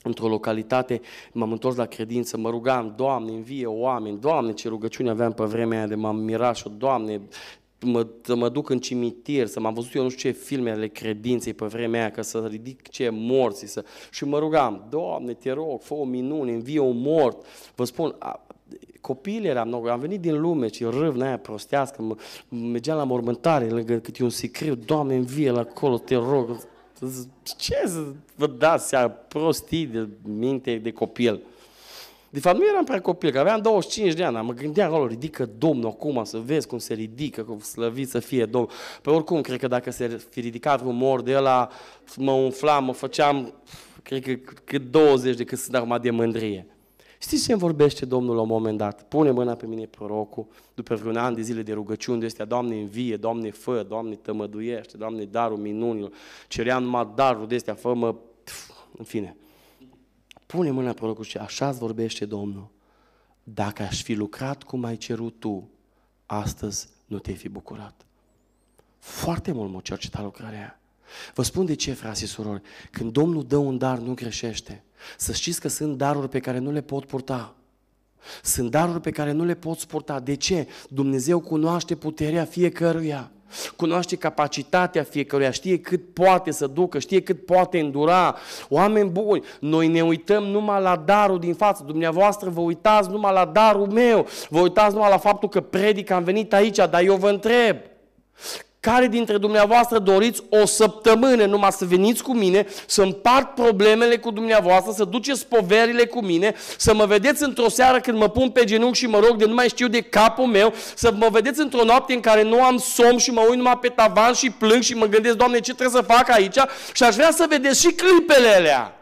într-o localitate, m-am întors la credință, mă rugam, Doamne, învie oameni, Doamne, ce rugăciune aveam pe vremea aia de m-am mirat și Doamne, mă, să mă duc în cimitir, să m-am văzut eu nu știu ce filme ale credinței pe vremea aia, ca să ridic ce morți. Să... Și mă rugam, Doamne, te rog, fă o minune, învie un mort. Vă spun, a, copil eram, nou, am venit din lume, ce râvnă aia prostească, mă, mergeam la mormântare, lângă câte un sicriu, Doamne, învie la acolo, te rog. Ce să vă dați seama, prostii de minte de copil. De fapt, nu eram prea copil, că aveam 25 de ani, mă gândeam acolo, ridică Domnul acum, să vezi cum se ridică, cum slăvit să fie Domnul. Pe oricum, cred că dacă se fi ridicat un mor de ăla, mă umflam, mă făceam, cred că cât 20 de cât sunt acum de mândrie. Știți ce îmi vorbește Domnul la un moment dat? Pune mâna pe mine prorocul, după vreun an de zile de rugăciuni de astea, Doamne învie, Doamne fă, Doamne tămăduiește, Doamne darul minunilor, ceream numai darul de astea, fă-mă, în fine. Pune mâna pe locul și așa îți vorbește Domnul. Dacă aș fi lucrat cum ai cerut tu, astăzi nu te-ai fi bucurat. Foarte mult mă cerceta lucrarea aia. Vă spun de ce, frate și surori. Când Domnul dă un dar, nu greșește. Să știți că sunt daruri pe care nu le pot purta. Sunt daruri pe care nu le pot purta. De ce? Dumnezeu cunoaște puterea fiecăruia cunoaște capacitatea fiecăruia, știe cât poate să ducă, știe cât poate îndura. Oameni buni, noi ne uităm numai la darul din față. Dumneavoastră vă uitați numai la darul meu, vă uitați numai la faptul că predic, am venit aici, dar eu vă întreb, care dintre dumneavoastră doriți o săptămână numai să veniți cu mine, să împart problemele cu dumneavoastră, să duceți poverile cu mine, să mă vedeți într-o seară când mă pun pe genunchi și mă rog de nu mai știu de capul meu, să mă vedeți într-o noapte în care nu am somn și mă uit numai pe tavan și plâng și mă gândesc, Doamne, ce trebuie să fac aici? Și aș vrea să vedeți și clipele alea.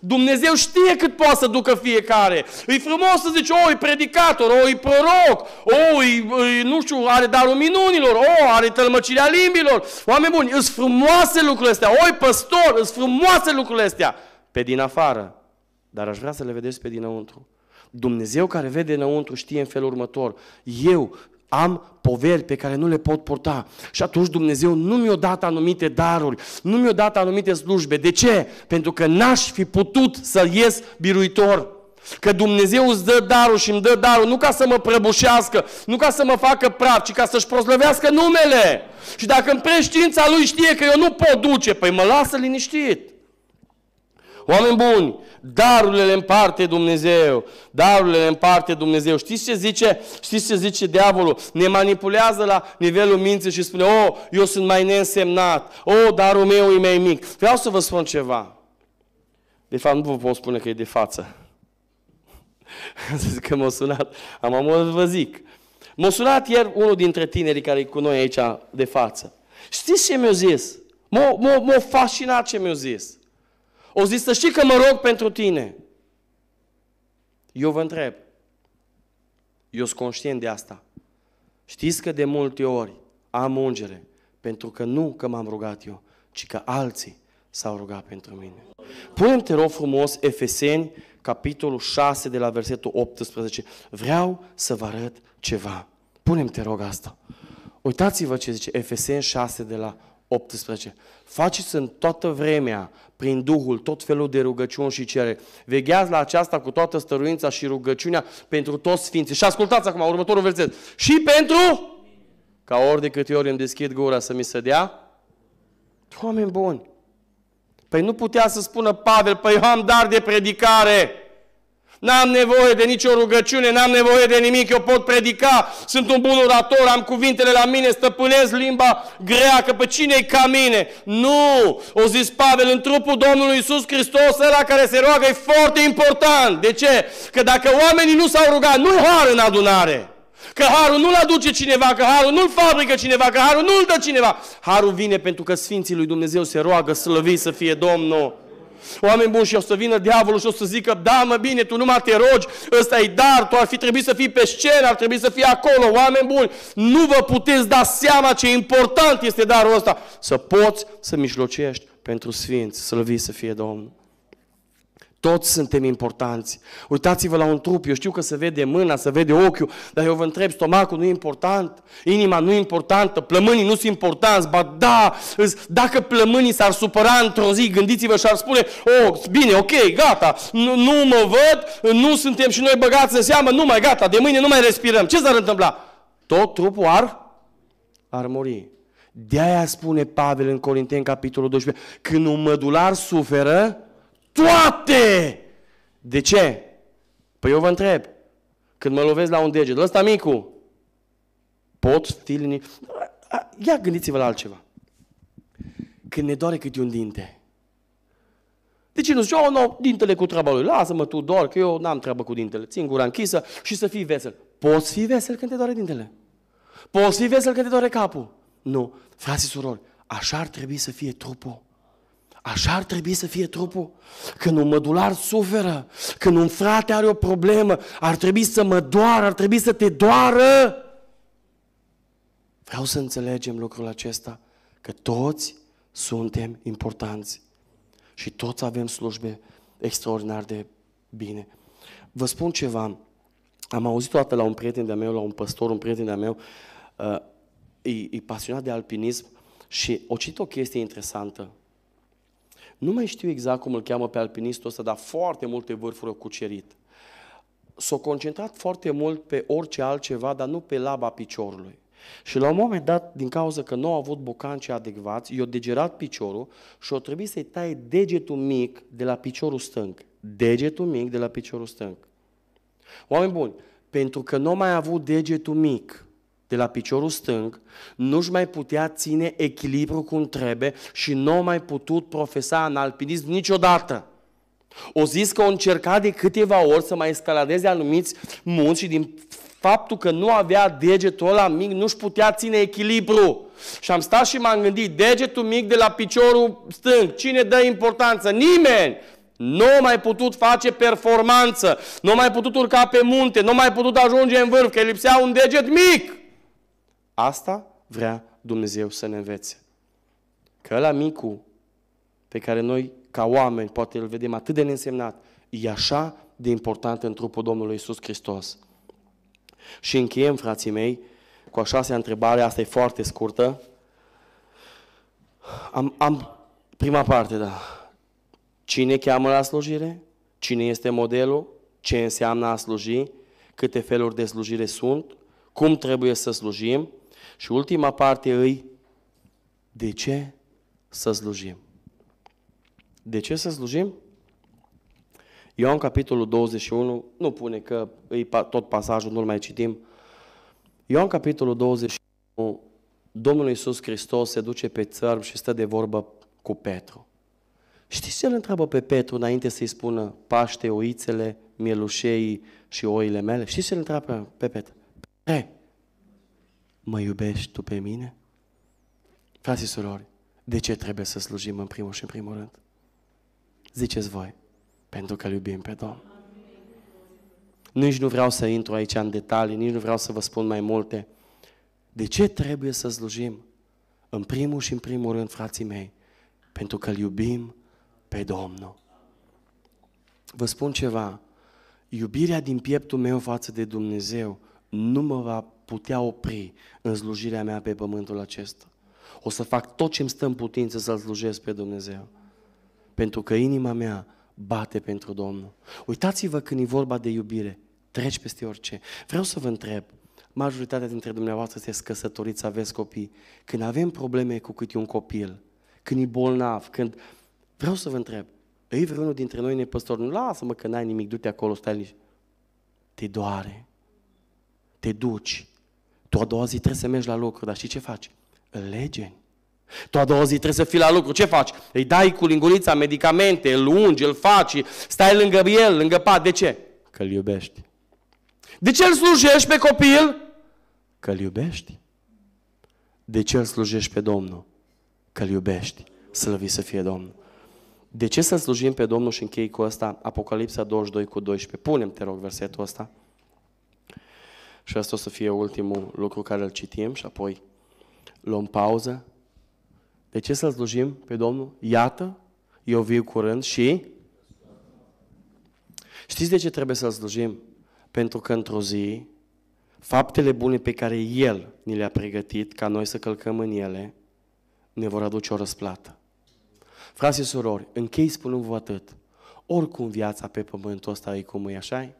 Dumnezeu știe cât poate să ducă fiecare. E frumos să zici, o, e predicator, o, e proroc, o, e, e, nu știu, are darul minunilor, o, are tălmăcirea limbilor. Oameni buni, îs frumoase lucrurile astea, o, e păstor, îs frumoase lucrurile astea. Pe din afară. Dar aș vrea să le vedeți pe dinăuntru. Dumnezeu care vede înăuntru știe în felul următor. Eu am poveri pe care nu le pot purta. Și atunci Dumnezeu nu mi-a dat anumite daruri, nu mi-a dat anumite slujbe. De ce? Pentru că n-aș fi putut să ies biruitor. Că Dumnezeu îți dă darul și îmi dă darul nu ca să mă prăbușească, nu ca să mă facă praf, ci ca să-și proslăvească numele. Și dacă în preștiința Lui știe că eu nu pot duce, păi mă lasă liniștit. Oameni buni, darurile le împarte Dumnezeu. Darurile le împarte Dumnezeu. Știți ce zice? Știți ce zice diavolul? Ne manipulează la nivelul minții și spune, oh, eu sunt mai neînsemnat. Oh, darul meu e mai mic. Vreau să vă spun ceva. De fapt, nu vă pot spune că e de față. [LAUGHS] Să zic că m-a sunat. Am amor vă zic. M-a sunat ieri unul dintre tinerii care e cu noi aici de față. Știți ce mi-a zis? M-a, m-a, m-a fascinat ce mi-a zis. O zis să știi că mă rog pentru tine. Eu vă întreb. Eu sunt conștient de asta. Știți că de multe ori am ungere pentru că nu că m-am rugat eu, ci că alții s-au rugat pentru mine. Punem te rog frumos Efeseni, capitolul 6 de la versetul 18. Vreau să vă arăt ceva. Punem te rog asta. Uitați-vă ce zice Efeseni 6 de la 18. Faceți în toată vremea, prin Duhul, tot felul de rugăciuni și cere. Vegheați la aceasta cu toată stăruința și rugăciunea pentru toți sfinții. Și ascultați acum următorul verset. Și pentru ca ori de câte ori îmi deschid gura să mi se dea? Oameni buni! Păi nu putea să spună Pavel, păi eu am dar de predicare. N-am nevoie de nicio rugăciune, n-am nevoie de nimic, eu pot predica, sunt un bun orator, am cuvintele la mine, stăpânesc limba greacă, pe cine e ca mine? Nu! O zis Pavel, în trupul Domnului Isus Hristos, ăla care se roagă e foarte important. De ce? Că dacă oamenii nu s-au rugat, nu-i har în adunare. Că harul nu-l aduce cineva, că harul nu-l fabrică cineva, că harul nu-l dă cineva. Harul vine pentru că Sfinții lui Dumnezeu se roagă, slăvit să fie Domnul. Oameni buni și o să vină diavolul și o să zică, da mă bine, tu numai te rogi, ăsta e dar, tu ar fi trebuit să fii pe scenă, ar trebui să fii acolo. Oameni buni, nu vă puteți da seama ce important este darul ăsta. Să poți să mijlocești pentru sfinți, slăvit să fie Domnul. Toți suntem importanți. Uitați-vă la un trup, eu știu că se vede mâna, se vede ochiul, dar eu vă întreb, stomacul nu e important, inima nu e importantă, plămânii nu sunt importanți, ba da, dacă plămânii s-ar supăra într-o zi, gândiți-vă și ar spune, oh, bine, ok, gata, nu, nu mă văd, nu suntem și noi băgați în seamă, nu mai gata, de mâine nu mai respirăm. Ce s-ar întâmpla? Tot trupul ar, ar muri. De aia spune Pavel în Corinteni, capitolul 12, când un mădular suferă, toate! De ce? Păi eu vă întreb. Când mă lovesc la un deget, ăsta micu, pot fi linii... Ia gândiți-vă la altceva. Când ne doare câte un dinte. De ce nu zice, oh, no, dintele cu treaba lui, lasă-mă tu, doar, că eu n-am treabă cu dintele. Țin gura închisă și să fii vesel. Poți fi vesel când te doare dintele? Poți fi vesel când te doare capul? Nu. Frații surori, așa ar trebui să fie trupul. Așa ar trebui să fie trupul. Când un mădular suferă, când un frate are o problemă, ar trebui să mă doară, ar trebui să te doară. Vreau să înțelegem lucrul acesta, că toți suntem importanți și toți avem slujbe extraordinar de bine. Vă spun ceva, am auzit toată la un prieten de-a meu, la un păstor, un prieten de-a meu, uh, e, e pasionat de alpinism și o citit o chestie interesantă. Nu mai știu exact cum îl cheamă pe alpinistul ăsta, dar foarte multe vârfuri au cucerit. S-a concentrat foarte mult pe orice altceva, dar nu pe laba piciorului. Și la un moment dat, din cauza că nu au avut bocanci adecvați, i-a degerat piciorul și a trebuit să-i taie degetul mic de la piciorul stâng. Degetul mic de la piciorul stâng. Oameni buni, pentru că nu mai a avut degetul mic, de la piciorul stâng, nu-și mai putea ține echilibru cum trebuie și nu a mai putut profesa în alpinism niciodată. O zis că o încerca de câteva ori să mai escaladeze anumiți munți și din faptul că nu avea degetul ăla mic, nu-și putea ține echilibru. Și am stat și m-am gândit, degetul mic de la piciorul stâng, cine dă importanță? Nimeni! Nu mai putut face performanță, nu mai putut urca pe munte, nu mai putut ajunge în vârf, că lipsea un deget mic. Asta vrea Dumnezeu să ne învețe. Că la micu pe care noi, ca oameni, poate îl vedem atât de neînsemnat, e așa de important în trupul Domnului Isus Hristos. Și încheiem, frații mei, cu a șasea întrebare, asta e foarte scurtă. Am, am prima parte, da. Cine cheamă la slujire? Cine este modelul? Ce înseamnă a sluji? Câte feluri de slujire sunt? Cum trebuie să slujim? Și ultima parte îi, de ce să slujim? De ce să slujim? Ioan capitolul 21, nu pune că îi tot pasajul, nu-l mai citim. Ioan capitolul 21, Domnul Iisus Hristos se duce pe țărm și stă de vorbă cu Petru. Știți ce îl întreabă pe Petru înainte să-i spună paște oițele, mielușei și oile mele? Știți ce îl întreabă pe Petru? Pe, mă iubești tu pe mine? Frații și surori, de ce trebuie să slujim în primul și în primul rând? Ziceți voi, pentru că îl iubim pe Domnul. Nici nu vreau să intru aici în detalii, nici nu vreau să vă spun mai multe. De ce trebuie să slujim? În primul și în primul rând, frații mei, pentru că îl iubim pe Domnul. Vă spun ceva, iubirea din pieptul meu față de Dumnezeu nu mă va putea opri în slujirea mea pe pământul acesta. O să fac tot ce îmi stă în putință să-L slujesc pe Dumnezeu. Pentru că inima mea bate pentru Domnul. Uitați-vă când e vorba de iubire, treci peste orice. Vreau să vă întreb, majoritatea dintre dumneavoastră sunteți căsătoriți, aveți copii. Când avem probleme cu câte un copil, când e bolnav, când... Vreau să vă întreb, îi vreunul dintre noi nepăstori, nu lasă-mă că n-ai nimic, du-te acolo, stai nici. Te doare, te duci. Tu a doua zi trebuie să mergi la lucru, dar știi ce faci? Îl legeni. Tu a doua zi trebuie să fii la lucru. Ce faci? Îi dai cu lingurița medicamente, îl ungi, îl faci, stai lângă el, lângă pat. De ce? Că îl iubești. De ce îl slujești pe copil? Că îl iubești. De ce îl slujești pe Domnul? Că îl iubești. Slăvi să fie Domnul. De ce să slujim pe Domnul și închei cu ăsta? Apocalipsa 22 cu 12. Punem, te rog, versetul ăsta. Și asta o să fie ultimul lucru care îl citim și apoi luăm pauză. De ce să slujim pe Domnul? Iată, eu viu curând și... Știți de ce trebuie să-L slujim? Pentru că într-o zi, faptele bune pe care El ni le-a pregătit ca noi să călcăm în ele, ne vor aduce o răsplată. Frații și surori, închei spunându-vă atât. Oricum viața pe pământul ăsta e cum e, așa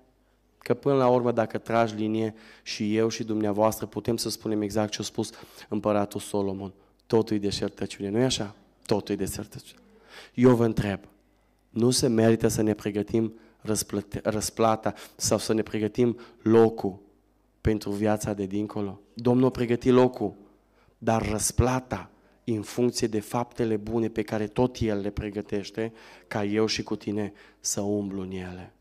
Că până la urmă, dacă tragi linie și eu și dumneavoastră, putem să spunem exact ce a spus împăratul Solomon. Totul e deșertăciune, nu e așa? Totul e deșertăciune. Eu vă întreb, nu se merită să ne pregătim răsplata sau să ne pregătim locul pentru viața de dincolo? Domnul a pregătit locul, dar răsplata în funcție de faptele bune pe care tot El le pregătește, ca eu și cu tine să umblu în ele.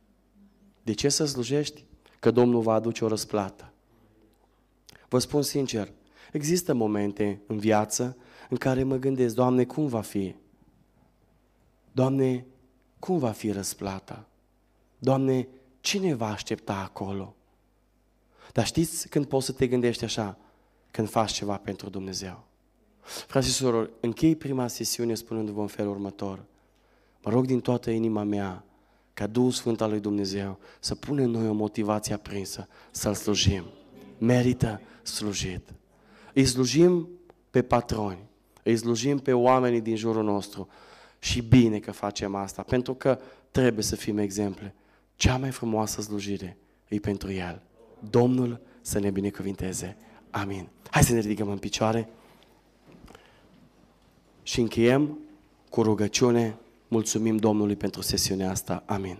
De ce să slujești? Că Domnul va aduce o răsplată. Vă spun sincer, există momente în viață în care mă gândesc, Doamne, cum va fi? Doamne, cum va fi răsplata? Doamne, cine va aștepta acolo? Dar știți când poți să te gândești așa? Când faci ceva pentru Dumnezeu. Frații și surori, închei prima sesiune spunându-vă în felul următor. Mă rog din toată inima mea ca Duhul Sfânt al lui Dumnezeu să pune în noi o motivație aprinsă să-L slujim. Merită slujit. Îi slujim pe patroni, îi slujim pe oamenii din jurul nostru și bine că facem asta, pentru că trebuie să fim exemple. Cea mai frumoasă slujire e pentru El. Domnul să ne binecuvinteze. Amin. Hai să ne ridicăm în picioare și încheiem cu rugăciune. Mulțumim Domnului pentru sesiunea asta. Amin.